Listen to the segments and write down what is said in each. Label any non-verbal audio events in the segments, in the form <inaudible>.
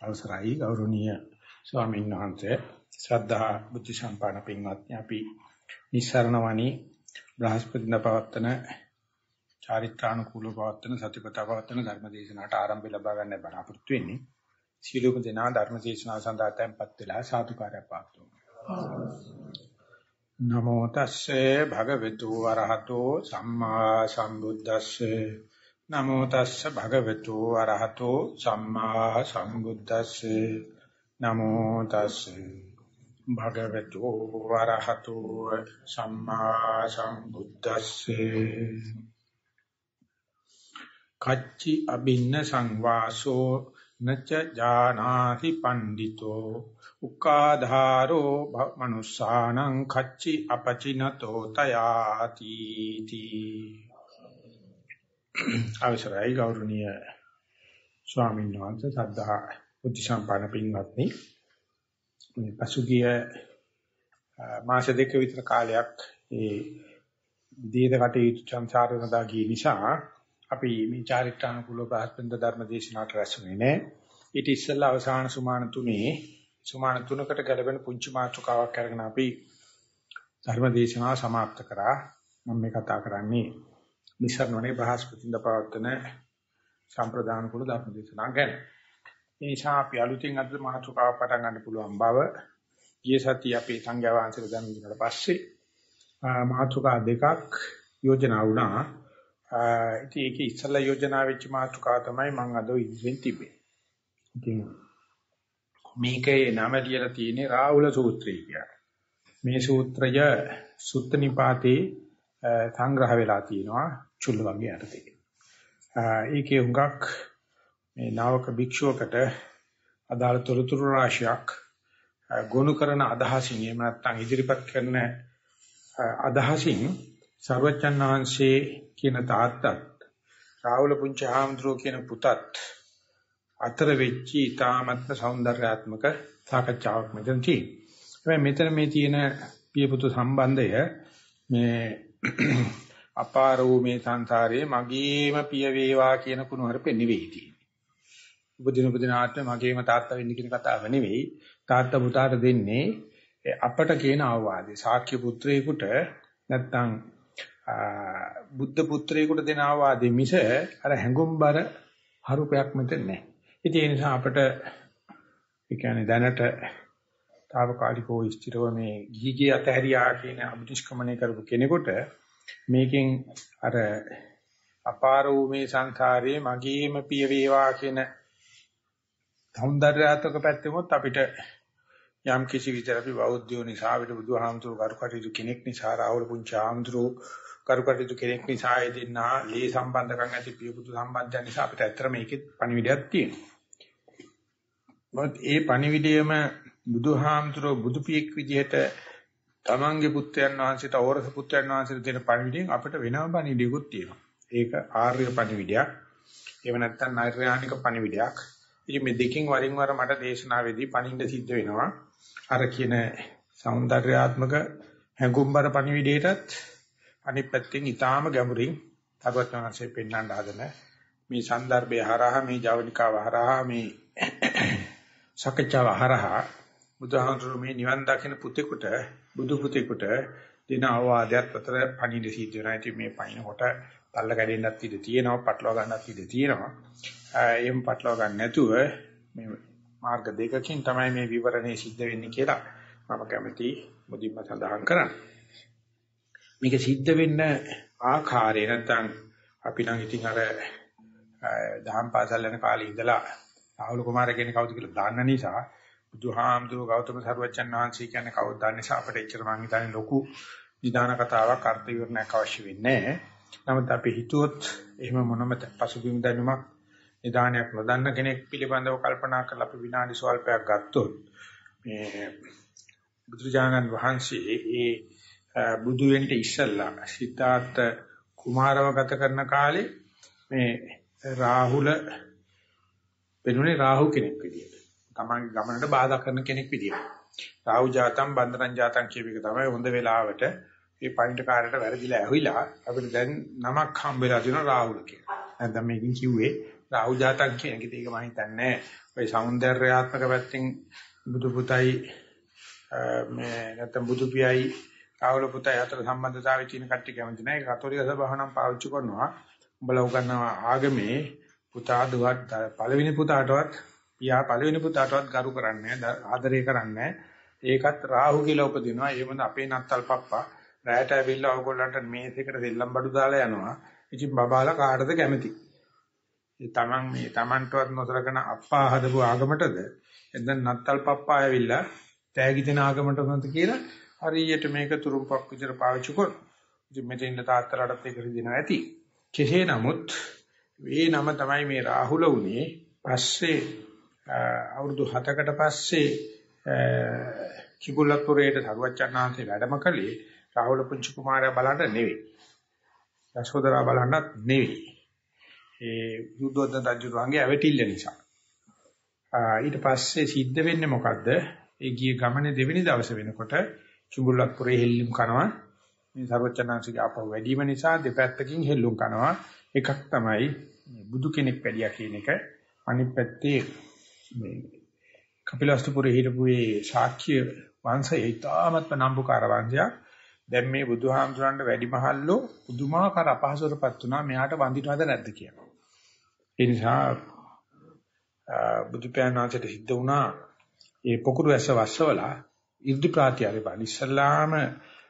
අවසරයි ගෞරවනීය ස්වාමීන් වහන්සේ. ශ්‍රද්ධා බුද්ධ සම්පන්න පින්වත්නි අපි නිස්සරණ වණි බ්‍රහස්පතින පවත්තන චාරිත්‍රානුකූලව පවත්තන සතිපතා පවත්තන ධර්ම දේශනාවට ආරම්භය ලබා ගන්න බලාපොරොත්තු වෙන්නේ. සීලුම දෙනා ධර්ම දේශනාව සඳහා tempත් වෙලා සාදුකාරය පාත්තුමු නමෝ තස්සේ භගවතු වරහතෝ සම්මා සම්බුද්දස්සේ නමෝ තස්ස භගවතු අරහතෝ සම්මා සම්බුද්දස්සේ. නමෝ තස්ස භගවතු අරහතෝ සම්මා සම්බුද්දස්සේ. කච්චි අබින්න සංවාසෝ නච ජානාති පණ්ඩිතෝ. උකාධාරෝ මනුස්සානං කච්චි අපචිනතෝ තයාති තී <clears throat> අවසරයි ගෞරවනීය ස්වාමීන් වහන්සේ සද්ධා බුද්ධ සම්පන්න පින්වත්නි මේ පසුගිය මාස දෙක විතර කාලයක් ඒ දීර්ඝ කටයුතු සංසාරනදා ගිය නිසා අපි මේ චාරිත්‍රානුකූල බ්‍රහස්පන්ද ධර්ම දේශනාවට රැස්ුනේ නෑ ඊට ඉස්සෙල්ලා අවසාන සුමාන තුනේ සුමාන තුනකට ගැලපෙන පුංචි මාතෘකාවක් අරගෙන අපි ධර්ම දේශනාව સમાપ્ત කරා මම මේ කතා කරන්නේ නිසරණෝනේ බ්‍රහස්පතින්ද පවත්වන සම්ප්‍රදාන කුල ධර්ම දේශනා ගැන. මේ නිසා අපි අලුතින් අද මාතෘකාව පටන් ගන්න පුළුවන් බව ගිය සතිය අපේ සංඝයා වහන්සේලා දැනුම් දුන්නාට පස්සේ මාතෘකා දෙකක් යෝජනා වුණා. ඉතින් ඒකේ ඉස්සලා යෝජනා වෙච්ච මාතෘකාව තමයි මම අද ඉදිරියෙන් තිබේ. ඉතින් මේකේ නම ලියලා තියෙන්නේ රාහුල සූත්‍රය කියලා. මේ සූත්‍රය සුත්ත නිපාතේ සංග්‍රහ වෙලා තියෙනවා චුල්ල වර්ගයේ යටතේ. ඒකේ හුඟක් මේ නාවක භික්ෂුවකට අදාළ තොරතුරු රාශියක් ගොනු කරන අදහසින් එහෙම නැත්නම් ඉදිරිපත් කරන අදහසින් සර්වචන් වහන්සේ කියන තාත්තත් රාහුල පුංචාම්ද්‍රෝ කියන පුතත් අතර වෙච්චි ඊ타මත්ම సౌందర్యාත්මක සාකච්ඡාවක් මෙතන තියෙනවා. මෙතන මේ තියෙන පියපුතු සම්බන්ධය මේ <clears throat> අපාරෝ මේ සංසාරයේ මගේම පිය වේවා කියන කුණුහරුපෙ නෙවෙයි තියෙන්නේ. උපදින උපදින ආත්මේ මගේම තාත්තා වෙන්න කියන කතාව නෙවෙයි. තාත්තා පුතාට දෙන්නේ අපට කියන අවවාදේ. ශාක්‍ය පුත්‍රයෙකුට නැත්තම් බුද්ධ පුත්‍රයෙකුට දෙන අවවාදේ මිස අර හැඟුම්බර හරුපයක් මෙතන නැහැ. ඉතින් ඒ නිසා අපට ඒ කියන්නේ දැනට తాවකාලිකව ස්ථිරව මේ ගිහිගේ අතහැරියා කියන අභිනිෂ්ක්‍මණය කරපු කෙනෙකුට මේකෙන් අර අපාර වූ මේ සංසාරයේ මගේම පිය වේවා කියන සෞන්දර්යාත්මක පැත්තෙමොත් අපිට යම් කිසි විදිහට අපි බෞද්ධයෝ නිසා අපිට බුදුහාමුදුරු කරුකටයුතු කෙනෙක් නිසා රාහුල පුංචි ආමුදුරු කරුකටයුතු කෙනෙක් නිසා ඒ දෙන්නා ලේ සම්බන්ධකම් ඇති පියපුතු සම්බන්ධයන් නිසා අපිට ඇත්තට මේකේ පණිවිඩයක් තියෙනවා. මොකද ඒ පණිවිඩයම බුදුහාමුදුරෝ බුදු පියෙක් විදිහට තමන්ගේ පුත්‍රයන් වහන්සේට ඕරස පුත්‍රයන් වහන්සේට දෙන පණිවිඩයෙන් අපිට වෙනම පණිවිඩයක්ත් තියෙනවා. ඒක ආර්ය පණිවිඩයක්. එහෙම නැත්නම් නෛර්යානික පණිවිඩයක්. ඉතින් මේ දෙකෙන් වරින් වර මට දේශනාවේදී පණින්න සිද්ධ වෙනවා. අර කියන సౌందర్యාත්මක හැඟුම්බර පණිවිඩයටත් අනිත් පැත්තෙන් ඊටාම ගැඹුරින් තරවත්වන්සේ පෙන්වන්න හදන මේ સંદર્ભය හරහා මේ ජවනිකාව හරහා මේ සකච්ඡාව හරහා බුදුහාමුදුරුවෝ මේ නිවන් දකින පුතේකට බුදු පුතේකට දෙන අවවාදයක් අතර පණිවිඩ සිද්ධ වෙනවා. ඉතින් මේ පයින් කොට තල්ල කැඩෙන්නත් ඉඩ තියෙනවා, පටලවා ගන්නත් ඉඩ තියෙනවා. එහෙම පටලවා ගන්න නැතුව මේ මාර්ග දෙකකින් තමයි මේ විවරණේ සිද්ධ වෙන්නේ කියලා මම කැමති මුදින්ම සඳහන් කරන්න. මේක සිද්ධ වෙන්න ආකාරය නැත්නම් අපි නම් ඉතින් අර දහම් පාසල් යන කාලේ ඉඳලා රාහුල කුමාර කියන කවුද කියලා දාන්න නිසා බුදුහාමුදුරුවෝ ගෞතම සර්වචන් වහන්සේ කියන්නේ කවුද දන්නේ නිසා අපිට එච්චර මං හිතන්නේ ලොකු නිදාන කතාවක් අර්ථ විවරණයක් අවශ්‍ය වෙන්නේ නැහැ. නමුත් අපි හිතුවොත් එහෙම මොනම පසුබිම් දැනුමක් නිදානයක් නොදන්න කෙනෙක් පිළිබඳව කල්පනා කරලා අපි විනාඩි ස්වල්පයක් ගත්තොත් මේ බුදුජානන් වහන්සේ ඒ බුදු වෙන්න ඉස්සල්ලා සිතාත් කුමාරව ගත කරන කාලේ මේ රාහුල වෙනුනේ රාහු කෙනෙක් විදියට. තමන්ගේ ගමනට බාධා කරන කෙනෙක් විදියට. රාහු ජාතම් බන්දරං ජාතම් කියප එක තමයි හොඳ වෙලාවට මේ පයින්ට කාර්යයට වැරදිලා ඇවිලා අපිට දැන් නමක් හම්බෙලා තියෙනවා රාහුල කියලා. දැන් මේකින් කිව්වේ රාහු ජාතම් කියන එක ඒක මම හිතන්නේ ඔය సౌందర్యාත්මක පැත්තෙන් බුදු පුතයි මේ නැත්නම් බුදු පියයි රාහුල පුතයි අතර සම්බන්ධතාවය තියෙන කට්ටිය කැමති නැහැ. ඒක කතෝලික සභාව නම් පාවිච්චි කරනවා. උඹලා උගන්නවා ආගමේ පුතා දුවත් පළවෙනි පුතාටවත් පියා පළවෙනි පුතාටවත් ගරු කරන්නේ ආදරය කරන්නේ ඒකත් රාහු කියලා උපදිනවා. ඒ මොඳ අපේ නත්තල් පප්පා රැයට ඇවිල්ලා ඔයගොල්ලන්ට මේසෙකට දෙල්ලම් බඩු දාලා යනවා. ඉතින් බබාලා කාටද කැමති? ඒ Taman මේ Tamanටවත් නොසලකන අප්පා හදපු ආගමටද එතෙන් නත්තල් පප්පා ඇවිල්ලා තෑගි දෙන ආගමටද කියලා හරියට මේක තුරුම්පක් විතර පාවිච්චි කරනවා. ඉතින් මෙතෙන් තාත්තලාටත් ඒක රිදිනවා ඇති. කෙසේ නමුත් මේ නම තමයි මේ රාහුල උනේ පස්සේ අවුරුදු 7කට පස්සේ කිඹුල්ලපුරේට සරුවච්චන්හන්සේ වැඩම කළේ රාහුල පුංචි කුමාරයා බලන්න නෙවෙයි. යශෝදරා බලන්නත් නෙවෙයි. ඒ යුද්ධෝදන රජුගේ ඇවටිල්ල නිසා. ඊට පස්සේ සිද්ධ වෙන්නේ මොකද්ද? ඒ ගිය ගමනේ දෙවෙනි දවසේ වෙනකොට කිඹුල්ලපුරේ හෙල්ලුම් කරනවා. මේ සරුවච්චන්හන්සේගේ ආපහු වැඩිම නිසා දෙපැත්තකින් හෙල්ලුම් කරනවා. එකක් තමයි බුදු කෙනෙක් වැඩියා කියන එක. අනිත් පැත්තේ මේ කපිලවස්තුපුරේ හිටපු ඒ ශාක්‍ය වංශය ඉතාමත්ම නම්බුකාර වංශයක්. දැන් මේ බුදුහාමුදුරන්ට වැඩිමහල්ලෝ පුදුමාකාර අපහසුරපත් වුණා මෙයාට වඳිනවද නැද්ද කියලා. ඒ නිසා බුදු පියාණන්ට සිද්ධ වුණා ඒ පොකුරු ඇස වස්සවලා ඉර්ධි ප්‍රාතිහාරය පාන ඉස්සල්ලාම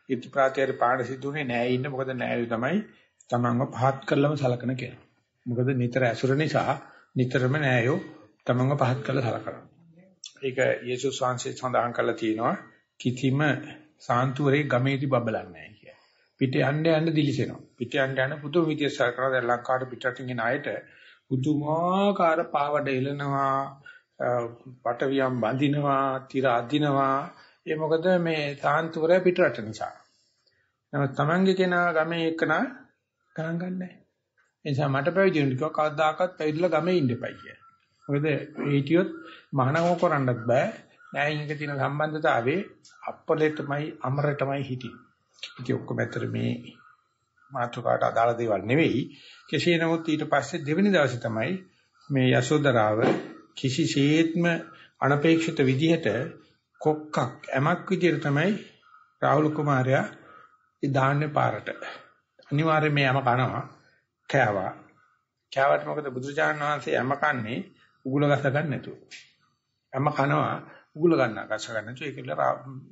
ඉර්ධි ප්‍රාතිහාරය පාන සිදුුනේ නෑ ඉන්න මොකද නෑයු තමයි තමන්ව පහත් කරලම සලකන කෙනා. මොකද නිතර ඇසුර නිසා නිතරම නෑයෝ තමන්ව පහත් කරලා සලකනවා. ඒක යේසුස් වහන්සේ සඳහන් කළා තියෙනවා කිසිම සාන්තුවරේ ගමේදී බබලන්නේ නැහැ කිය. පිට යන්න යන්න දිලිසෙනවා. පිට යන්න යන්න පුදුම විදියට සලකනවා දැන් ලංකාවට පිටරටින් එන අයට පුදුමාකාර පාවඩ එලනවා, පටවියම් බඳිනවා, tira අදිනවා. ඒ මොකද මේ සාන්තුවරේ පිටරට නිසා. නමුත් Tamange කෙනා ගමේ එක්කනා ගණන් ගන්නෑ. ඒ නිසා මට පැවිදි වෙන්න කිව්වා කවදාකවත් පැවිදිලා ගමේ ඉන්න එපයි කියලා. මොකද හිටියොත් මහානම කරන්නත් බෑ. න්යායික තියෙන සම්බන්ධතාවයේ අප්පලෙටමයි අමරටමයි හිටියේ. ඉතින් ඔක්කොම ඇතර මේ මාතෘකාට අදාළ දේවල් නෙවෙයි. කෙසේ නමුත් ඊට පස්සේ දෙවෙනි දවසේ තමයි මේ යසෝදරාව කිසිසේත්ම අනපේක්ෂිත විදිහට කොක්කක් ඇමක් විදිහට තමයි රාහුල කුමාරයා ඒ දාන්නේ පාරට. අනිවාර්යයෙන් මේ යම කනවා කෑවා. කෑවට මොකද බුදුචානන් වහන්සේ යම කන්නේ උගුල ගස ගන්න නැතුව. යම කනවා උගුල ගන්න ගස ගන්න නැතුව ඒකල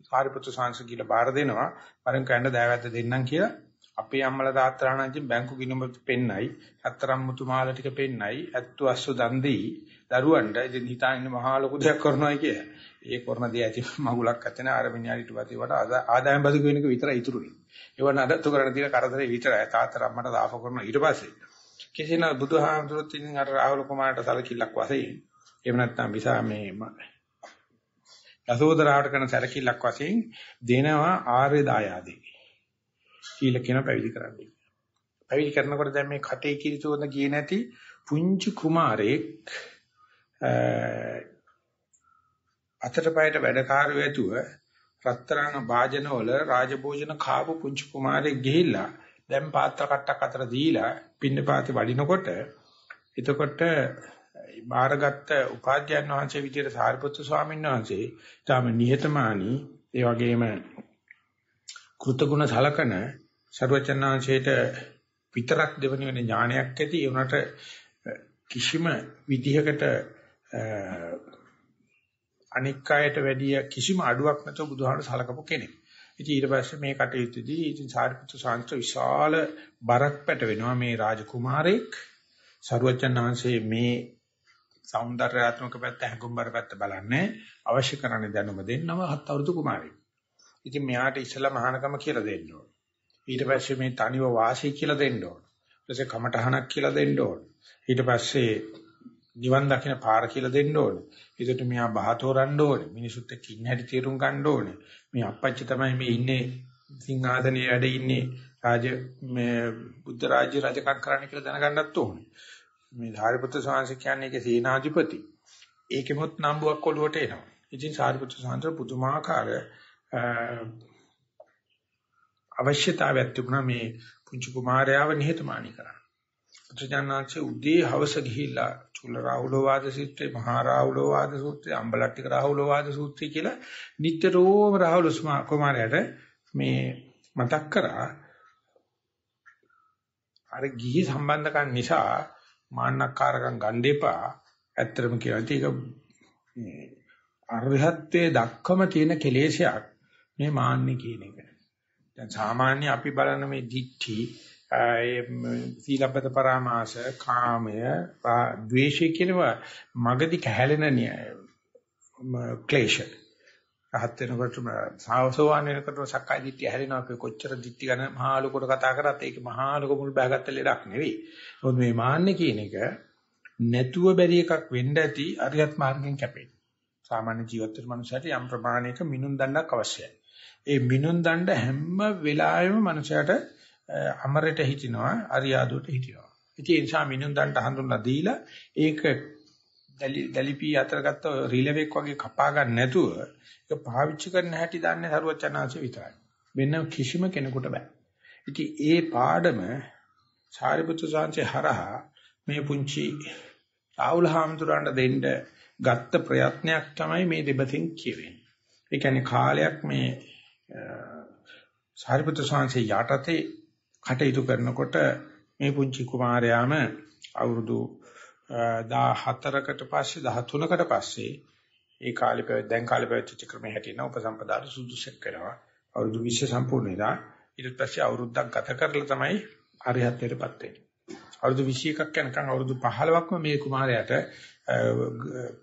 සාරිපුත්‍ර සාංශ කියලා බාර දෙනවා. වරෙන් කැඳ දෑවැද්ද දෙන්නම් කියලා අපේ අම්මලා තාත්තලා නම් බැංකු ගිණුම පෙන්නයි, හතරම් මුතු මාල ටික පෙන්නයි, ඇත්තු අස්සු දන් දෙයි. දරුවන්ට ඉතින් හිතාගෙන මහා ලොකු දෙයක් කරනවා කිය. ඒ කරන දේ ඇති මගුලක් ඇතන අර මිනිහාට ඊට වට ආදායම් බදු කියන එක විතරයි ඉතුරු වෙන්නේ. ඒව නඩත්තු කරන දේ කරදරේ විතරයි. තාත්තලා අම්මට දාප කරනවා ඊට පස්සේ. කෙසේ නමුත් බුදුහාමුදුරුවෝ ඉතින් අර රාහුල කුමාරට සැලකිල්ලක් වශයෙන් එහෙම නැත්නම් විසා මේ යසෝදරාට කරන සැලකිල්ලක් වශයෙන් දෙනවා ආර්ය දායාදේ. සීල කියන පැවිදි කරන්නේ. පැවිදි කරනකොට දැන් මේ කටේ කිරිතෝන ගියේ නැති පුංචි කුමාරයෙක් අතට පයට වැඩකාරයෝ ඇතුව රත්තරන් භාජනවල රාජභෝජන කාපු පුංචි කුමාරයෙක් ගිහිල්ලා දැන් පාත්‍ර කට්ටක් අතර දීලා පින්නපාති වඩිනකොට එතකොට බාරගත්ත උපාධ්‍යයන් වහන්සේ විදිහට සාරිපුත්තු ස්වාමීන් වහන්සේ තාම නිහතමානී ඒ වගේම කෘතගුණ සලකන ਸਰවචනාංශයට විතරක් දෙවනි වෙන ඥානයක් ඇති ඒ උනට කිසිම විදිහකට අනික් අයට වැඩිය කිසිම අඩුවක් නැතුව බුදුහාමර සලකපු කෙනෙක්. ඉතින් ඊට පස්සේ මේ කටයුත්තේදී ඉතින් සාරිපුත්‍ර සාන්ත විශාල බරක් පැට වෙනවා මේ රාජකුමාරයෙක් සරුවච්චන් වහන්සේ මේ సౌందర్యාත්මක පැත්ත හැඟුම්බර පැත්ත බලන්නේ අවශ්‍ය කරන්නේ දැනුම දෙන්නව හත් අවුරුදු කුමාරයෙක්. ඉතින් මෙයාට ඉස්සලා මහානකම කියලා දෙන්න ඕන. ඊට පස්සේ මේ තනිව වාසය කියලා දෙන්න ඕන. ඊට පස්සේ කමටහනක් කියලා දෙන්න ඕන. ඊට පස්සේ නිවන් දකින්න පාර කියලා දෙන්න ඕනේ. ඒකට මෙහා බහතෝරන්න ඕනේ. මිනිසුත් එක්ක ඉන්න හැටි තේරුම් ගන්න ඕනේ. මේ අපච්චි තමයි මේ ඉන්නේ සිංහාසනයේ වැඩ ඉන්නේ රාජ මේ බුද්ධ රාජ්‍ය රජකම් කරන්න කියලා දැනගන්නත් ඕනේ. මේ ධාරිපුත්‍ර ස්වාමීන් කියන්නේ ඒකේ සේනාධිපති. ඒකෙමොත් නම්බුවක් ඔළුවට එනවා. ඉතින් සාරිපුත්‍ර ස්වාමීන් පුදුමාකාර අවශ්‍යතාවයක් තිබුණා මේ පුංචි කුමාරයාව නිහතමානී කරන්න. පුත්‍රජානනාංශයේ උදේ හවස ගිහිල්ලා චුල්ල රාහුල වාද සූත්‍රය, මහා රාහුල වාද සූත්‍රය, අම්බලට්ටික රාහුල වාද සූත්‍රය කියලා නිට්ටරෝම රාහුල කුමාරයාට මේ මතක් කරා අර ගිහි සම්බන්ධකම් නිසා මාන්නක්කාරකම් ගන්න එපා. ඇත්තටම කියනවා ඒක මේ අරහත්ත්වයේ දක්කම තියෙන කෙලේශයක් මේ මාන්නේ කියන එක. දැන් සාමාන්‍ය අපි බලන මේ දික්ටි සීලබ්බත පරාමාස කාමය ද්වේෂය කියනවා මගදී කැහැලෙන ක්ලේශ රහත් වෙනකොට සාවසෝවාන් වෙනකොට සක්කාය දිට්ඨිය හැරෙනවා අපි කොච්චර දිට්ඨි ගන්න මහා ලොකුට කතා කරත් ඒක මහා ලොකු මුල් බහගත්ත ලෙඩක් නෙවෙයි. මොකද මේ මාන්නේ කියන එක නැතුව බැරි එකක් වෙන්න ඇති අරියත් මාර්ගෙන් කැපෙන්නේ. සාමාන්‍ය ජීවත් වෙන මනුස්සයට යම් ප්‍රමාණයක මිනුම් දණ්ඩක් අවශ්‍යයි. ඒ මිනුම් දණ්ඩ හැම වෙලාවෙම මනුස්සයට අමරයට හිටිනවා අරියාදුවට හිටිනවා. ඉතින් ඒ නිසා මිනුම් දණ්ඩ හඳුන්ලා දීලා ඒක දැලිපි අතර ගත්ත රිලෙවෙක් වගේ කපා ගන්න නැතුව ඒක පාවිච්චි කරන්න හැටි දන්නේ සරුවචනාංශ විතරයි. වෙන කිසිම කෙනෙකුට බෑ. ඉතින් ඒ පාඩම සාරිපුත්‍ර සාංශේ හරහා මේ පුංචි ආවුල හාමුදුරන්ට දෙන්න ගත්ත ප්‍රයත්නයක් තමයි මේ දෙබතින් කියවෙන්නේ. ඒ කියන්නේ කාලයක් මේ සාරිපුත්‍ර සාංශේ යටතේ කටයුතු කරනකොට මේ පුංචි කුමාරයාම අවුරුදු 14කට පස්සේ 13කට පස්සේ ඒ කාලේ පැවැත් දැන් කාලේ පැවැත්ච්ච ක්‍රමයේ හැටින උපසම්පදාට සුදුසුක් වෙනවා අවුරුදු 20 සම්පූර්ණ වෙලා ඊට පස්සේ අවුරුද්දක් ගත කරලා තමයි අරිහත්ත්වයටපත් වෙන්නේ. අවුරුදු 21ක් යනකම් අවුරුදු 15ක්ම මේ කුමාරයාට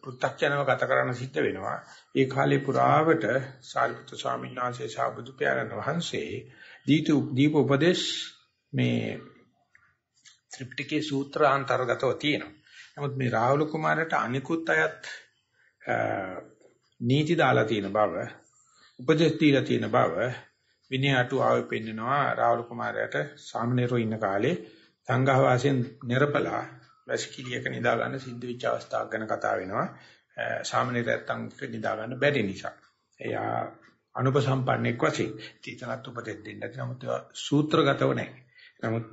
පෘථග්ජනව ගත කරන්න සිද්ධ වෙනවා. ඒ කාලේ පුරාවට සාරිපුත්‍ර ස්වාමීන් වහන්සේ සාබුදු පියාණන් වහන්සේ දීතු දීප උපදේශ මේ ත්‍රිපිටකයේ සූත්‍ර අන්තර්ගතව තියෙනවා නමුත් මේ රාහුල කුමාරට අනිකුත් අයත් නීති දාලා තියෙන බව, උපදෙස් දීලා තියෙන බව විනය අටුවාවේ පෙන්නනවා රාහුල කුමාරයාට සාමනීරෝ ඉන්න කාලේ සංඝහ වාසයෙන් නිර්පලා වැසිකිළියක නිදා ගන්න සිද්ධ වෙච්ච අවස්ථාවක් ගැන කතා වෙනවා. සාමනීරයන් නිදා ගන්න බැරි නිසා. එයා අනුපසම්පන්නෙක් වශයෙන් තීතනත් උපදෙස් දෙන්න නැති නමුත් සූත්‍රගතව නැහැ. නමුත්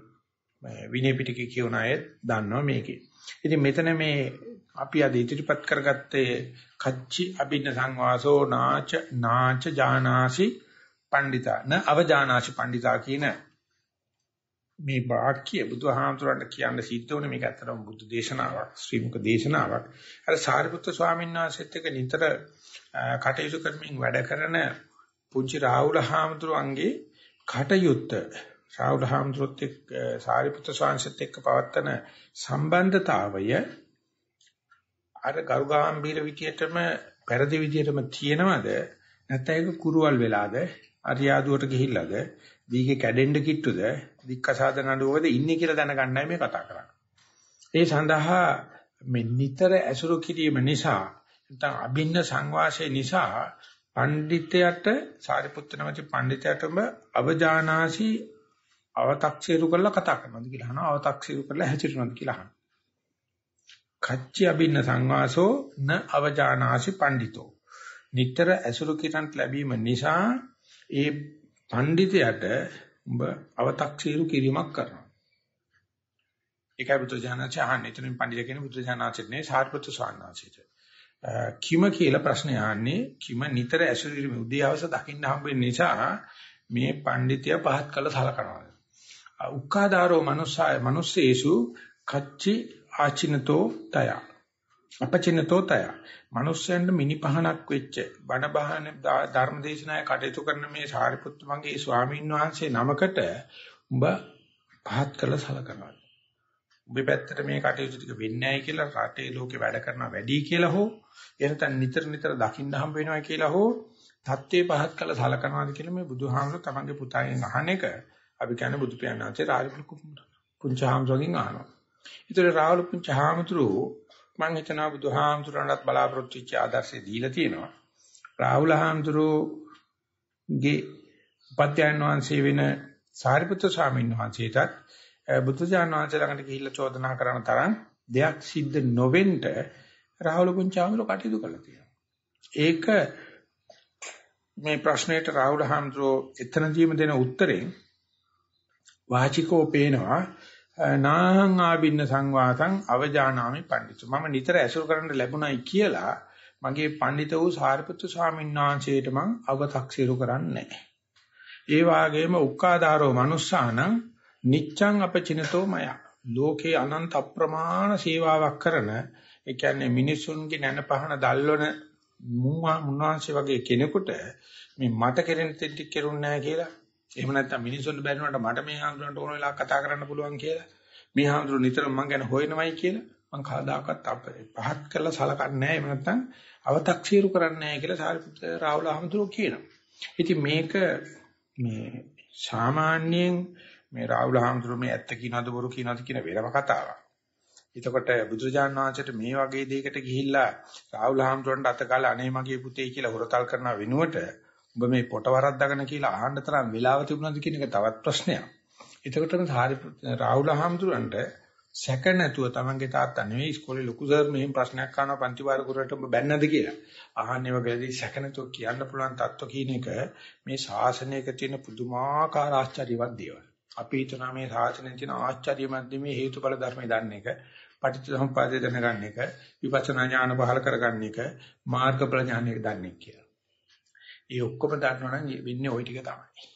විනය පිටකේ කියන අය දන්නවා මේකේ. ඉතින් මෙතන මේ අපි අද ඉදිරිපත් කරගත්තේ කච්චි අබින්න සංවාසෝ නාච නාච ජානාසි පණ්ඩිතා න අවජානාසි පණ්ඩිතා කියන මේ වාක්‍ය බුදුහාමුදුරන්ට කියන්න සිද්ධ වුණේ මේක ඇත්තටම බුද්ධ දේශනාවක් ශ්‍රී මුක දේශනාවක් අර සාරිපුත්‍ර ස්වාමීන් වහන්සේත් එක්ක නිතර කටයුතු කරමින් වැඩ කරන පුංචි රාහුල හාමුදුරුවන්ගේ කටයුත්ත. රාහුල හාමුදුරුවොත් එක්ක සාරිපුත්‍ර ස්වාමීන්සෙත් එක්ක පවත්තන සම්බන්ධතාවය අර ගරුගාම්භීර විදියටම පෙරදි විදියටම තියෙනවද? නැත්නම් ඒක කුරුවල් වෙලාද? අරියාදුවට ගිහිල්ලාද? දීගේ කැඩෙන්න කිට්ටුද? දික්කසාද නඩුවකද ඉන්නේ කියලා දැනගන්නයි මේ කතා කරන්නේ. ඒ සඳහා මේ නිතර ඇසුරු කිරීම නිසා නැත්නම් අභින්න සංවාසය නිසා පඬිතයට සාරිපුත්‍ර නාමචි පඬිතයටම අවජානාසි අව탁සීරු කරලා කතා කරනවාද කියලා අහනවා. අව탁සීරු කරලා හැසිරෙනවාද කියලා අහනවා. කච්චි අබින්න සංවාසෝ න අවජානාසි පඬිතෝ. නිතර ඇසුරු කිරන්ට ලැබීම නිසා ඒ පඬිතයට උඹ අව탁සීරු කිරීමක් කරනවා. ඒකයි බුදුජානක අහන්නේ. එතනින් පඬිත කියන බුදුජානකත් නේ සාරිපුත්‍ර ස්වාමීන් වහන්සේට. කිම කියලා ප්‍රශ්නේ අහන්නේ. කිම නිතර ඇසුරු කිරීම උදේවස දකින්න හම්බෙන්න නිසා මේ පඬිතිය පහත් කළ සලකනවා. උක්කාදාරෝ මනුස්සය මනුස්සේසු කච්චි ආචිනතෝ තය. අපචිනතෝ තය. මිනිස්යන්ට මිනිපහනක් වෙච්ච බණ බහන ධර්මදේශනාය කටයුතු කරන මේ සාරිපුත්තු මගේ ස්වාමීන් වහන්සේ නමකට උඹ පහත් කළ සලකනවා. උඹේ පැත්තට මේ කටයුතු ටික වෙන්නේ නැහැ කියලා රටේ ලෝකේ වැඩ කරන වැඩි කියලා හෝ එහෙනම් නිතර නිතර දකින්න හම්බ වෙනවා කියලා හෝ தත්ත්වේ පහත් කළ සලකනවාද කියලා මේ බුදුහාමුදුර තමන්ගේ පුතාගෙන් අහන එක අපි කියන්නේ බුදු පියාණන්සේ රාජපුත් පුංචාම්සෝගෙන් අහනවා ඒතර රාහුල පුංචාම්තුරු මම හිතනවා බුදුහාමුදුරන්වත් බලාපොරොත්තු වෙච්ච ආදර්ශය දීලා තියෙනවා. රාහුල හාමුදුරුගේ උපත්යන් වහන්සේ වෙන සාරිපුත්‍ර ස්වාමීන් වහන්සේටත් බුදුජානක වහන්සේ ළඟට ගිහිල්ලා චෝදනා කරන තරම් දෙයක් සිද්ධ නොවෙන්න රාහුල පුංචාමුරු කටයුතු කළා තියෙනවා. ඒක මේ ප්‍රශ්නෙට රාහුල හාමුදුරුවෝ එතනදීම දෙන උත්තරේ වාචිකෝ පේනවා නාහං ආබින්න සංවාසං අවජානාමි පඬිතු මම නිතර ඇසුරු කරන්න ලැබුණයි කියලා මගේ පඬිත වූ සාරිපුත්තු ස්වාමීන් වහන්සේට මං අව탁සිරු කරන්නේ ඒ වාගේම උක්කාදාරෝ මනුස්සානං නිච්ඡං අපචිනතෝ මය ලෝකේ අනන්ත අප්‍රමාණ සේවාවක් කරන ඒ කියන්නේ මිනිසුන්ගේ නැන පහන දල්වන මුන්වහන්සේ වගේ කෙනෙකුට මේ මට කෙරෙන දෙයක් කෙරුන්නේ නැහැ කියලා එහෙම නැත්නම් මිනිසුන්ට බැරිනකොට මට මේ හාමුදුරන්ට ඕන වෙලාවක කතා කරන්න පුළුවන් කියලා. මේ හාමුදුරු නිතරම මං ගැන හොයනවයි කියලා. මං කවදාකවත් අපේ පහත් කරලා සලකන්නේ නැහැ. එහෙම නැත්නම් අව탁සීරු කරන්නේ නැහැ කියලා සාරිපුත්‍ර රාහුල හාමුදුරු කියනවා. ඉතින් මේක මේ සාමාන්‍යයෙන් මේ රාහුල හාමුදුරු මේ ඇත්ත කියනවද බොරු කියනවද කියන වෙනම කතාවක්. එතකොට බුදුරජාණන් වහන්සේට මේ වගේ දෙයකට ගිහිල්ලා රාහුල හාමුදුරන්ට අතකාලා අනේ මගේ පුතේ කියලා හොරතල් කරන වෙනුවට ඔබ මේ පොට වරද්දාගෙන කියලා අහන්න තරම් වෙලාව තිබුණාද කියන එක තවත් ප්‍රශ්නයක්. එතකොටම රාහුල හාමුදුරන්ට සැක නැතුව තමන්ගේ තාත්තා නෙවෙයි ඉස්කෝලේ ලොකු සර් මෙහෙම ප්‍රශ්නයක් අහනවා පන්ති වාර කුරට ඔබ බැන්නද කියලා. අහන්නේ වගේදී සැක නැතුව කියන්න පුළුවන් තත්ත්ව කියන එක මේ ශාසනයක තියෙන පුදුමාකාර ආශ්චර්යවත් දේවල්. අපි හිතනවා මේ ශාසනයේ තියෙන ආශ්චර්යමත් මේ හේතුඵල ධර්මය දන්න එක, පටිච්චසමුප්පාදය දැනගන්න එක, විපස්සනා ඥාන පහල කරගන්න එක, මාර්ගඵල ඥානය දන්නේ කියලා. ඒ ඔක්කොම දන්නවනම් වෙන්නේ ওই ටික තමයි.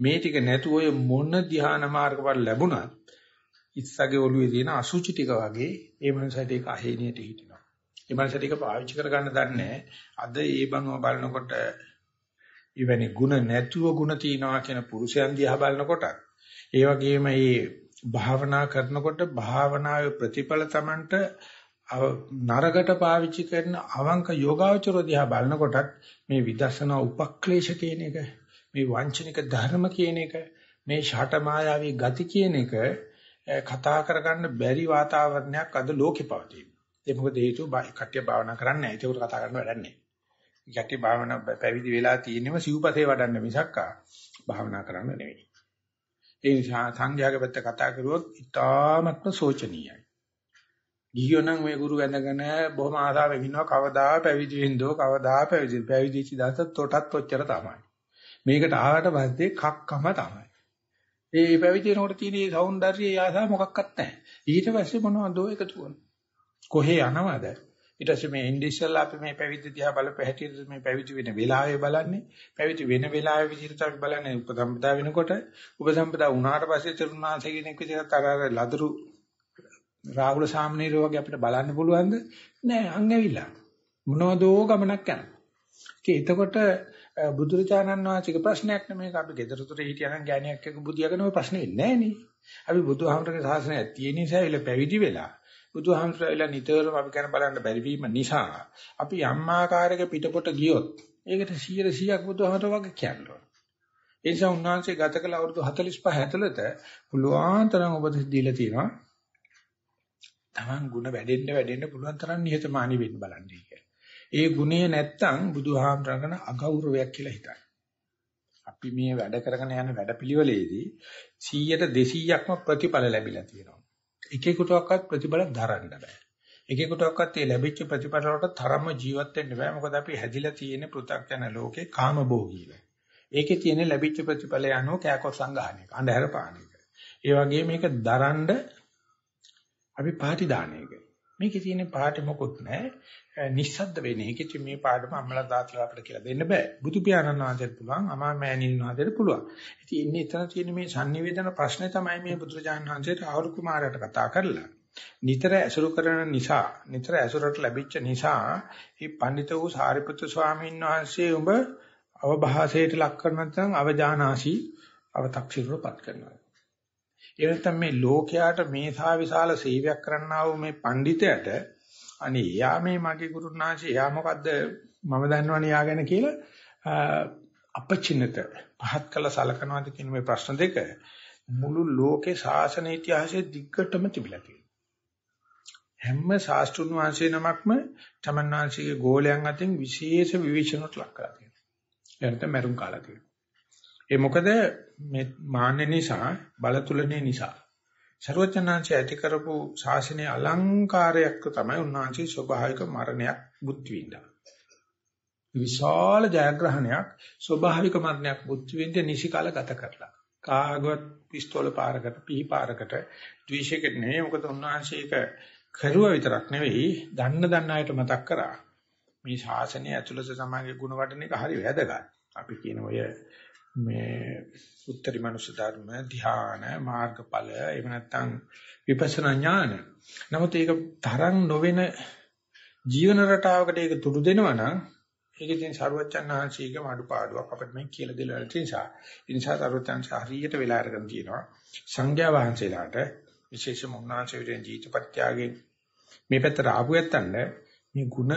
මේ ටික නැතුව ඔය මොන ධ්‍යාන මාර්ගවල ලැබුණත් ඉස්සගේ ඔළුවේ තියෙන අසුචි ටික වගේ ඒ මනසට ඒක අහේනියට හිටිනවා. ඒ මනසට ඒක පාවිච්චි කරගන්න දන්නේ අද ඒ බංව බලනකොට ඉවැනි ಗುಣ නැතුව ಗುಣ තියනවා කියන පුරුෂයන් දිහා බලනකොට ඒ වගේම මේ භාවනා කරනකොට භාවනාවේ ප්‍රතිඵල Tamanට නරකට පාවිච්චි කරන අවංක යෝගාවචර දිහා බලනකොටත් මේ විදර්ශනා උපක්ලේශ කියන එක මේ වංචනික ධර්ම කියන එක මේ ෂට මායාවී ගති කියන එක කතා කරගන්න බැරි වාතාවරණයක් අද ලෝකේ පවතින. ඒ මොකද හේතුව කට්ටිය භාවනා කරන්නේ නැහැ. ඒක කතා කරන්න වැඩක් නැහැ. කට්ටිය භාවනා පැවිදි වෙලා තියෙනව සිව්පසේ වඩන්න මිසක් භාවනා කරන්න නෙවෙයි. ඒ නිසා සංඝයාගේ පැත්ත කතා කරුවොත් ඉතාමත්ම සෝචනීයයි. ගියෝ නම් මේ ගුරු වැඳගෙන බොහොම ආසාවෙන් ඉන්නවා කවදා පැවිදි වෙන්නෝ කවදා පැවිදි පැවිදිච්ච දාසත් තොටත් ඔච්චර තමයි. මේකට ආවට පස්සේ කක්කම තමයි. ඒ පැවිදි වෙනකොට තියෙන సౌందර්යය ආසාව මොකක්වත් නැහැ. ඊට පස්සේ මොනවදෝ එකතු කරනවා. කොහේ යනවද? ඊට පස්සේ මේ ඉන්දිස්සල්ලා අපි මේ පැවිදි දිහා බලපැ හැටියට මේ පැවිදි වෙන වෙලාවේ බලන්නේ. පැවිදි වෙන වෙලාවේ විදිහට අපි බලන්නේ උපසම්පදා වෙනකොට උපසම්පදා වුණාට පස්සේ තරුණාංශ කෙනෙක් විදිහට අර ලදරු රාහුල සාමණේරෝ වගේ අපිට බලන්න පුළුවන්ද? නෑ අන් ඇවිල්ලා. මොනවදෝ ගමනක් යනවා. ඒක එතකොට බුදුරජාණන් වහන්සේගේ ප්‍රශ්නයක් නෙමෙයි අපි ගෙදරතොට හිටියනම් ගෑණියක් එක්ක බුදියාගෙන ওই ප්‍රශ්නේ ඉන්නේ නෑනේ. අපි බුදුහාමරගේ ශාසනය තියෙන නිසා ඉල පැවිදි වෙලා බුදුහාමරලා නිතරම අපි කරන බලන්න බැරි වීම නිසා අපි යම් ආකාරයක පිටපොට ගියොත් ඒකට 100 100ක් බුදුහාමර වගේ කියනවා. ඒ නිසා උන්වහන්සේ ගත කළ අවුරුදු 45 ඇතුළත පුළුවන් තරම් උපදෙස් දීලා තියෙනවා. Taman ಗುಣ වැඩෙන්න වැඩෙන්න පුළුවන් තරම් නිහතමානී වෙන්න බලන්නේ කියලා. ඒ ගුණය නැත්තම් බුදුහාමරගෙන අගෞරවයක් කියලා හිතයි. අපි මේ වැඩ කරගෙන යන වැඩපිළිවෙලේදී 100ට 200ක්ම ප්‍රතිඵල ලැබිලා තියෙනවා. එකෙකුටවත් ප්‍රතිඵල දරන්න බෑ. එකෙකුටවත් ඒ ලැබිච්ච ප්‍රතිඵල වලට තරම්ම ජීවත් වෙන්න බෑ. මොකද අපි හැදිලා තියෙන පෘථග්ජන ලෝකේ කාමභෝගීව. ඒකේ තියෙන ලැබිච්ච ප්‍රතිඵල යනෝ කෑකොත් සංගාහනයක. අන්ධහැර පානයක. ඒ වගේ මේක දරන්න අපි පාටි දාන එක. මේකේ තියෙන පාටි මොකුත් නැහැ. නිස්සද්ද වෙන්නේ. ඒකෙත් මේ පාඩම අම්මලා තාත්තලා අපිට කියලා දෙන්න බෑ. බුදු පියාණන් වහන්සේට පුළුවන්, අමා මෑණින් වහන්සේට පුළුවන්. ඉතින් ඉන්නේ එතන තියෙන මේ sannivedana ප්‍රශ්නේ තමයි මේ බුදුරජාණන් වහන්සේට ආහුරු කුමාරයාට කතා කරලා. නිතර ඇසුරු කරන නිසා, නිතර ඇසුරට ලැබිච්ච නිසා, මේ පඬිත වූ සාරිපුත්‍ර ස්වාමීන් වහන්සේ උඹ අවභාසයට ලක් කර නැත්නම් අවජානාසි අව탁සිරුවපත් කරනවා. ඒ නැත්නම් මේ ලෝකයාට මේ සා විශාල සේවයක් කරන්නා වූ මේ පඬිතයට අනේ යා මේ මගේ ගුරුනාංශය යා මොකද්ද මම දන්නවනේ යා ගැන කියලා අපචින්නත පහත් කළ සලකනවාද කියන මේ ප්‍රශ්න දෙක මුළු ලෝකේ ශාසන ඉතිහාසයේ දිග්ගටම තිබිලා තියෙනවා. හැම ශාස්ත්‍රුන් වහන්සේ නමක්ම තමන් වහන්සේගේ ගෝලයන් අතින් විශේෂ විවේචනකට ලක් කරලා තියෙනවා. එනත මරුන් කාලා තියෙනවා. ඒ මොකද මේ මාන්නේ නිසා බලතුලනේ නිසා ਸਰවඥාන්සේ ඇති කරපු ශාසනයේ අලංකාරයක් තමයි උන්වහන්සේ ස්වභාවික මරණයක් බුද්ධ විඳා. විශාල ජයග්‍රහණයක් ස්වභාවික මරණයක් බුද්ධ විඳ නිසිකාල ගත කරලා. කාගවත් පිස්තෝල පාරකට පිහි පාරකට ද්වේෂයකට නෙවෙයි මොකද උන්වහන්සේ ඒක කරුව විතරක් නෙවෙයි දන්න දන්න අයට මතක් කරා මේ ශාසනය ඇතුළත සමාජයේ ගුණ වඩන එක හරි වැදගත් අපි කියන ඔය මේ උත්තරී මනුෂ්‍ය ධර්ම ධ්‍යාන මාර්ගඵල එහෙම නැත්නම් විපස්සනා ඥාන. නමුත් ඒක තරම් නොවන ජීවන රටාවකට ඒක තුඩු දෙනවා නම් ඒක ඉතින් සරුවච්චන් ආංශීකම අඩුපාඩුවක් අපිට මේ කියලා දෙලා නිසා. ඒ නිසා සරුවච්චන් හරියට වෙලා අරගෙන තියෙනවා. සංඝයා වහන්සේලාට විශේෂම උන්වහන්සේ විදිහට ජීවිතපත්‍යාගයෙන් මේ පැත්තට ආපු යත්තන්න මේ ಗುಣ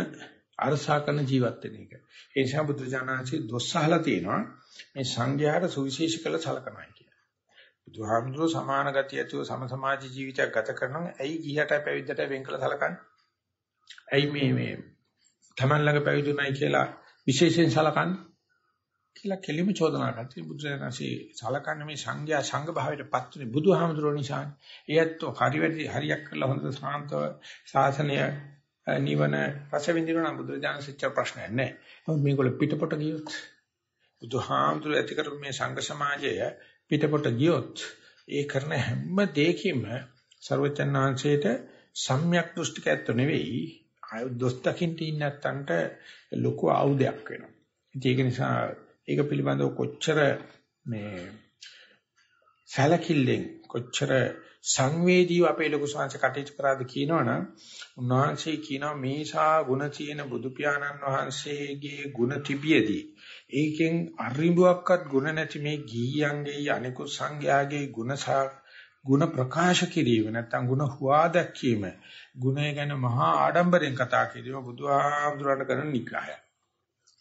අරසා කරන ජීවත් වෙන එක. ඒ නිසා බුදුජානනාංශී දොස්සහලා තියෙනවා. මේ සංඝයාට සුවිශේෂ කළ සලකනයි කියලා. බුදුහාමුදුරුවෝ සමාන ගතිය ඇතුව සම සමාජ ජීවිතයක් ගත කරනවා. ඇයි ගිහට පැවිද්දට වෙන් කළ සලකන්නේ? ඇයි මේ මේ Taman ළඟ පැවිදුණයි කියලා විශේෂයෙන් සලකන්නේ? කියලා කෙලිම චෝදනා කරති බුදුරජාණන්සේ සලකන්නේ මේ සංඝයා සංඝ භාවයට පත්ුනේ බුදුහාමුදුරුවෝ නිසානේ. ඒත් හරි වැඩි හරියක් කරලා හොඳ ශාන්තව ශාසනය නිවන රස විඳිනවා නම් බුදුරජාණන්සේච්ච ප්‍රශ්නයක් නැහැ. නමුත් මේගොල්ල පිටපොට ගියොත් බුදුහාමුදුර ඇති කරපු මේ සංඝ සමාජය පිටපොට ගියොත් ඒ කරන හැම දෙයකින්ම ਸਰවචන්නාංශයට සම්‍යක් දෘෂ්ටිකත්ව නෙවෙයි ආයුධ දකින්ට ඉන්නත්තන්ට ලොකු ආයුධයක් වෙනවා. ඒක නිසා ඒක පිළිබඳව කොච්චර මේ සැලකිල්ලෙන් කොච්චර සංවේදීව අපේ ලොකු සංස කටයුතු කරාද කියනවනම් උන්වහන්සේ කියනවා මේසා ಗುಣ තියෙන බුදු පියාණන් වහන්සේගේ ಗುಣ තිබියදී ඒකෙන් අරිඹුවක්වත් ಗುಣ නැති මේ ගීයන්ගේ අනිකුත් සංඝයාගේ ಗುಣ ಗುಣ ප්‍රකාශ කිරීම නැත්නම් ಗುಣ හුවා දැක්වීම ගුණය ගැන මහා ආඩම්බරෙන් කතා කිරීම බුදුහාමුදුරන්ට කරන නිග්‍රහයක්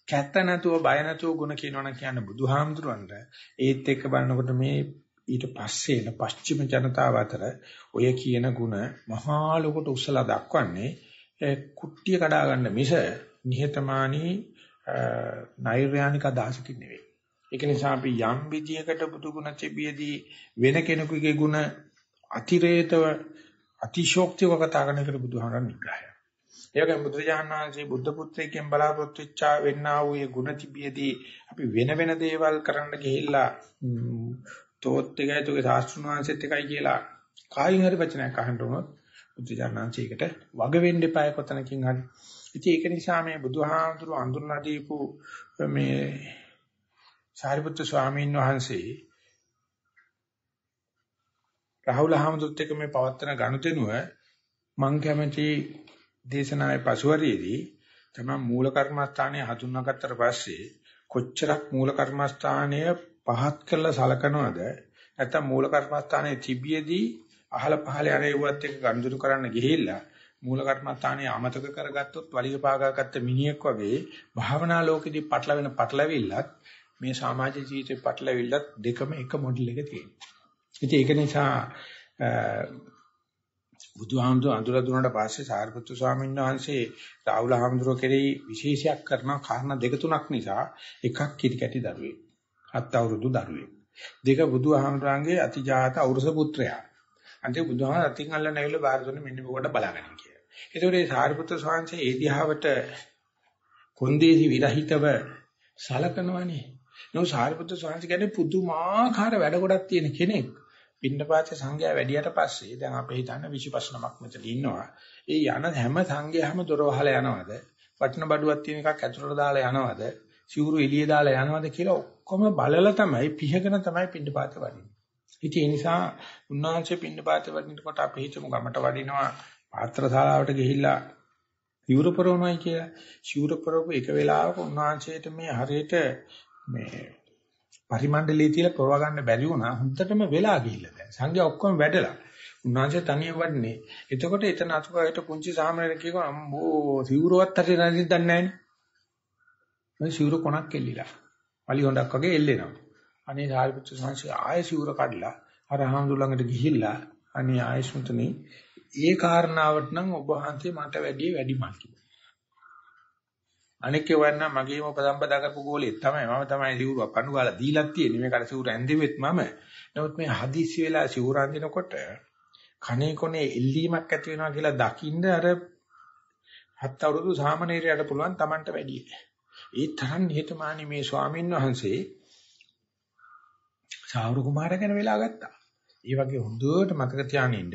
කැත්ත නැතුව බය නැතුව ಗುಣ කියනවනම් කියන්නේ බුදුහාමුදුරන්ට ඒත් එක්ක බලනකොට මේ ඊට පස්සේ එන පශ්චිම ජනතාව අතර ඔය කියන ಗುಣ මහා ලොකට උසලා දක්වන්නේ කුට්ටිය කඩා ගන්න මිස නිහතමානී නෛර්යානික අදහසකින් නෙවෙයි. ඒක නිසා අපි යම් විදියකට බුදු ගුණ තිබියදී වෙන කෙනෙකුගේ ගුණ අතිරේතව අතිශෝක්තිව කතා කරන එකට බුදුහාමරන් නිග්‍රහය. ඒ වගේම බුදුරජාණන් වහන්සේ බුද්ධ පුත්‍රයෙක්ගෙන් බලාපොරොත්තු වෙච්චා වෙන්නා වූ ඒ ಗುಣ තිබියදී අපි වෙන වෙන දේවල් කරන්න ගිහිල්ලා තෝත් එකයි තුගේ සාස්ත්‍රුණ වංශෙත් එකයි කියලා කායින් හරි වචනයක් අහන්න උනොත් බුදුරජාණන් වහන්සේකට වග වෙන්න එපා කොතනකින් හරි. ඉතින් ඒක නිසා මේ බුදුහාමුදුරු අඳුරලා දීපු මේ සාරිපුත්‍ර ස්වාමීන් වහන්සේ රාහුල හාමුදුරුත් එක්ක මේ පවත්තන ගනුදෙනුව මං කැමති දේශනාවේ පසුවරියේදී තමයි මූල කර්මස්ථානය හඳුනාගත්තට පස්සේ කොච්චරක් මූල කර්මස්ථානය පහත් කරලා සලකනවද? නැත්නම් මූල කර්මස්ථානයේ තිබියදී අහල පහල යරෙව්වත් එක්ක ගනුදෙනු කරන්න ගිහිල්ලා මූල කර්මස්ථානයේ අමතක කරගත්තොත් වලිග පාගාගත්ත මිනිහෙක් වගේ භාවනා ලෝකෙදී පටලවෙන පටලවිල්ලත් මේ සමාජ ජීවිතේ පටලවිල්ලත් දෙකම එක මොඩල් එක තියෙනවා. ඉතින් ඒක නිසා බුදුහාමුදුර අඳුර දුන්නාට පස්සේ සාරිපුත්තු ස්වාමීන් වහන්සේ රාහුල හාමුදුරුවෝ කෙරෙහි විශේෂයක් කරන කාරණා දෙක තුනක් නිසා එකක් කිරි කැටි දරුවෙක් හත් අවුරුදු දරුවෙක් දෙක බුදුහාමුදුරන්ගේ අතිජාත අවුරුස පුත්‍රයා අන්තිම බුදුහාම අතින් අල්ලන ඇවිල්ලා බාර දුන්නේ මෙන්න මොකට බලාගන්න කියලා. ඒතකොට මේ සාරිපුත්‍ර ස්වාමීන් ඒ දිහාවට කොන්දේසි විරහිතව සලකනවනේ. නෝ සාරිපුත්‍ර ස්වාමීන් කියන්නේ පුදුමාකාර වැඩ ගොඩක් තියෙන කෙනෙක්. පින්නපාත සංඝයා වැඩියට පස්සේ දැන් අපි හිතන්නේ 25 නමක් මෙතන ඉන්නවා. ඒ යන හැම සංඝයාම දොර වහලා යනවද? වටින බඩුවක් තියෙන එකක් ඇතුළට දාලා යනවද? සිවුරු එළිය දාලා යනවද කියලා ඔක්කොම බලලා තමයි පිහගෙන තමයි පින්නපාත වඩින්නේ. ඉතින් ඒ නිසා උන්වහන්සේ පින්නපාත වඩිනකොට අපි හිතමු ගමට වඩිනවා පාත්‍ර ශාලාවට ගිහිල්ලා සිවුරු පරවනවායි කියලා. සිවුරු පරවපු එක වෙලාවක උන්වහන්සේට මේ හරියට මේ පරිමණ්ඩලයේ තියලා පරව ගන්න බැරි වුණා. හුද්දටම වෙලා ගිහිල්ලා දැන්. සංඝයා ඔක්කොම වැඩලා. උන්වහන්සේ තනියම වඩනේ. එතකොට එතන අතුපයට පුංචි සාමණේර කියනවා අම්බෝ සිවුරවත් හරි නැති දන්නේ නැහැ නේ. මේ සිවුර කොනක් එල්ලිලා. පලි හොඬක් වගේ එල්ලෙනවා. අනේ සාරිපුත්‍ර සංඝයා ආයෙ සිවුර කඩලා අර හාමුදුර ළඟට ගිහිල්ලා අනේ ආයසුතුනි ඒ කාරණාවට නම් ඔබ වහන්සේ මට වැඩි වැඩිමල් කිව්වා. අනික වන්න මගේම උපසම්පදා කරපු ගෝලෙ තමයි මම තමයි සිවුර පණු ගාලා දීලා තියෙන්නේ මේකට සිවුර ඇඳෙවෙත් මම. නමුත් මේ හදිස්සි වෙලා සිවුර අඳිනකොට කණේ කොනේ එල්ලීමක් ඇති වෙනවා කියලා දකින්න අර හත් අවුරුදු සාමනීරයට පුළුවන් Tamanට වැඩි. ඒ තරම් නිහතමානී මේ ස්වාමීන් වහන්සේ සාවුරු කුමාරයා ගැන වෙලා ගත්තා. ඒ වගේ හොඳට මතක තියානින්න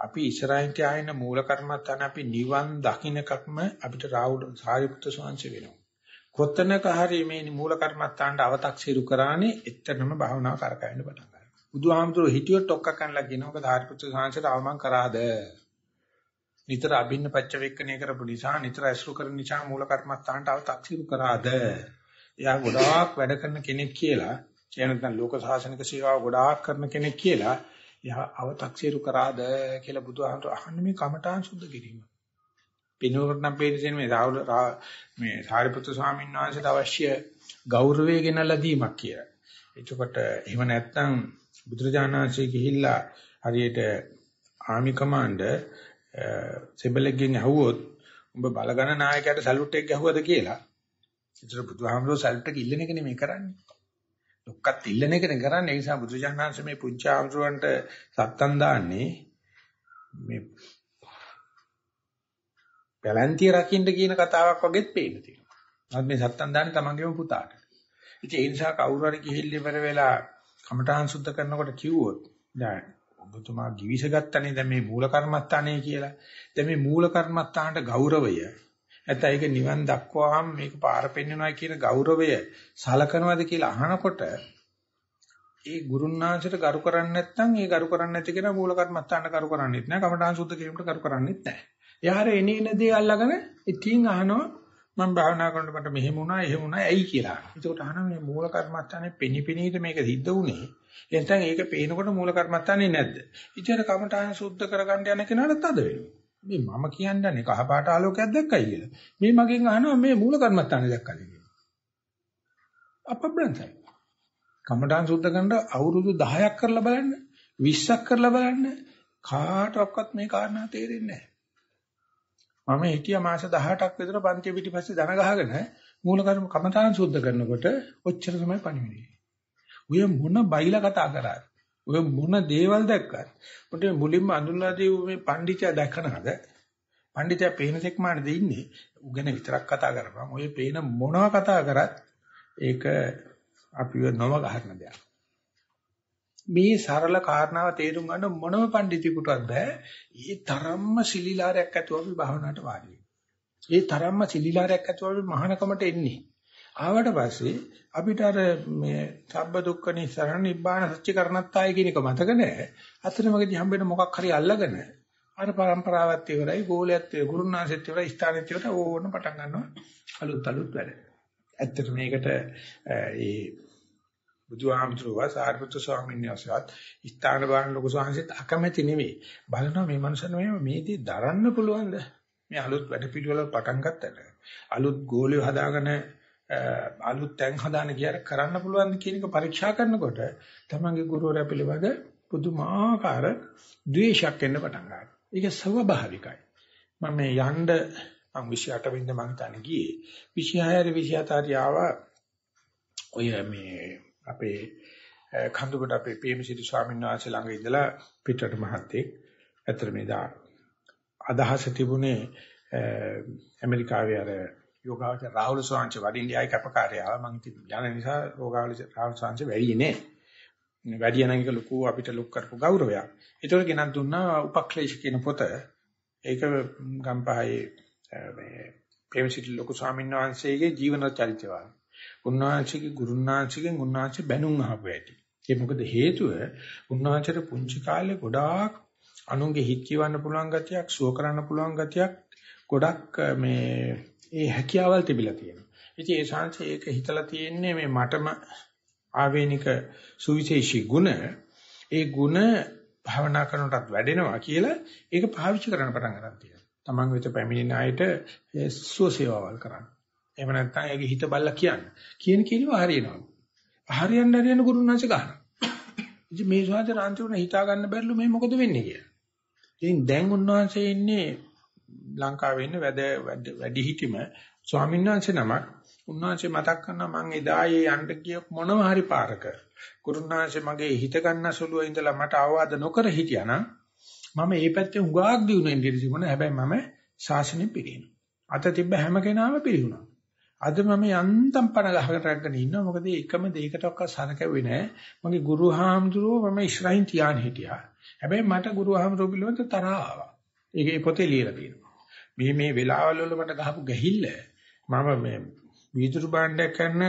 අපි ඉස්සරහින් තියාගෙන මූල කර්මත්තාන අපි නිවන් දකින්නකක්ම අපිට රාහුල සාරිපුත්‍ර ස්වාමීන් වෙනවා. කොතනක හරි මේ මූල කර්මත්තාන්ට අව탁සිරු කරානේ එතරම් භාවනාව කරකැවෙන්න පටන් ගන්නවා. බුදුහාමුදුරුවෝ හිටියොත් ඔක්ක කන්නලා කියනවා සාරිපුත්‍ර ස්වාමීන්ට අවමන් කරාද? නිතර අභින්න පච්චවේක්කණය කරපු නිසා නිතර අසුරු කරන නිසා මූල කර්මත්තාන්ට අව탁සිරු කරාද? එයා ගොඩාක් වැඩ කරන කෙනෙක් කියලා එහෙම නැත්නම් ලෝක සාසනික සේවාව ගොඩාක් කරන කෙනෙක් කියලා එයා අව탁සීරු කරාද කියලා බුදුහාමර අහන්නේ මේ කමඨාන් සුද්ධ කිරීම. පිනවකට නම් පේන්නේ මේ රාහුල මේ සාරිපුත්‍ර ස්වාමීන් වහන්සේට අවශ්‍ය ගෞරවය ගෙනල්ලා දීමක් කියලා. එතකොට එහෙම නැත්නම් බුදුරජාණන් වහන්සේ ගිහිල්ලා හරියට ආමි කමාන්ඩර් සෙබලෙක්ගෙන් අහුවොත් උඹ බලගණ නායකයාට සැලුට් එක ගැහුවද කියලා. ඒතර බුදුහාමරෝ සැලුට් එක ඉල්ලන එක නෙමෙයි කරන්නේ. දුක්ඛත් ඉල්ලන එකනේ කරන්නේ ඒ නිසා බුදුජානනාංශ මේ පුංචි ආමතුරන්ට සත්තන් දාන්නේ මේ පැලැන්තිය රකින්න කියන කතාවක් වගේත් පේන්න තියෙනවා. නමුත් මේ සත්තන් දාන්නේ තමන්ගේම පුතාට. ඉතින් ඒ නිසා කවුරු හරි ගිහිල්ලා ඉවර වෙලා කමඨාන් සුද්ධ කරනකොට කිව්වොත් දැන් ඔබතුමා givis ගත්තනේ දැන් මේ මූල කර්මස්ථානේ කියලා. දැන් මේ මූල කර්මස්ථානට ගෞරවය නැත්නම් ඒක නිවන් දක්වාම මේක පාර පෙන්වනවා කියන ගෞරවය සලකනවාද කියලා අහනකොට ඒ ගුරුන්නාංශයට කරු කරන්නේ නැත්නම් ඒ කරු කරන්නේ නැති කෙනා මූල කර්මස්ථානට කරු කරන්නේත් නැහැ කමඨාන් සුද්ධ කිරීමට කරු කරන්නේත් නැහැ. එයාර එනේන දේ අල්ලගෙන ඉතින් අහනවා මම භාවනා කරනකොට මට මෙහෙම වුණා එහෙම වුණා ඇයි කියලා. ඒකට අහනවා මේ මූල කර්මස්ථානේ පෙනිපෙනීට මේක සිද්ධ වුණේ. එතෙන් ඒක පේනකොට මූල කර්මස්ථානේ නැද්ද? ඉතින් කමඨාන් සුද්ධ කරගන්න යන කෙනාට තද වෙනවා. මේ මම කියන්නේ කහ පාට ආලෝකයක් දැක්කයි කියලා. මේ මගෙන් අහනවා මේ මූල කර්මස්ථානේ දැක්කද කියලා. අපබ්‍රන්තයි. කමඨාන් සුද්ධ කරන අවුරුදු 10ක් කරලා බලන්න 20ක් කරලා බලන්න කාටවත් මේ කාරණා තේරෙන්නේ නැහැ. මම හිටියා මාස 18ක් විතර පන්ති පිටිපස්සේ දන ගහගෙන මූල කර්ම කමඨාන් සුද්ධ කරනකොට ඔච්චර තමයි පණිවිඩය. ඔය මොන බයිලා කතා කරාද? ඔය මොන දේවල් දැක්කත් මට මුලින්ම අඳුනලා දීපු මේ පඬිචා දැකනහද? පඬිචා පේන තෙක් මානද ඉන්නේ? උගෙන විතරක් කතා කරපම් ඔය පේන මොනවා කතා කරත් ඒක අපිව නොව ගහන දෙයක්. මේ සරල කාරණාව තේරුම් ගන්න මොනම පඬිතියෙකුටවත් බෑ. ඒ තරම්ම සිලිලාරයක් ඇතුව අපි භාවනාවට වාඩි ඒ තරම්ම සිලිලාරයක් ඇතුව අපි මහානකමට එන්නේ. ආවට පස්සේ අපිට අර මේ සබ්බ දුක්ඛ නිසරණ නිබ්බාන සත්‍ය කරණත්තාය කියන එක මතක නැහැ. අතරමඟදී හම්බෙන මොකක් හරි අල්ලගෙන අර પરම්පරාවත් ඉවරයි, ගෝලයක් ඉවරයි, ගුරුනාසෙත් ඉවරයි, ස්ථානෙත් ඉවරයි ඕන පටන් ගන්නවා. අලුත් අලුත් වැඩ. ඇත්තට මේකට ඒ බුදුහාමුදුරුව සාරිපුත්‍ර ස්වාමීන් වහන්සේත් ස්ථාන බාන ලොකු ස්වාමීන්සෙත් අකමැති නෙවෙයි. බලනවා මේ මනුස්සයන මේ මේදී දරන්න පුළුවන්ද? මේ අලුත් වැඩ පිළිවෙල පටන් ගත්තට අලුත් ගෝලිය හදාගෙන අලුත් තැන් හදාන කියාර කරන්න පුළුවන් කියන එක පරීක්ෂා කරනකොට තමන්ගේ ගුරුවරයා පිළිබඳ පුදුමාකාර ද්වේෂයක් එන්න පටන් ගන්නවා. ඒක ස්වභාවිකයි. මම මේ යන්න මම 28 වෙනිදා මම තන ගියේ 26 27 ආව ඔය මේ අපේ කඳුකට අපේ පේමසිරි ස්වාමීන් වහන්සේ ළඟ ඉඳලා පිටරට මහත්තයෙක් ඇත්තට මේ දා අදහස තිබුණේ ඇමරිකාවේ අර යෝගාවචර රාහුල ස්වාමීන් වඩින්න යයි කැපකාරයාව මම යන නිසා යෝගාවචර රාහුල ස්වාමීන් වැඩි නේ. වැඩි යන එක ලොකු අපිට ලොක් කරපු ගෞරවයක්. ඒතකොට ගෙනත් දුන්නා උපක්ලේශ කියන පොත. ඒක ගම්පහේ මේ ප්‍රේමසිරි ලොකු ස්වාමීන් වහන්සේගේ ජීවන චරිතය වගේ. උන්වහන්සේගේ ගුරුනාංශිකෙන් උන්වහන්සේ බැනුම් අහපු ඇති. ඒ මොකද හේතුව උන්වහන්සේට පුංචි කාලේ ගොඩාක් අනුන්ගේ හිත් කියවන්න පුළුවන් ගතියක්, සුව කරන්න පුළුවන් ගතියක් ගොඩක් මේ ඒ හැකියාවල් තිබිලා තියෙනවා. ඉතින් ඒ ශාංශ ඒක හිතලා තියෙන්නේ මේ මටම ආවේනික සුවිශේෂී ගුණ ඒ ගුණ භවනා කරනටත් වැඩෙනවා කියලා ඒක පාවිච්චි කරන්න පටන් ගන්න තියෙනවා. Taman වෙත පැමිණෙන අයට සුව සේවාවල් කරන්න. එහෙම නැත්නම් ඒකේ හිත බල්ලා කියන්න. කියන කිලිව හරියනවා. හරියන්න හරියන්න ගුරුනාංශ ගන්නවා. ඉතින් මේ ස්වාමීන් වහන්සේ හිතා ගන්න බැරිලු මේ මොකද වෙන්නේ කියලා. ඉතින් දැන් උන්වහන්සේ ඉන්නේ ලංකාවේ ඉන්න වැඩ වැඩි හිටිම ස්වාමීන් වහන්සේ නමක් උන්වහන්සේ මතක් කරනවා මම එදා ඒ යන්න ගිය මොනම හරි පාරක ගුරුනාංශේ මගේ හිත ගන්න සුළුව ඉඳලා මට අවවාද නොකර හිටියානම් මම මේ පැත්තේ උගාක් දිනුන ඉඳී තිබුණා හැබැයි මම ශාසනය පිළිගන්නවා අත තිබ්බ හැම කෙනාම පිළිගුණා අද මම යන්තම් පණ ගහකට රැගෙන ඉන්නවා. මොකද එකම දෙයකටවත් සරකෙව්වේ නැහැ. මගේ ගුරු හාමුදුරුවෝ මම ඉස්රායින් තියාන හිටියා. හැබැයි මට ගුරු හාමුදුරුවෝ පිළිබඳ තරහ ආවා. ඒකේ පොතේ ලියලා තියෙනවා. මේ මේ වෙලාවල් වල මට ගහපු ගැහිල්ල මම මේ වීදුරු භාණ්ඩයක් කරන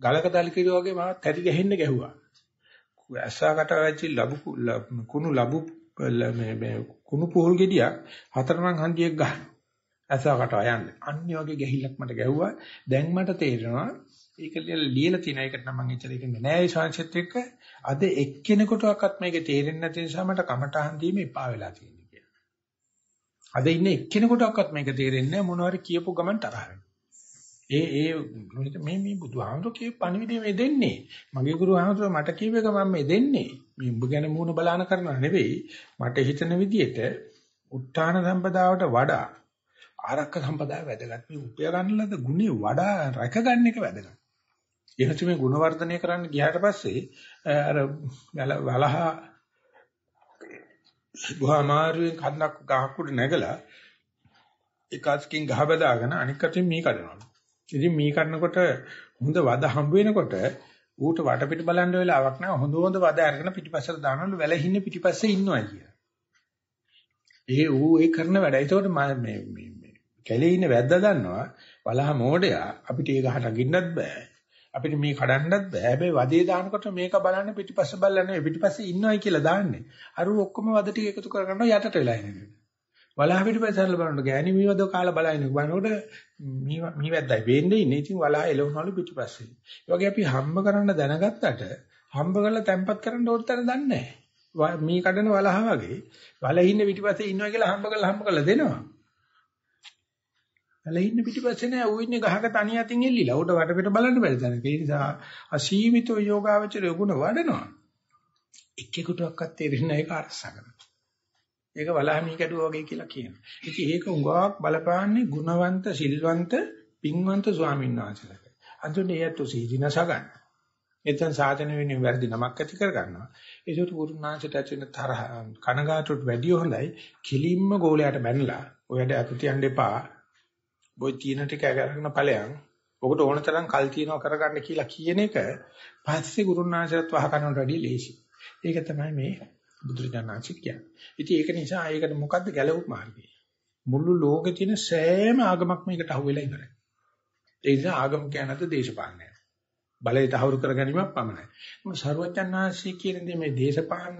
ගලක දල් කිරෝ වගේ මම තැටි ගහෙන්න ගැහුවා. ඇස්සකට වැච්චි ලබු කුණු ලබු මේ මේ කුණු පොල් ගෙඩියක් හතරමං හන්දියක් ගහන. ඇස්සකට යන්නේ. අන්නේ වගේ ගැහිල්ලක් මට ගැහුවා. දැන් මට තේරෙනවා ඒක ලියලා තියෙන එකට නම් මම ඉතල ඉන්නේ නෑ ඒ ශාංශෙත් එක්ක. අද එක්කෙනෙකුටවත් මේක තේරෙන්නේ නැති නිසා මට කමටහන් දීම එපා වෙලා තියෙනවා කියලා. අද ඉන්නේ එක්කෙනෙකුටවත් මේක තේරෙන්නේ නෑ මොනවාරි කියපු ගමන් තරහ වෙනවා. ඒ ඒ මේ මේ බුදුහාමුදුරුවෝ කියප පණිවිඩය මේ දෙන්නේ. මගේ ගුරුහාමුදුරුවෝ මට කියව එක මම මේ දෙන්නේ. මේ උඹ ගැන මූණ බලාන කරනවා නෙවෙයි. මට හිතන විදිහට උත්තාන සම්පදාවට වඩා ආරක්ක සම්පදාය වැදගත්. මේ උපය ගන්න ලද ගුණේ වඩා රැකගන්න එක වැදගත්. එහෙනම් මේ ගුණ වර්ධනය කරන්න ගියාට පස්සේ අර වලහා බුහාමාරුවෙන් කන්දක් ගහක් උඩ නැගලා එකස්කින් ගහ බදාගෙන අනික් අතින් මේ කඩනවා. ඉතින් මේ කරනකොට හොඳ වද හම්බ වෙනකොට ඌට වටපිට බලන්න වෙලාවක් නැහැ. හොඳ හොඳ වද අරගෙන පිටිපස්සට දානවලු වැලහින්නේ පිටිපස්සේ ඉන්නවා කියලා. ඒ ඌ ඒ කරන වැඩ. ඒතකොට මේ මේ මේ කැලේ ඉන්න වැද්දා දන්නවා වලහ මෝඩයා අපිට ඒ ගහට අගින්නත් බෑ. අපිට මේ කඩන්නත් බෑ. හැබැයි වදේ දානකොට මේක බලන්න පිටිපස්ස බලලා නෙවෙයි පිටිපස්සේ ඉන්නවයි කියලා දාන්නේ. අර ඔක්කොම වද ටික එකතු කරගන්නවා යටට වෙලා ඉන්නේ. වලහ පිටිපස්සට බලනකොට ගෑණි මීවද කාලා බලන්නේ. බලනකොට මීවැද්දයි වෙන්නේ ඉන්නේ. ඉතින් වලහ එළවනවලු පිටිපස්සේ. ඒ වගේ අපි හම්බ කරන්න දැනගත්තට හම්බ කරලා තැම්පත් කරන්න ඕන තරම් දන්නේ නැහැ. මී කඩන වලහ වගේ වල ඉන්න පිටිපස්සේ ඉන්නවා කියලා හම්බ කරලා හම්බ කරලා දෙනවා. වල ඉන්න පිටිපස්සේ නෑ ඌ ඉන්නේ ගහක තනිය අතින් එල්ලිලා. ඌට වටපිට බලන්න බැරි තැනක. ඒ නිසා අසීමිතව යෝගාවචරය ගුණ වඩනවා. එක්කෙකුටවත් තේරෙන්නේ නැහැ ඒක අරසා කරනවා. ඒක වලහමී කැඩුවා වගේ කියලා කියනවා. ඉතින් ඒක උඟාවක් බලපාන්නේ ගුණවන්ත, සිල්වන්ත, පින්වන්ත ස්වාමීන් වහන්සේලාට. අන්තිමට ඒත් සීදීනස ගන්න. එතෙන් සාධන වෙන්නේ වැරදි නමක් ඇති කර ගන්නවා. ඒකට ගුරුනාංශයට ඇතුළේ තරහ කනගාටුට වැඩිය හොඳයි. කිලින්ම ගෝලයට බැනලා ඔයඩ අත තියන්න එපා. බොයි තීන ටික අරගෙන ඵලයන්. ඔකට ඕන තරම් කල් තියනවා කරගන්න කියලා කියන එක පස්සේ ගුරුනාංශයත් වහ කරනට වැඩිය ලේසි. ඒක තමයි මේ බුදුරජාණන්සේ කියන්නේ. ඉතින් ඒක නිසා ඒකට මොකද්ද ගැලවුම් මාර්ගය? මුළු ලෝකේ තියෙන සෑම ආගමක් මේකට අහුවෙලා ඉවරයි. ඒ නිසා ආගම කියනද දේශපාලනය. බලය තහවුරු කර ගැනීමක් පමණයි. මොකද ਸਰවඥාන්සේ කියන්නේ මේ දේශපාලන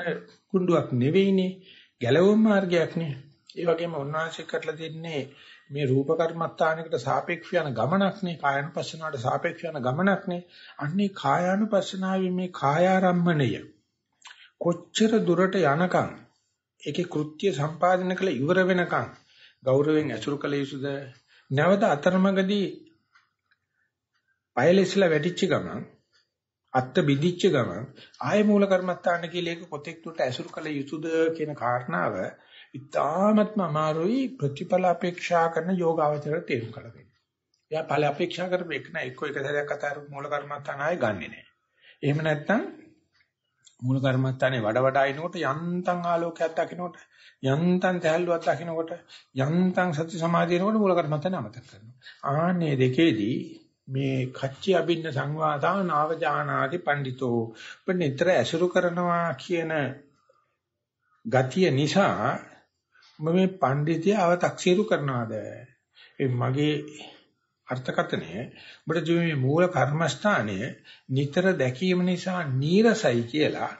කුණ්ඩුවක් නෙවෙයිනේ. ගැලවුම් මාර්ගයක් නේ. ඒ වගේම උන්වහන්සේ කරලා දෙන්නේ මේ රූප කර්මස්ථානයකට සාපේක්ෂ යන ගමනක් නේ කායानुපස්සනාවට සාපේක්ෂ යන ගමනක් නේ අන්නේ කායානුපස්සනාවේ මේ කායාරම්මණය කොච්චර දුරට යනකම් ඒකේ කෘත්‍ය සම්පාදනය කළ ඉවර වෙනකම් ගෞරවයෙන් ඇසුරු කළ යුතුද? නැවත අතරමඟදී පයලෙස්ලා වැටිච්ච ගමන් අත්ත බිදිච්ච ගමන් ආය මූල කර්මත්තාන්න කියලා ඒක කොතෙක් දුරට ඇසුරු කළ යුතුද කියන කාරණාව ඉතාමත්ම අමාරුයි ප්‍රතිඵල අපේක්ෂා කරන යෝගාවචර තේරුම් කරගන්න. එයා ඵල අපේක්ෂා කරපෙක් නෑ එක්ක එක සැරයක් අතර මූල කර්මත්තාන ආයේ ගන්නෙ නෑ. එහෙම නැත්නම් මූල කර්මස්ථානේ වඩ වඩා එනකොට යන්තම් ආලෝකයක් දකින්නකොට යන්තම් තැල්ලුවක් දකින්නකොට යන්තම් සති සමාධිය එනකොට මූල කර්මස්ථානේ අමතක කරනවා. ආන්නේ දෙකේදී මේ කච්චි අබින්න සංවාදා නාවජානාති පඬිතෝ පෙනිතර ඇසුරු කරනවා කියන ගතිය නිසා මම මේ පඬිතිය අව탁සීරු කරනවාද? මගේ අර්ථකතනය ඔබට මේ මූල කර්මස්ථානය නිතර දැකීම නිසා නීරසයි කියලා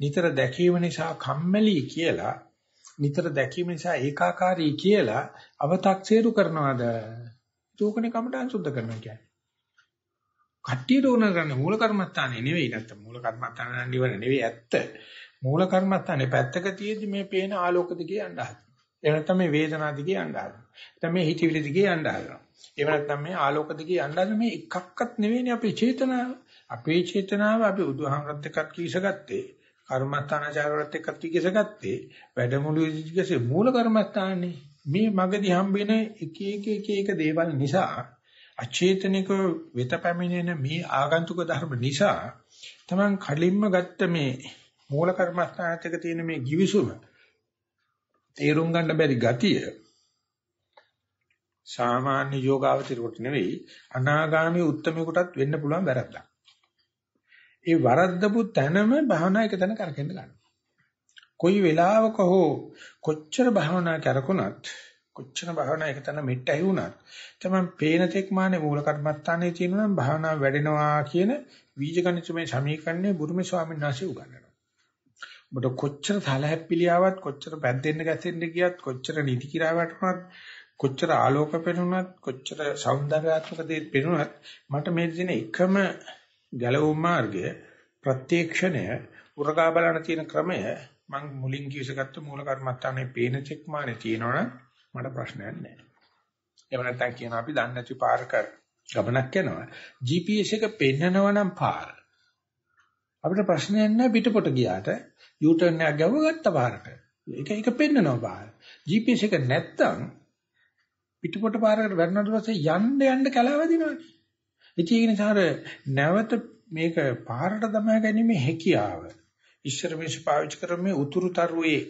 නිතර දැකීම නිසා කම්මැලි කියලා නිතර දැකීම නිසා ඒකාකාරී කියලා අව탁සේරු කරනවාද? ඒකනේ කමටහන් සුද්ධ කරනවා කියන්නේ. කට්ටියට උන ගන්න මූල කර්මස්ථානේ නෙවෙයි නැත්තම් මූල කර්මස්ථාන නිවන නෙවෙයි ඇත්ත. මූල කර්මස්ථානේ පැත්තක තියෙදි මේ පේන ආලෝක දිගේ යන්න හදනවා. එහෙම නැත්නම් මේ වේදනා දිගේ යන්න හදනවා නැත්නම් මේ හිතවිලි දිගේ යන්න හදනවා එහෙම නැත්නම් මේ ආලෝක දිගේ යන්න මේ එකක්වත් නෙවෙයිනේ අපේ චේතනාව. අපේ චේතනාව අපි උදාහරණයක් එක්ක කීසගත්තේ. කර්මස්ථානචාරවලත් එක්ක කීසගත්තේ. වැඩමුළුවේදී මූල කර්මස්ථානේ. මේ මගදී හම්බෙන එක එක එක එක දේවල් නිසා අචේතනික වෙත පැමිණෙන මේ ආගන්තුක ධර්ම නිසා තමන් කලින්ම ගත්ත මේ මූල කර්මස්ථානත් එක්ක තියෙන මේ givisuma තේරුම් ගන්න බැරි ගතිය සාමාන්‍ය යෝගාවචරයට නෙවෙයි අනාගාමී උත්තමයෙකුටත් වෙන්න පුළුවන් වැරද්දක්. ඒ වරද්දපු තැනම භාවනා එක තැන කරකෙන්න ගන්න. කොයි වෙලාවක හෝ කොච්චර භාවනා කරකුණත් කොච්චර භාවනා එක තැන මෙට්ට ඇහුණත් තමයි පේන තෙක් මානේ මූල කර්මස්ථානයේ තියෙනවා නම් භාවනා වැඩෙනවා කියන වීජගණිතමය සමීකරණය බුරුමේ ස්වාමීන් වහන්සේ උගන්වනවා. ඔබට කොච්චර තලහැප්පිලියාවක් කොච්චර පැද්දෙන්න ගැසෙන්න ගියත් කොච්චර නිදි කිරා වැටුණත් කොච්චර ආලෝක පෙනුනත් කොච්චර సౌందర్యාත්මක දේ පෙනුනත් මට මේ දින එකම ගැලවුම් මාර්ගය ප්‍රත්‍යක්ෂණය උරගා බලන තියෙන ක්‍රමය මං මුලින් කිව්සගත්ත මූල කර්මත්තානේ පේන චෙක් මානේ තියෙනවනම් මට ප්‍රශ්නයක් නැහැ. එහෙම නැත්නම් කියනවා අපි දන්නේ නැති පාරක ගමනක් යනවා. GPS එක පෙන්නනවා නම් පාර. අපිට ප්‍රශ්නයක් නැහැ පිටපොට ගියාට U-turn එකක් ගව ගත්ත පාරට. ඒක ඒක පෙන්නනවා පාර. GPS එක නැත්තම් පිටපොට පාරකට වැටුණාට පස්සේ යන්න යන්න කලාවදිනවනේ. ඒක නිසා නැවත මේක පාරට තමයි ගැනීම හැකියාව. ඉස්සර මේක පාවිච්චි කරන්නේ උතුරු තරුවේ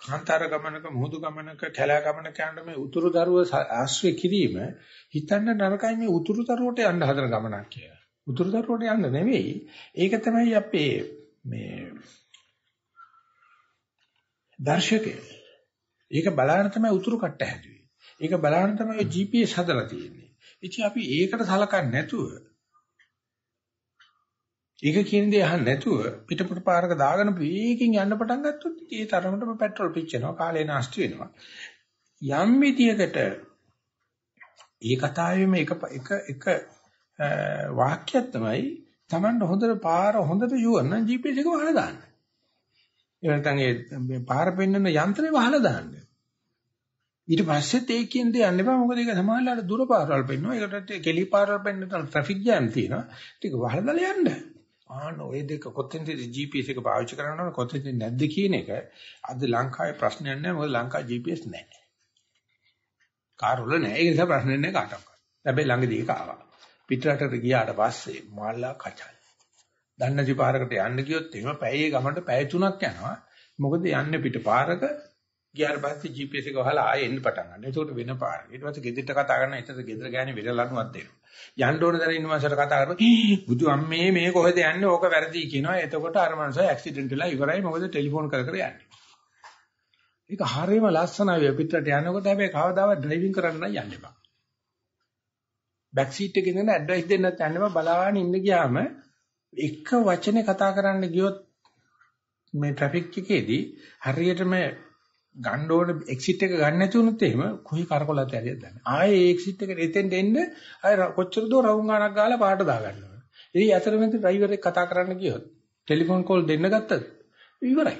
කාන්තාර ගමනක මුහුදු ගමනක කැලෑ ගමනක යන මේ උතුරු දරුව ආශ්‍රය කිරීම හිතන්න නරකයි මේ උතුරු දරුවට යන්න හදන ගමනක් කියලා. උතුරු දරුවට යන්න නෙවෙයි. ඒක තමයි අපේ මේ දර්ශකය. ඒක බලන්න තමයි උතුරු කට්ට හැදුවේ. ඒක බලන්න තමයි GPS හදලා තියෙන්නේ. ඉතින් අපි ඒකට සලකන්නේ නැතුව ඒක කියන දේ අහන්න නැතුව පිටපොට පාරක දාගෙන වේගින් යන්න පටන් ගත්තොත් ඒ තරමටම පෙට්‍රල් පිච්චෙනවා කාලේ නාස්ති වෙනවා. යම් විදියකට ඒ කතාවේම එක එක එක වාක්‍යයක් තමයි Tamanට හොඳට පාර හොඳට යුවන GPS එක වහලා දාන්න. ඒ නැත්නම් ඒ පාර පෙන්වන යන්ත්‍රේ වහලා දාන්න. ඊට පස්සෙත් ඒ කියන්නේ යන්න එපා. මොකද ඒක සමාජලාට දුර පාරවල් පෙන්වනවා. ඒකට කෙලි පාරවල් පෙන්වන ට්‍රැෆික් ජෑම් තියෙනවා. ටික වහලා යන්න. ආන ඔය දෙක කොතෙන්ද GPS එක පාවිච්චි කරනවද කොතෙන්ද නැද්ද කියන එක? අද ලංකාවේ ප්‍රශ්නයක් නැහැ. මොකද ලංකාවේ GPS නැහැ. කාර් වල නැහැ. ඒ නිසා ප්‍රශ්නයක් නැහැ කාටවත්. හැබැයි ළඟදී ඒක ආවා. පිටරටට ගියාට පස්සේ මල්ලා කචල් දන්නසි පාරකට යන්න ගියොත් එහෙම පැයේ ගමන්ට පැය තුනක් යනවා මොකද යන්නේ පිට පාරක ගියාට පස්සේ GPS එක වහලා ආයෙ එන්න පටන් ගන්නවා. ඒකට වෙන පාර. ඊට පස්සේ ගෙදරට කතා කරන ඉතින් ගෙදර ගෑණි වෙල ලණුවක් දෙනවා. යන්න ඕන දැන ඉන්න මාසට කතා කරපුවා බුදු අම්මේ මේ කොහෙද යන්නේ ඕක වැරදි කියනවා. එතකොට අර මනුස්සයා ඇක්සිඩන්ට් වෙලා ඉවරයි. මොකද ටෙලිෆෝන් කර කර යන්නේ. ඒක හරියම ලස්සනයි පිටරට යනකොට හැබැයි කවදාවත් ඩ්‍රයිවිං කරන්න නම් යන්න එපා. බෑක් සීට් එකේ ඉඳන් ඇඩ්වයිස් දෙන්නත් යන්න එපා. බලාගෙන ඉන්න ගියාම එක වචනේ කතා කරන්න ගියොත් මේ ට්‍රැෆික් එකේදී හරියටම ගන්න ඕන එක්සිට් එක ගන්න නැති වුණොත් එහෙම කොයි කරකොලත් ඇරියද දන්නේ. ආයේ ඒ එක්සිට් එකට එතෙන්ට එන්න ආයේ කොච්චර දෝ රවුම් ගානක් ගාලා පාට දා ගන්නවා. ඉතින් අතරමැද ඩ්‍රයිවර් එක්ක කතා කරන්න ගියොත් ටෙලිෆෝන් කෝල් දෙන්න ගත්තද ඉවරයි.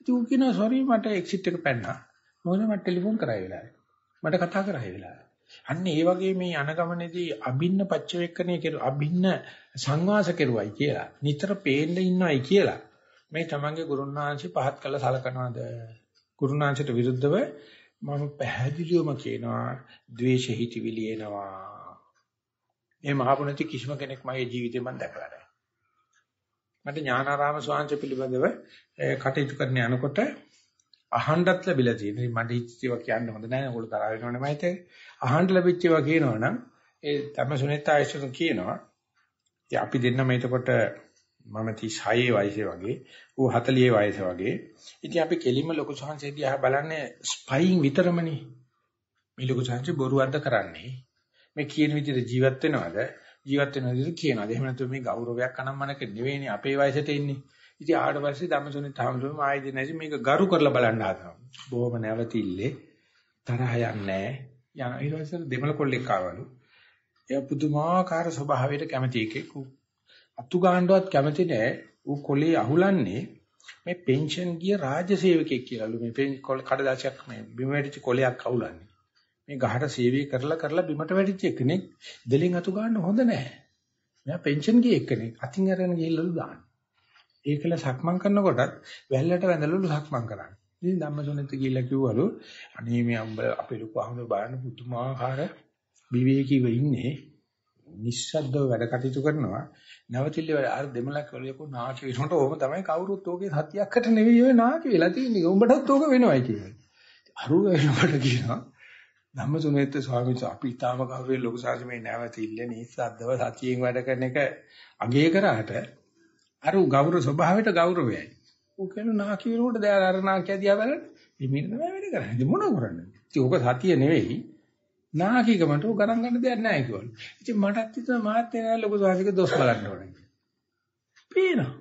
ඉතින් ඌ කියනවා සෝරි මට එක්සිට් එක පැන්නා. මොකද මට ටෙලිෆෝන් කරා ඒ වෙලාවේ. මට කතා කරා ඒ වෙලාවේ. අන්න ඒ වගේ මේ අනගමනේදී අභින්න පච්චවේක්කණය කෙරු අභින්න සංවාස කෙරුවයි කියලා. නිතර පේන්න ඉන්නවයි කියලා. මේ තමන්ගේ ගුරුනාංශي පහත් කළ සලකනවාද? ගුරුනාංශයට විරුද්ධව මම පැහැදිලිවම කියනවා ද්වේෂ හිතවිලි එනවා. මේ මහපුණති කිසිම කෙනෙක් මගේ ජීවිතේ මම දැකලා නැහැ. මට ඥානාරාම ස්වාමීන් පිළිබඳව කටයුතු කරන්න යනකොට අහන්නත් ලැබිලා තියෙනවා. මට ඉච්චිව කියන්න හොඳ නැහැ. ඕගොල්ලෝ තරහ වෙනවනේ මම හිතේ. අහන්න ලැබිච්ච ඒවා කියනවනම් ඒ තම සුනිතා ආයශන කියනවා. අපි දෙන්නම එතකොට මම 36 වයසේ වගේ ඌ 40 වයසේ වගේ ඉතින් අපි කෙලින්ම ලොකු සංහසේ දිහා බලන්නේ ස්පයින් විතරමනේ මේ ලොකු සංහසේ බොරුවක්ද කරන්නේ මේ කියන විදිහට ජීවත් වෙනවද ජීවත් වෙන විදිහට කියනවාද එහෙම නැත්නම් මේ ගෞරවයක් අනම්මනක නෙවෙයිනේ අපේ වයසට එන්නේ ඉතින් ආවට පස්සේ ධම්මසොනේ තාමසොනේ ආයෙත් නැසි මේක ගරු කරලා බලන්න හදනවා බොහොම නැවතිල්ලේ තරහ යන්නේ යන ඊට පස්සේ දෙමළ කොල්ලෙක් ආවලු එයා පුදුමාකාර ස්වභාවයට කැමති එකෙක් අතු ගාණ්ඩවත් කැමති නෑ. ඌ කොලේ අහුලන්නේ මේ පෙන්ෂන් ගිය රාජ්‍ය සේවකයෙක් කියලාලු මේ කඩදාසියක් මේ බිම වැටිච්ච කොලයක් අහුලන්නේ. මේ ගහට සේවය කරලා කරලා බිමට වැටිච්ච කෙනෙක් දෙලින් අතු ගන්න හොඳ නැහැ. මෙයා පෙන්ෂන් ගිය එක්කෙනෙක් අතින් අරගෙන ගිහිල්ලලු දාන්න. ඒකල සක්මන් කරනකොටත් වැල්ලට වැඳලලු සක්මන් කරන්නේ. ඉතින් ධම්මසොනෙත් ගිහිල්ලා කිව්වලු අනේ මේ අම්බ අපේ ලොකු අහමුද බලන්න පුදුමාකාර විවේකීව ඉන්නේ. නිස්සද්දව වැඩ කටයුතු කරනවා. නැවතිල්ල වැඩ අර දෙමලක් වලියකෝ නාකි වෙනකොට ඕම තමයි කවුරුත් ඕකේ සතියක්කට නෙවෙයි ඔය නාකි වෙලා තියෙන්නේ. උඹටත් ඕක වෙනවයි කියන්නේ අරුව වෙනකොට කියනවා ධම්මසුනේත් ස්වාමීන් වහන්සේ අපි ඊටාම කවුරුේ ලොකු සාසමේ නැවත ඉල්ලේ නිස්සද්දව සතියෙන් වැඩ කරන එක අගේ කරාට අර ගෞරව ස්වභාවයට ගෞරවයයි. ඌ කියන නාකි විරුවට දැන් අර නාකිය දිහා බලන්න. මේ තමයි වැඩ කරන්නේ. ඉතින් මොනව කරන්නේ? ඉතින් ඕක සතිය නෙවෙයි. නාකිකමට ඌ ගණන් ගන්න දෙයක් නැහැ කිව්වලු. ඉතින් මටත් හිතුවා මාත් එනවා ලොකු සාසික දොස් බලන්න ඕනේ. පේනවා.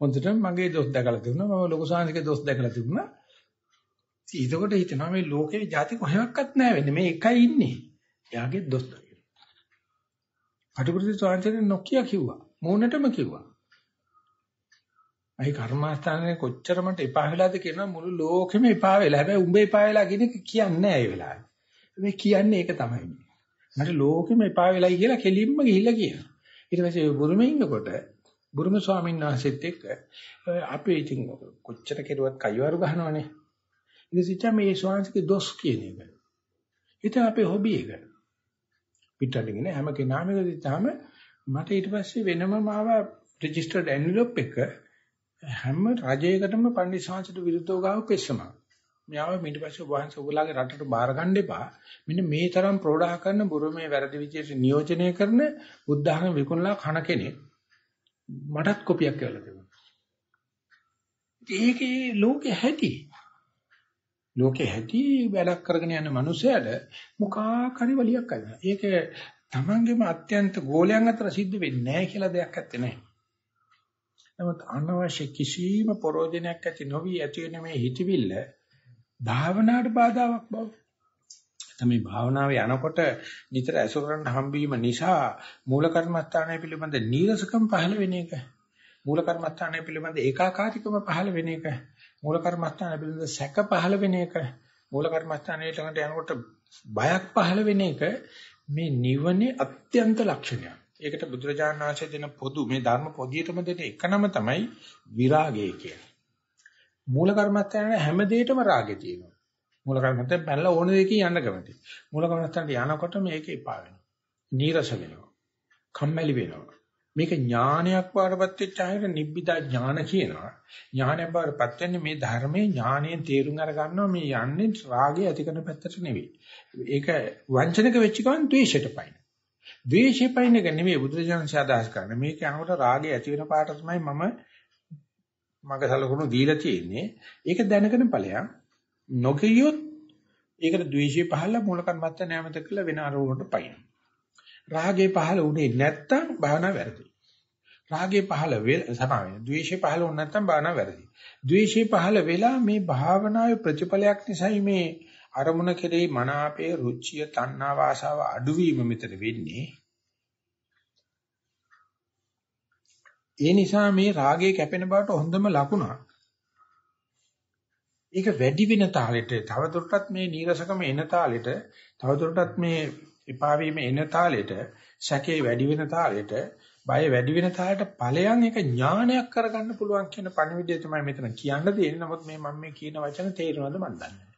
හොඳට මගේ දොස් දැකලා තිබුණා. මම ලොකු සාසික දොස් දැකලා තිබුණා. ඊටකොට හිතනවා මේ ලෝකේ ಜಾති කොහෙවත් නැහැ වෙන්නේ. මේ එකයි ඉන්නේ. එයාගේ දොස් දකින්න. අටපුරුදු ස්වාමීන් නොකිය කිව්වා. මූණටම කිව්වා. අයි කර්මාස්ථානේ කොච්චර මට එපා වෙලාද කියනවා මුළු ලෝකෙම එපා වෙලා. හැබැයි උඹ එපා වෙලා කියන එක කියන්නේ නැහැ ඒ වෙලාවේ. මේ කියන්නේ ඒක තමයි. මට ලෝකෙම එපා වෙලයි කියලා කෙලින්ම ගිහිල්ලා කියනවා. ඊට පස්සේ බුරුමේ ඉන්නකොට බුරුම ස්වාමීන් වහන්සේත් එක්ක අපි ඉතින් කොච්චර කෙරුවත් කයිවරු ගහනවනේ. ඉතින් මේ ස්වාමීන්ගේ දොස් කියන එක. ඉතින් අපේ හොබි එක. පිටරටින් හැම කෙනාම එකදිතාම මට ඊට පස්සේ වෙනම මාව රෙජිස්ටර්ඩ් එන්වලොප් එක හැම රජයකටම පණ්ඩිත ශාන්සට විරුද්ධව ගාව පෙස්සනවා. මෙයාව ඊට පස්සේ වහන්සේ ඔයගොල්ලන්ගේ රටට බාර ගන්න එපා. මෙන්න මේ තරම් ප්‍රෝඩා කරන බුරුමේ වැරදි විදියට නියෝජනය කරන බුද්ධහම විකුණලා කන කෙනෙක් මටත් කොපියක් කියලා තිබුණා. ඒකේ ලෝකෙ හැටි ලෝකේ හැටි වැඩක් කරගෙන යන මනුස්සයාට මොකක් හරි වලියක් අදිනවා. ඒක තමන්ගේම අත්‍යන්ත ගෝලයන් අතර සිද්ධ වෙන්නේ නැහැ කියලා දෙයක් ඇත්තේ නැහැ. නමුත් අනවශ්‍ය කිසිම ප්‍රෝජනයක් ඇති නොවි ඇති වෙන මේ හිතවිල්ල භාවනාවට බාධාවක් බව. තමයි භාවනාවේ යනකොට නිතර ඇසුර කරන්න හම්බීම නිසා මූල කර්මස්ථානය පිළිබඳ නීරසකම් පහළ වෙන එක. මූල කර්මස්ථානය පිළිබඳ ඒකාකාරීකම පහළ වෙන එක. මූල කර්මස්ථාන පිළිබඳ සැක පහළ වෙන එක මූල කර්මස්ථානයේ ළඟට යනකොට බයක් පහළ වෙන එක මේ නිවනේ අත්‍යන්ත ලක්ෂණයක්. ඒකට බුදුරජාණන් වහන්සේ දෙන පොදු මේ ධර්ම පොදියටම දෙන එකනම තමයි විරාගය කියන්නේ. මූල කර්මස්ථානයේ හැම දෙයකම රාගය තියෙනවා. මූල කර්මස්ථානයේ පැනලා ඕන දෙයකින් යන්න කැමති. මූල කර්මස්ථානට යනකොට මේක එපා වෙනවා. නීරස වෙනවා. කම්මැලි වෙනවා. මේක ඥානයක් වඩපත් වෙච්ච අයට නිබ්බිදා ඥාන කියනවා. ඥානයක් වඩපත් වෙන්නේ මේ ධර්මයේ ඥානයෙන් තේරුම් අර ගන්නවා මේ යන්නේ රාගය ඇති කරන පැත්තට නෙවෙයි. ඒක වංචනික වෙච්ච ගමන් ද්වේෂයට පයින්. ද්වේෂය පයින් එක නෙවෙයි බුදුරජාණන් ශාදාස් කරන්නේ. මේක යනකොට රාගය ඇති වෙන පාට තමයි මම මග සලකුණු දීලා තියෙන්නේ. ඒක දැනගෙන ඵලයක්. නොකියොත් ඒකට ද්වේෂය පහළ මූල කර්මත්ත නැමත කළ වෙන අරමුණට පයින්. රාගේ පහළ වුණේ නැත්තම් භාවනාව වැරදි. රාගේ පහළ වෙල සමාවෙන. ද්වේෂේ පහළ වුණ නැත්තම් භාවනාව වැරදි. ද්වේෂේ පහළ වෙලා මේ භාවනාවේ ප්‍රතිඵලයක් නිසායි මේ අරමුණ කෙරෙහි මනාපේ රුචිය තණ්හා වාසාව අඩුවීම මෙතන වෙන්නේ. ඒ නිසා මේ රාගයේ කැපෙන බවට හොඳම ලකුණක්. ඒක වැඩි වෙන තාලෙට තවදුරටත් මේ නීරසකම එන තාලෙට තවදුරටත් මේ එපා වීම එන තාලෙට සැකේ වැඩි වෙන තාලෙට බය වැඩි වෙන තාලෙට ඵලයන් එක ඥානයක් කරගන්න පුළුවන් කියන පණිවිඩය තමයි මෙතන කියන්න තියෙන්නේ. නමුත් මේ මම මේ කියන වචන තේරෙනවද මන් දන්නේ නැහැ.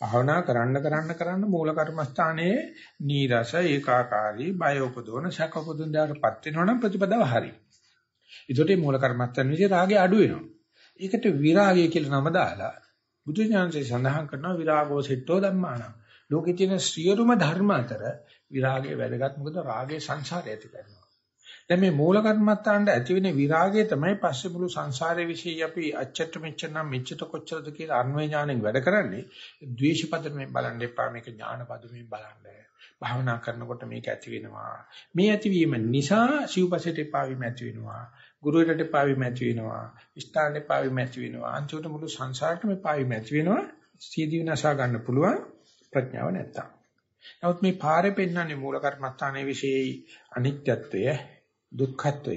භාවනා කරන්න කරන්න කරන්න මූල කර්මස්ථානයේ නීරස ඒකාකාරී බය උපදවන සැක උපදින දාටපත් වෙනවනම් ප්‍රතිපදාව හරි. ඒකට මූල කර්මස්ථාන විදිහට රාගය අඩු වෙනවා. ඒකට විරාගය කියලා නම දාලා බුදු ඥානසේ සඳහන් කරනවා විරාගෝ සිට්ඨෝ ධම්මාන. ලෝකේ තියෙන සියලුම ධර්ම අතර විරාගය වැදගත් මොකද රාගය සංසාරය ඇති කරනවා. දැන් මේ මූල කර්මත්තාන්ට ඇති වෙන විරාගය තමයි පස්සේ මුළු සංසාරයේ વિશે අපි අච්චට මෙච්චර නම් මෙච්චර කොච්චරද කියලා අන්වේ ඥාණයෙන් වැඩ කරන්නේ. ද්වේෂ පදයෙන් බලන්න එපා මේක ඥාන පදයෙන් බලන්න. භාවනා කරනකොට මේක ඇති වෙනවා. මේ ඇතිවීම නිසා සිව්පසෙට එපා වීම ඇති වෙනවා. ගුරුවරට එපා වීම ඇති වෙනවා. ස්ථානෙ එපා වීම ඇති වෙනවා. අන්තිමට මුළු සංසාරෙටම එපා වීම ඇති වෙනවා. සීදී විනාශා ගන්න පුළුවන්. ප්‍රඥාව නැත්තම්. නමුත් මේ පාරේ පෙන්වන්නේ මූල කර්මස්ථානයේ විශේෂයි අනිත්‍යත්වය, දුක්ඛත්වය,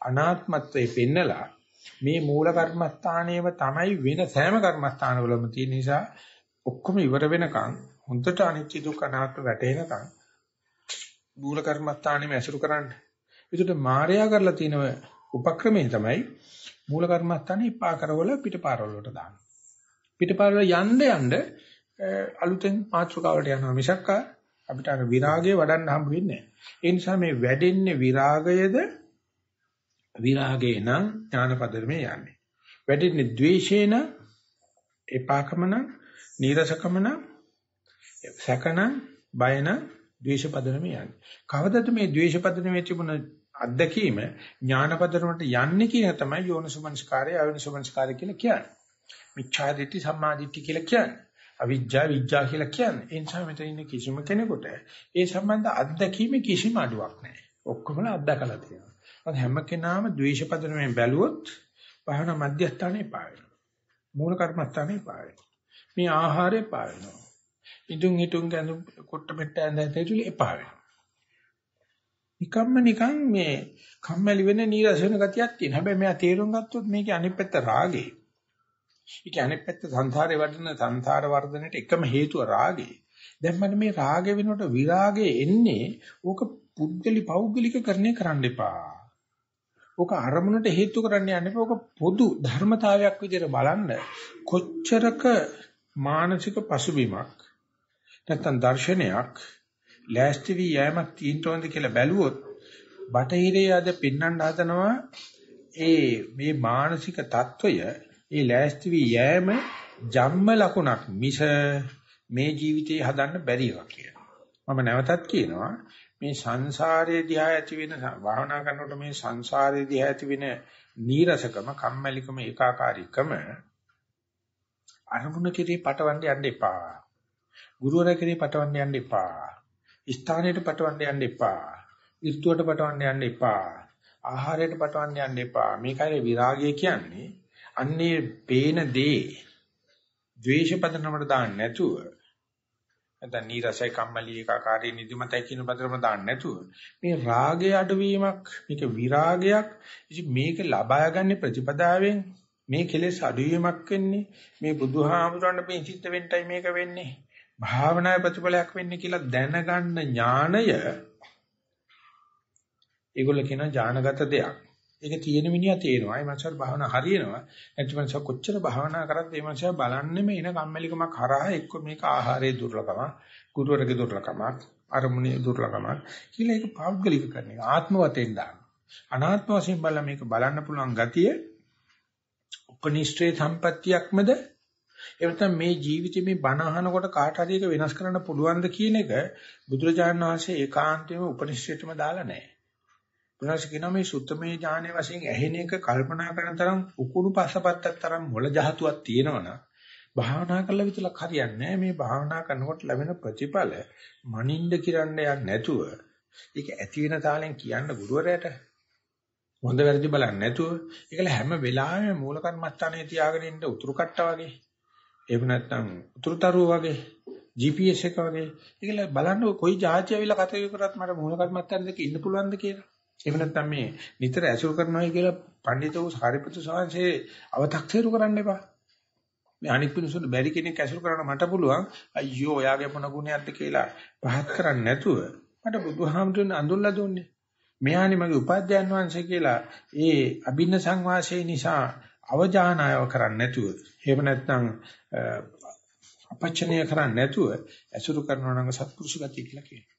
අනාත්මත්වය පෙන්නලා මේ මූල කර්මස්ථානයේම තමයි වෙන සෑම කර්මස්ථානවලම තියෙන නිසා ඔක්කොම ඉවර වෙනකන් හොඳට අනිත්‍ය දුක්ඛ අනාත්ම වැටෙනකන් මූල කර්මස්ථානෙම ඇසුරු කරන්න. ඒකට මායя කරලා තිනව උපක්‍රමය තමයි මූල කර්මස්ථානේ පා කරවල පිටපාරවල වලට දාන්න. පිටපාරවල යන්න යන්න අලුතෙන් මාත්‍රකාවට යනවා මිසක් අපිට අර විරාගය වඩන්න හම්බ වෙන්නේ නැහැ. ඒ නිසා මේ වැඩෙන්නේ විරාගයද විරාගේ නම් ඥානපදමේ යන්නේ. වැඩෙන්නේ ද්වේෂේන එපාකමන නීරසකමන සැකනම් බයන ද්වේෂපදනම යන්නේ. කවදද මේ ද්වේෂපදනමේ තිබුණ අත්දැකීම ඥානපදනමට යන්නේ කියන තමයි යෝනිසමංස්කාරය අයෝනිසමංස්කාරය කියලා කියන්නේ. මිච්ඡා දිට්ඨි සම්මා දිට්ඨි කියලා කියන්නේ. අවිජ්ජා විජ්ජා කියලා කියන්නේ. ඒ නිසා මෙතන ඉන්න කිසිම කෙනෙකුට ඒ සම්බන්ධ අත්දැකීමේ කිසිම අඩුවක් නැහැ. ඔක්කොම අත්දකලා තියෙනවා. හැම කෙනාම ද්වේෂපදනමෙන් බැලුවොත් භාවනා මධ්‍යස්ථානේ පාවෙනවා. මූල කර්මස්ථානේ පාවෙනවා. මේ ආහාරේ පාවෙනවා. ඉදුන් හිටුන් ගැඳු කොට මෙට්ට ඇඳලා එපා වෙනවා. නිකම්ම නිකන් මේ කම්මැලි වෙන නීරස වෙන ගතියක් තියෙන. හැබැයි මෙයා තේරුම් ගත්තොත් මේකේ අනිත් පැත්ත රාගේ. ඒක අනෙක් පැත්ත සංසාරේ වඩන සංසාර වර්ධනයට එකම හේතුව රාගය. දැන් මට මේ රාගය වෙනකොට විරාගය එන්නේ ඕක පුද්ගලි පෞද්ගලික කරන්නේ කරන්න එපා. ඕක අරමුණට හේතු කරන්න යන්න එපා. ඕක පොදු ධර්මතාවයක් විදිහට බලන්න කොච්චරක මානසික පසුබිමක් නැත්තම් දර්ශනයක් ලෑස්ති වී යෑමක් තියෙනවද කියලා බැලුවොත් බටහිරේ අද පෙන්වන්න හදනවා ඒ මේ මානසික తত্ত্বය ඒ ලෑස්ති වී යෑම ජම්ම ලකුණක් මිස මේ ජීවිතේ හදන්න බැරි එකක් කියලා. මම නැවතත් කියනවා මේ සංසාරයේ දිහා ඇති වෙන භාවනා කරනකොට මේ සංසාරයේ දිහා ඇති වෙන නීරසකම, කම්මැලිකම, ඒකාකාරීකම අරමුණ කෙරේ පටවන්න යන්න එපා. ගුරුවරයා කෙරේ පටවන්න යන්න එපා. ස්ථානයට පටවන්න යන්න එපා. ඍතුවට පටවන්න යන්න එපා. ආහාරයට පටවන්න යන්න එපා. මේකයි විරාගය කියන්නේ. අන්නේ පේන දේ ද්වේෂ පදනමට දාන්න නැතුව නැත්නම් නීරසයි කම්මැලි ඒකාකාරී නිදිමතයි කියන පදනම දාන්න නැතුව මේ රාගය අඩුවීමක් මේක විරාගයක් ඉතින් මේක ලබා ගන්න ප්‍රතිපදාවෙන් මේ කෙලෙස් අඩුවීමක් වෙන්නේ මේ බුදුහාමුදුරන් මේ චිත්ත වෙන්ටයි මේක වෙන්නේ භාවනාවේ ප්‍රතිඵලයක් වෙන්නේ කියලා දැනගන්න ඥාණය ඒගොල්ල කියන ඥානගත දෙයක්. ඒක තියෙන මිනිහා තේනවා. ඒ මනසට භාවනා හරියනවා. නැත්නම් මනස කොච්චර භාවනා කරත් ඒ මනස බලන්නේ මේ එන කම්මැලිකමක් හරහා එක්ක මේක ආහාරයේ දුර්ලභම, ගුරුවරගේ දුර්ලභම, අරමුණේ දුර්ලභම කියලා ඒක පෞද්ගලික කරන එක. ආත්ම වශයෙන් දාන. අනාත්ම වශයෙන් බලලා මේක බලන්න පුළුවන් ගතිය උපනිෂ්ඨේ සම්පත්තියක්මද එහෙම මේ ජීවිතේ මේ බණ අහනකොට කාට හරි එක වෙනස් කරන්න පුළුවන්ද කියන එක බුදුරජාණන් වහන්සේ ඒකාන්තයෙන්ම උපනිෂ්ඨයටම දාලා නැහැ. බුදුරජාණන් කියනවා මේ සුත්තමේ ඥානයේ වශයෙන් ඇහෙන එක කල්පනා කරන තරම් උකුණු පස්සපත්තක් තරම් මොළ ජහතුවක් තියෙනවනම් භාවනා කළා විතරක් හරියන්නේ නැහැ. මේ භාවනා කරනකොට ලැබෙන ප්‍රතිඵල මනින්ද කිරන්න යන්නේ නැතුව ඒක ඇති වෙන තාලෙන් කියන්න ගුරුවරයාට හොඳ වැරදි බලන්නේ නැතුව ඒකල හැම වෙලාවෙම මූල කර්මස්ථානයේ තියාගෙන ඉන්න උතුරු කට්ට වගේ එහෙම නැත්නම් උතුරුතරුව වගේ GPS එක වගේ ඒකල බලන්න කොයි જાති ඇවිල්ලා කතා කරත් මට මූල කර්මත්තර දෙක ඉන්න පුළුවන්ද කියලා. එහෙම නැත්නම් මේ නිතර ඇසුරු කරනවා කියලා පඬිතුක සාරිපුත්‍ර සාංශේ අව탁සේරු කරන්න එපා. මේ අනික් පිණිසුන් බැරි කෙනෙක් ඇසුරු කරන්න මට පුළුවන් අයියෝ ඔයාගේ මොන ගුණයක්ද කියලා පහත් කරන්නේ නැතුව මට බුදුහාමුදුරන් අඳුල්ලා දුන්නේ. මෙයානි මගේ උපාධ්‍යයන් වහන්සේ කියලා ඒ අභින්න සංවාසයේ නිසා අවජානායව කරන්නේ නැතුව එහෙම නැත්නම් අපචනය කරන්නේ නැතුව ඇසුරු කරනවා නම් සත්පුරුෂ ගතිය කියලා කියනවා.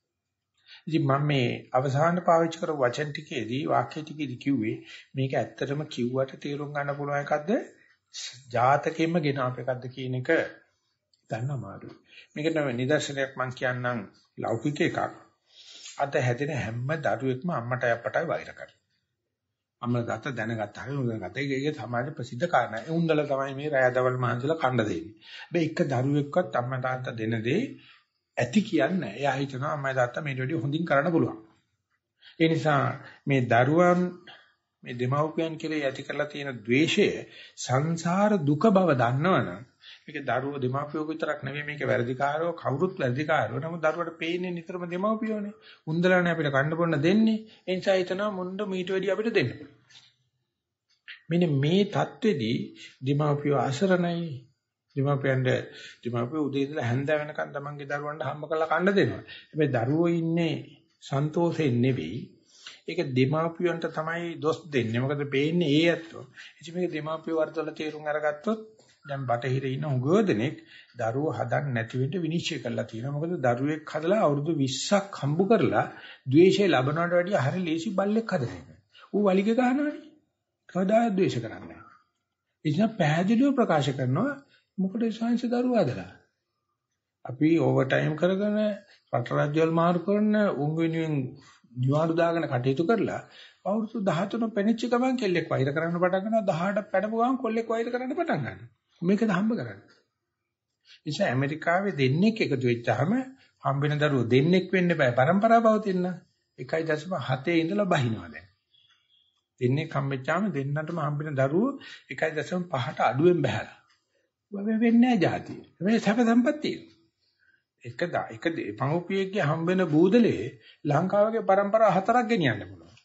ඉතින් මම මේ අවසාන පාවිච්චි කරපු වචන ටිකේදී වාක්‍ය ටිකේදී කිව්වේ මේක ඇත්තටම කිව්වට තේරුම් ගන්න පුළුවන් එකක්ද ජාතකෙම ගෙන අප එකක්ද කියන එක දන්න අමාරුයි. මේකට නිදර්ශනයක් මම කියන්නම් ලෞකික එකක්. අද හැදෙන හැම දරුවෙක්ම අම්මට අප්පටයි වෛර කරනවා. අම්මලා දත්ත දැනගත්තා. හරි උඳගත්තා. ඒක ඒක සමාජ ප්‍රසිද්ධ කාරණා. ඒ උන්දල තමයි මේ රෑදවල් මහන්සිලා කණ්ඩ දෙන්නේ. හැබැයි එක දරුවෙක්වත් අම්මා තාත්තා දෙන දේ ඇති කියන්නේ එයා හිතනවා මම තාත්තා මේට වැඩිය හොඳින් කරන්න පුළුවන්. ඒ නිසා මේ දරුවන් මේ දෙමව්පියන් කෙරේ ඇති කරලා තියෙන द्वේෂය සංසාර දුක බව දන්නවනම් මේක දරුවෝ දෙමව්පියෝ විතරක් නෙවෙයි මේක වැඩිකාරෝ කවුරුත් වැඩිකාරෝ නමුත් දරුවට පේන්නේ නිතරම දෙමව්පියෝනේ. උන්දලානේ අපිට කන්න බොන්න දෙන්නේ. ඒ නිසා හිතනවා මොන්න මීට වැඩිය අපිට දෙන්න පුළුවන්. මෙන්න මේ தത്വෙදී දෙමව්පියෝ අසරණයි දෙමාපියන්ට දෙමාපියෝ උදේ ඉඳලා හැන්ද වෙනකන් තමන්ගේ දරුවන්ට හම්බ කරලා කන්න දෙනවා හැබැයි දරුවෝ ඉන්නේ සන්තෝෂයෙන් නෙවෙයි ඒක දෙමාපියන්ට තමයි දොස් දෙන්නේ මොකද පේන්නේ ඒ ඇත්තෝ ඉතින් මේක දෙමාපියෝ වර්තවල තේරුම් අරගත්තොත් දැන් බටහිර ඉන්න උගව දෙනෙක් දරුවෝ හදන්න නැති වෙන්න විනිශ්චය කරලා තියෙනවා. මොකද දරුවෙක් හදලා අවුරුදු 20ක් හම්බ කරලා ද්වේෂය ලබනවට වැඩිය හරි ලේසි බල්ලෙක් හදන එක. ඌ වලිග ගන්නවනේ. කවදාවත් ද්වේෂ කරන්නේ නැහැ. ඉතින් පැහැදිලිව ප්‍රකාශ කරනවා මොකද සංස දරුවා හදලා. අපි ඕවර් ටයිම් කරගෙන රට රජවල් මාරු කරන උන් වෙනුවෙන් නිවාඩු දාගෙන කටයුතු කරලා අවුරුදු 13 පෙනිච්ච ගමන් කෙල්ලෙක් වෛර කරන්න පටන් ගන්නවා 18ක් පැනපු ගමන් කොල්ලෙක් වෛර කරන්න පටන් ගන්නවා. මේකද හම්බ කරන්නේ. නිසා ඇමරිකාවේ දෙන්නෙක් එකතු වෙච්චාම හම්බෙන දරුවෝ දෙන්නෙක් වෙන්න බෑ. પરම්පරාව පවතින 1.7 ඉඳලා බහිනවා දැන්. දෙන්නෙක් හම්බෙච්චාම දෙන්නටම හම්බෙන දරුවෝ 1.5ට අඩුවෙන් බහැලා. වෙ වෙන්නේ නැහැ જાතිය. මේ සැප සම්පත් තියෙනවා. එක එක පහුපියෙක්ගේ හම්බ වෙන බූදලේ ලංකාවගේ પરම්පරා හතරක් ගෙනියන්න පුළුවන්.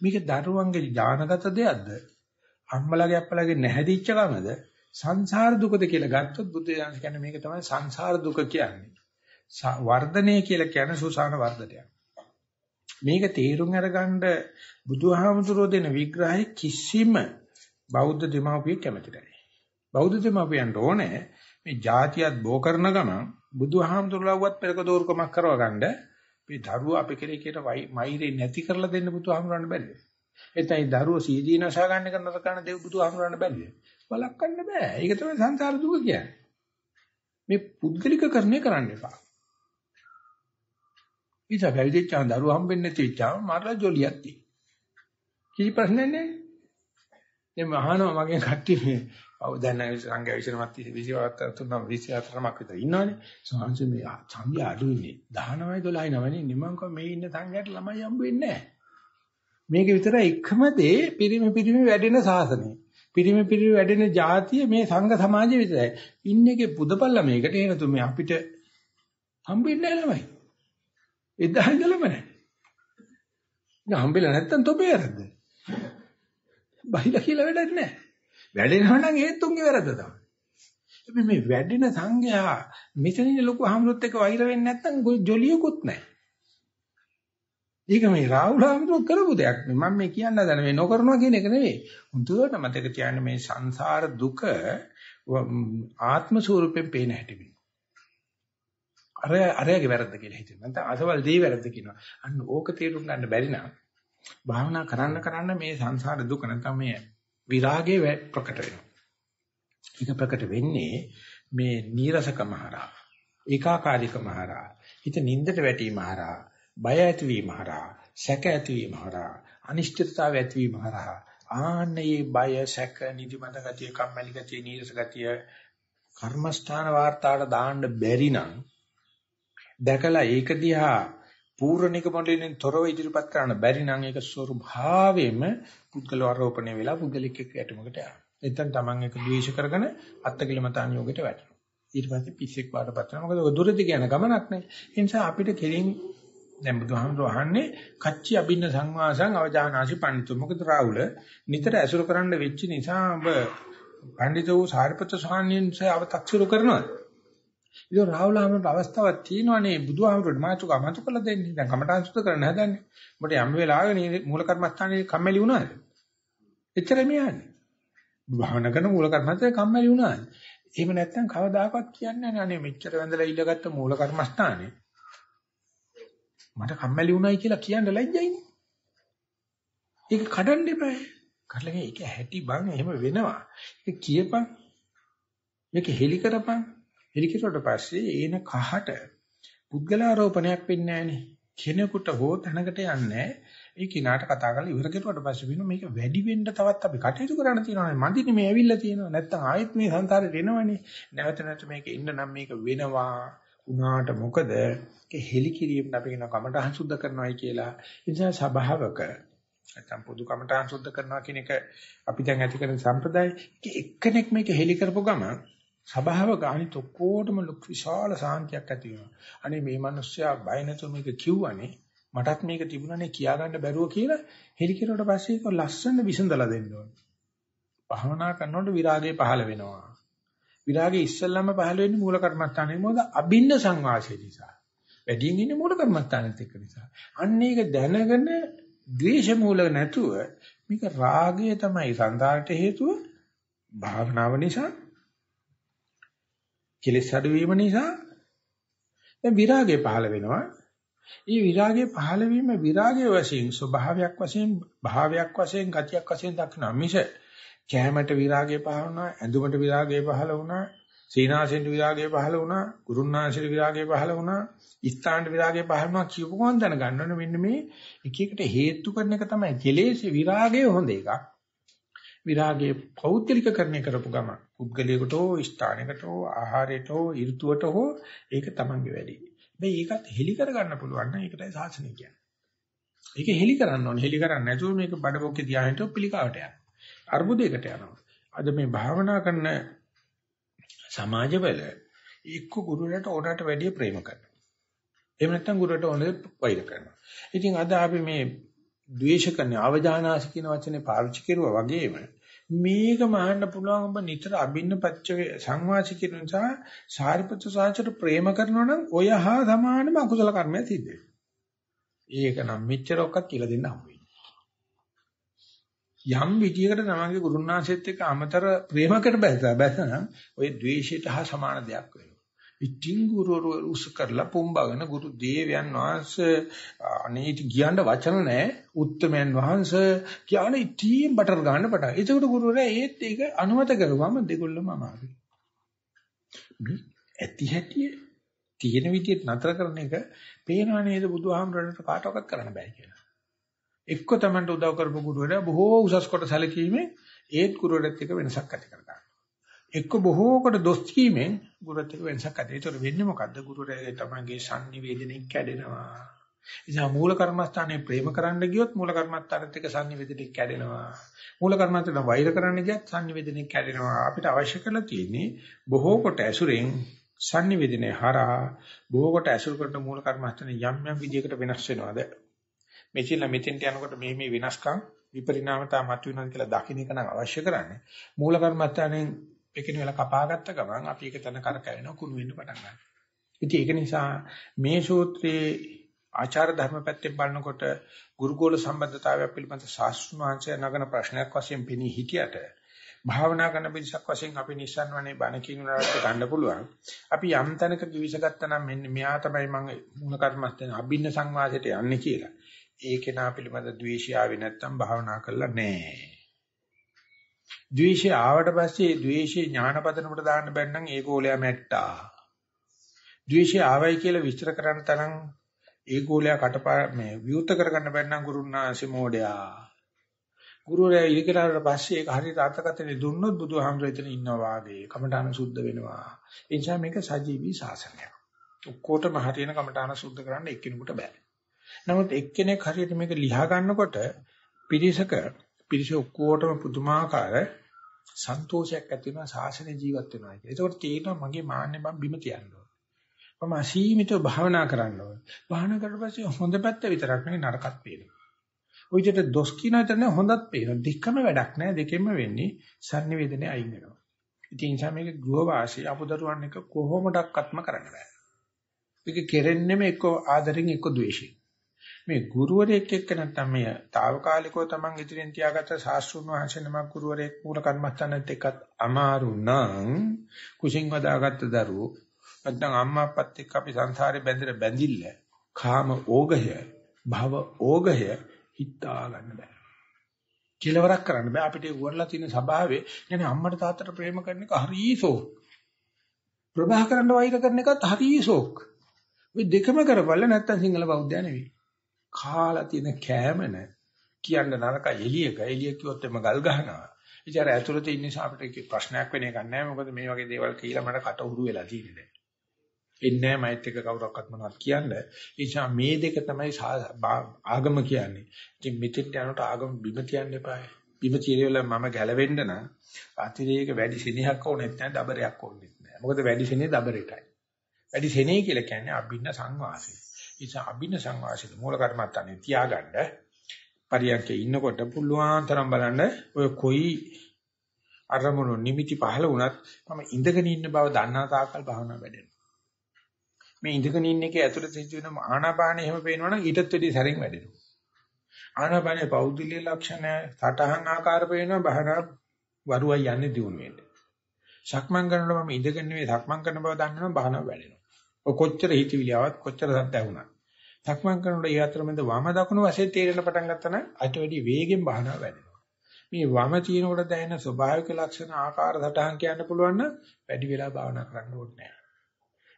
මේක දරුවන්ගේ ඥානගත දෙයක්ද? අම්මලාගේ අප්පලාගේ නැහැදිච්ච කමද? සංසාර දුකද කියලා ගත්තොත් බුද්ධ ඥාන කියන්නේ මේක තමයි සංසාර දුක කියන්නේ. වර්ධනය කියලා කියන්නේ සුසාන වර්ධනය. මේක තේරුම් අරගන්න බුදුහාමුදුරෝ දෙන විග්‍රහයේ කිසිම බෞද්ධ දෙමාපියෙක් කැමති නැහැ. බෞද්ධ දෙමාපියන්ට ඕනේ මේ જાතියත් බෝ කරන ගමන් බුදුහාමුදුරලව්වත් පෙරක දෝරුකමක් කරව ගන්න මේ දරුවා අපේ කෙරේ කියන මෛරේ නැති කරලා දෙන්න බුදුහාමුදුරන්ට බැරිද? එතනයි දරුවෝ සීදී නසා ගන්න කරන කරන දෙව් බුදුහාමුදුරන්ට බැරිද? වළක්වන්න බෑ. ඒක තමයි සංසාර දුක කියන්නේ. මේ පුද්ගලිකකරණය කරන්න එපා. ඉතින් පැවිදිච්චාන් දරුවෝ හම්බෙන්නේ නැති වෙච්චාම මරලා ජොලියක් තියෙනවා. කිසි ප්‍රශ්නයක් නැහැ. දැන් අහනවා මගෙන් කට්ටිය මේ ඔව් දැන් සංඝයා විශ්‍රමත් 24 තුනම 24මක් විතර ඉන්නවනේ. සාංශ මේ සංඝයා අඩුයිනේ. 19යි 12යි නවනේ නිමං කව මේ ඉන්න සංඝයාට ළමයි හම්බ වෙන්නේ නැහැ. මේක විතර එකම දේ පිරිමි පිරිමි වැඩෙන සාසනය. පිරිමි පිරිමි වැඩෙන જાතිය මේ සංඝ සමාජය විතරයි. ඉන්නේකේ පුදපල්ල මේකට එනතු මේ අපිට හම්බෙන්නේ නැහැ ළමයි. එදා ඉඳලම නැහැ. නෑ හම්බෙලා නැත්තම් තොපේ වැරද්ද. බහිලා කියලා වැඩක් නැහැ. වැඩෙනවා නම් ඒත් උන්ගේ වැරද්ද තමයි. හැබැයි මේ වැඩෙන සංඝයා මෙතනින් ලොකු හම්රුත් එක්ක වෛර වෙන්නේ නැත්තම් ජොලියකුත් නැහැ. ඒක මේ රාහුල හම්රුත් කරපු දෙයක්. මම මේ කියන්න හදන මේ නොකරනවා කියන එක නෙවෙයි. හුදුවට මතක තියාගන්න මේ සංසාර දුක ආත්ම ස්වරූපයෙන් පේන හැටි මේ. අර අරයාගේ වැරද්ද කියලා හිතෙනවා. නැත්නම් අසවල් දේ වැරද්ද කියනවා. අන්න ඕක තේරුම් ගන්න බැරි නම් භාවනා කරන්න කරන්න මේ සංසාර දුක නැත්නම් මේ විරාගයේ ප්‍රකට වෙනවා. ඒක ප්‍රකට වෙන්නේ මේ නීරසකම හරහා, ඒකාකාරීකම හරහා, හිත නින්දට වැටීම හරහා, බය ඇතිවීම හරහා, සැක ඇතිවීම හරහා, අනිශ්චිතතාවය ඇතිවීම හරහා, ආන්නේ බය, සැක, නිදිමත ගතිය, කම්මැලි ගතිය, නීරස ගතිය කර්මස්ථාන වාර්තාවට දාන්න බැරි නම් දැකලා ඒක දිහා පූර්ණික මොඩලින් තොරව ඉදිරිපත් කරන්න බැරි නම් ඒක ස්වභාවයෙන්ම පුද්ගල ආරෝපණය වෙලා පුද්ගලික එක්ක යටමකට යනවා. එතෙන් තමන් එක ද්වේෂ කරගෙන අත්කිලමතාන් යෝගයට වැටෙනවා. ඊට පස්සේ පිස්සෙක් පාටපත් වෙනවා. මොකද ඔය දුරදි කියන ගමනක් නේ. ඒ නිසා අපිට කෙලින් දැන් බුදුහාමුදුරුවෝ අහන්නේ කච්චි අබින්න සංවාසං අවජානාසි පඬිතු. මොකද රාහුල නිතර ඇසුරු කරන්න වෙච්ච නිසා ඔබ පඬිතු සාරිපුත්‍ර ස්වාමීන්සේ අව탁සිරු කරනවා. ඉතින් රාහුල හැමෝට අවස්ථාවක් තියෙනවානේ බුදුහාමුදුරුවෝ මාතුක අමතු කළ දෙන්නේ. දැන් කමඨාන් සුද්ධ කරන්න හදන්නේ. ඔබට යම් වෙලාවක මූල කර්මස්ථානයේ කම්මැලි වුණාද? එච්චර මෙයන්නේ. භාවනා කරන මූල කර්මස්ථානයේ කම්මැලි වුණාද? එහෙම නැත්නම් කවදාකවත් කියන්නේ නැහැ නේ මෙච්චර වැඳලා ඉල්ලගත්ත මූල කර්මස්ථානේ මට කම්මැලි වුණයි කියලා කියන්න ලැජ්ජයිනේ. ඒක කඩන්න එපා. කඩලා ඒක හැටි බං එහෙම වෙනවා. ඒක කියපන්. මේක හෙලි කරපන්. හෙලි කිරුවට පස්සේ ඒන කහට පුද්ගලාරෝපණයක් වෙන්නේ නැහනේ. කෙනෙකුට හෝ තැනකට යන්නේ ඒ කිනාට කතා කරලා ඉවර කෙරුවට පස්සේ වෙන මේක වැඩි වෙන්න තවත් අපි කටයුතු කරන්න තියෙනවා මන්දිනේ මේ ඇවිල්ලා තියෙනවා. නැත්තම් ආයෙත් මේ සංසාරේ එනවනේ නැවත නැවත මේක ඉන්න නම් මේක වෙනවා. උනාට මොකද? ඒක හෙලි කිරීමට අපි කියන කමඨහං සුද්ධ කරනවායි කියලා. ඒ නිසා සබාවක නැත්නම් පොදු කමඨහං සුද්ධ කරනවා කියන එක අපි දැන් ඇති කරන සම්ප්‍රදාය. එක්කෙනෙක් මේක හෙලි කරපු ගමන් සබාවක අනිත් ඔක්කොටම විශාල සාන්තියක් ඇති වෙනවා. අනේ මේ මිනිස්සයා බය නැතුව මේක කිව්වනේ මටත් මේක තිබුණානේ කියාගන්න බැරුව කියලා හෙලි කෙරුවට පස්සේ ඒක ලස්සන විසඳලා දෙන්න ඕනේ. භාවනා කරනකොට විරාගය පහළ වෙනවා. විරාගය ඉස්සල්ලාම පහළ වෙන්නේ මූල කර්මස්ථානයේ මොකද අබින්න සංවාසය නිසා. වැඩියෙන් ඉන්නේ මූල කර්මස්ථානෙත් එක්ක නිසා. අන්න ඒක දැනගෙන ද්වේෂ මූල නැතුව මේක රාගය තමයි සංදාරට හේතුව භාවනාව නිසා කෙලෙස් අඩුවීම නිසා දැන් විරාගය පහළ වෙනවා. මේ විරාගය පහළ වීම විරාගයේ වශයෙන් ස්වභාවයක් වශයෙන් භාවයක් වශයෙන් ගතියක් වශයෙන් දක්වනවා මිස කැමැට විරාගය පහළ වුණා ඇඳුමට විරාගය පහළ වුණා සීනාසෙන් විරාගය පහළ වුණා, ගුරුන්නාංශෙන් විරාගය පහළ වුණා, ස්ථාන විරාගය පහළ වුණා කියපු ගමන් දැනගන්න ඕනේ මෙන්න මේ එක එකට හේතු කරන එක තමයි කෙලෙස් විරාගය හොඳ එකක්. විරාගයේ පෞද්ගලිකකරණය කරපු ගම පුද්ගලයාට හෝ ස්ථානයකට හෝ ආහාරයට හෝ ඍතුවට හෝ ඒක තමන්ගේ වැඩි. මේ ඒකත් හෙලි කරගන්න පුළුවන් නම් ඒකටයි සාසනය කියන්නේ. ඒක හෙලි කරන්න ඕනේ. හෙලි කරන්නේ නැතුව මේක බඩබොක්කේ තියාගෙන පිළිකාවට යනවා. අර්බුදයකට යනවා. අද මේ භාවනා කරන සමාජවල එක්ක ගුරුවරට ඕනට වැඩිය ප්‍රේම කරනවා. එහෙම නැත්නම් ගුරුවරට ඕනේ වෛර කරනවා. ඉතින් අද අපි මේ ද්වේෂ කරන අවජානාස කියන වචනේ පාවිච්චි කරුවා වගේම මේක මහන්න පුළුවන් ඔබ නිතර අබින්න පච්ච සංවාසික නිසා සාරිපුත්‍ර සාංශට ප්‍රේම කරනවා නම් ඔය හා සමානම අකුසල කර්මයක් සිද්ධ වෙනවා. ඒක නම් මෙච්චර ඔක්කත් කියලා දෙන්න හම්බ යම් විදියකට තමන්ගේ ගුරුනාංශෙත් එක්ක අමතර ප්‍රේමකට බැහැ බැසනම් ඔය ද්වේෂයට හා සමාන දෙයක් වෙනවා. ඉතින් ගුරුවරු උස කරලා පුම්බගෙන ගුරු දේවයන් වහන්සේ අනේ කියන්න වචන නැහැ උත්තමයන් වහන්සේ කියන ඉතින් බටර් ගන්න පටන්. ඒකට ගුරුවරයා ඒත් ඒක අනුමත කරුවම දෙගොල්ලම අමාරුයි. ඇති හැටි තියෙන විදිහට නතර කරන එක පේනවා නේද බුදුහාමරණට කාටවත් කරන්න බෑ කියලා. එක්ක Tamanට උදව් කරපු ගුරුවරයා බොහෝ උසස් කොට සැලකීමෙන් ඒත් ගුරුවරයාත් එක්ක වෙනසක් ඇති කර ගන්නවා. එක්ක බොහෝ කොට දොස් කීමෙන් ගුරුවරයාත් එක්ක වෙනසක් ඇති. ඒතර වෙන්නේ මොකද්ද? ගුරුවරයාගේ තමන්ගේ sannivedanaye කැඩෙනවා. එනිසා මූල කර්මස්ථානයේ ප්‍රේම කරන්න ගියොත් මූල කර්මස්ථානත් එක්ක sannivedanaye කැඩෙනවා. මූල කර්මස්ථානට වෛර කරන්න ගියත් sannivedanaye කැඩෙනවා. අපිට අවශ්‍ය කරලා තියෙන්නේ බොහෝ කොට ඇසුරෙන් sannivedanaye හරහා බොහෝ කොට ඇසුර කරන මූල කර්මස්ථානේ යම් යම් විදියකට වෙනස් වෙනවද? මෙතිලා මෙතෙන්ට යනකොට මේ මේ වෙනස්කම් විපරිණාමතා මතුවෙනවා කියලා දකින්න එක නම් අවශ්‍ය කරන්නේ. මූල කර්මත්තානෙන් එකිනෙ වෙලා කපාගත්ත ගමන් අපි ඒක තන කරකැවෙනවා කුණු වෙන්න පටන් ගන්නවා. ඉතින් ඒක නිසා මේ සූත්‍රයේ ආචාර ධර්ම පැත්තෙන් බලනකොට ගුරුගෝල සම්බන්ධතාවය පිළිබඳ ශාස්ත්‍රඥ වංශය නගන ප්‍රශ්නයක් වශයෙන් පෙනී හිටියට භාවනා කරන පිරිසක් වශයෙන් අපි නිස්සන්වනේ බණ කියනවාට ගන්න පුළුවන්. අපි යම් තැනක කිවිසගත්තා නම් මෙන්න මෙයා තමයි මම මූල කර්මස්තෙන් අභින්න සංවාදයට යන්නේ කියලා. ඒ කෙනා පිළිබඳ ද්වේෂය ආවේ නැත්තම් භාවනා කරලා නැහැ. ද්වේෂය ආවට පස්සේ ද්වේෂේ ඥානපදනකට දාන්න බැන්නම් ඒකෝලයා මැට්ටා. ද්වේෂය ආවයි කියලා විස්තර කරන්න තරම් ඒකෝලයා කටපා මේ විවුර්ත කරගන්න බැන්නම් ගුරුනාංශේ මෝඩයා. ගුරුවරයා ඉලිකලාට පස්සේ ඒක හරියට අර්ථකථනය දුන්නොත් බුදුහාමුදුරේ එතන ඉන්නවා වාගේ කමඨාන සුද්ධ වෙනවා. ඒ නිසා මේක සජීවී ශාසනයක්. ඔක්කොටම හරියන කමඨාන සුද්ධ කරන්න එක්කිනෙකුට බෑ. නමුත් එක්කෙනෙක් හරියට මේක ලියා ගන්නකොට පිරිසක පිරිස ඔක්කොටම පුදුමාකාර සන්තෝෂයක් ඇති වෙනවා ශාසනය ජීවත් වෙනවා කියලා. ඒකට තේරෙනවා මගේ මාන්නේ මම බිම තියන්න ඕන. මම අසීමිතව භාවනා කරන්න ඕන. භාවනා කරලා පස්සේ හොඳ පැත්ත විතරක් නෙවෙයි නරකත් පේනවා. ওই විදිහට දොස් කියන විතර නේ හොඳත් පේනවා. දෙකම වැඩක් නෑ දෙකෙන්ම වෙන්නේ sannivedanaye අයින් වෙනවා. ඉතින් ඒ නිසා මේක ගෘහ වාසී අපදරුවන් එක කොහොමඩක්වත්ම කරන්න බෑ. මේක කෙරෙන්නේම එක්ක ආදරෙන් එක්ක ද්වේෂයෙන්. මේ ගුරුවරයෙක් එක්ක නැත්නම් මේ తాවකාලිකව Taman ඉදිරියෙන් තියාගත්ත ශාස්ත්‍රුන් වහන්සේ නමක් ගුරුවරයෙක් මූල කර්මස්ථානෙත් එක්කත් අමාරු නම් කුසින් වදාගත්ත දරුවෝ නැත්නම් අම්මා අප්පත් එක්ක අපි සංසාරේ බැඳිලා බැඳිල්ල කාම ඕගය භව ඕගය හිතා ගන්න බෑ. කෙලවරක් කරන්න බෑ. අපිට උවරලා තියෙන ස්වභාවය. කියන්නේ අම්මට තාත්තට ප්‍රේම කරන එක හරිසෝක් ප්‍රභාකරන්න වෛර කරන එකත් හරිසෝක් ඔය දෙකම කරපළ නැත්තම් සිංහල බෞද්ධය නෙවෙයි. කාලා තියෙන කෑමන කියන්න නරක එළියක එළිය කිව්වොත් එම ගල් ගහනවා. ඉතින් අර ඇතුළත ඉන්න නිසා අපිට ප්‍රශ්නයක් වෙන එකක් නැහැ. මොකද මේ වගේ දේවල් කියලා මට කට උරු වෙලා තියෙන්නේ. එන්නේ නැහැ මයිත් එක කවුරක්වත් මොනවද කියන්නේ. ඒ නිසා මේ දෙක තමයි ආගම කියන්නේ. ඉතින් මෙතෙන්ට යනකොට ආගම බිම තියන්න එපා. බිම තියලා මම ගැලවෙන්න නම් අතිරේක වැඩි සෙනෙහක් ඕනෙත් නැහැ, දබරයක් ඕනෙත් නැහැ. මොකද වැඩි සෙනෙහ දබරෙටයි. වැඩි සෙනෙහ කියලා කියන්නේ අභින්න සංවාසය. නිසා අභින සංවාසිත මූල කර්මත්තනේ තියාගන්න පරියන්කේ ඉන්නකොට පුළුවන් තරම් බලන්න ඔය කොයි අරමුණු නිමිති පහළ වුණත් මම ඉඳගෙන ඉන්න බව දන්නා තාක්කල් භාවනා වැඩෙනවා. මේ ඉඳගෙන ඉන්න එකේ ඇතුළත සිදුවෙන ආනාපානෙ එහෙම පේනවනම් ඊටත් වැඩි සැරින් වැඩෙනවා. ආනාපානේ පෞද්ගලික ලක්ෂණ සටහන් ආකාර පේනවා භාවනා වරුවයි යන්නේ දියුණු වෙන්නේ. සක්මන් කරනකොට මම ඉඳගෙන නෙවෙයි සක්මන් කරන බව දන්නවනම් භාවනාව වැඩෙනවා. ඔය කොච්චර හිතවිලියාවක් කොච්චර සද්ද ඇහුණා. සක්මන් කරනකොට ඒ අතරමැද වම දකුණු වශයෙන් තේරෙන පටන් ගත්තා නම් අට වැඩි වේගෙන් බහනවා වැඩෙනවා. මේ වම තියෙනකොට දැනෙන ස්වභාවික ලක්ෂණ ආකාර සටහන් කියන්න පුළුවන් නම් වැඩි වෙලා භාවනා කරන්න ඕනේ නැහැ.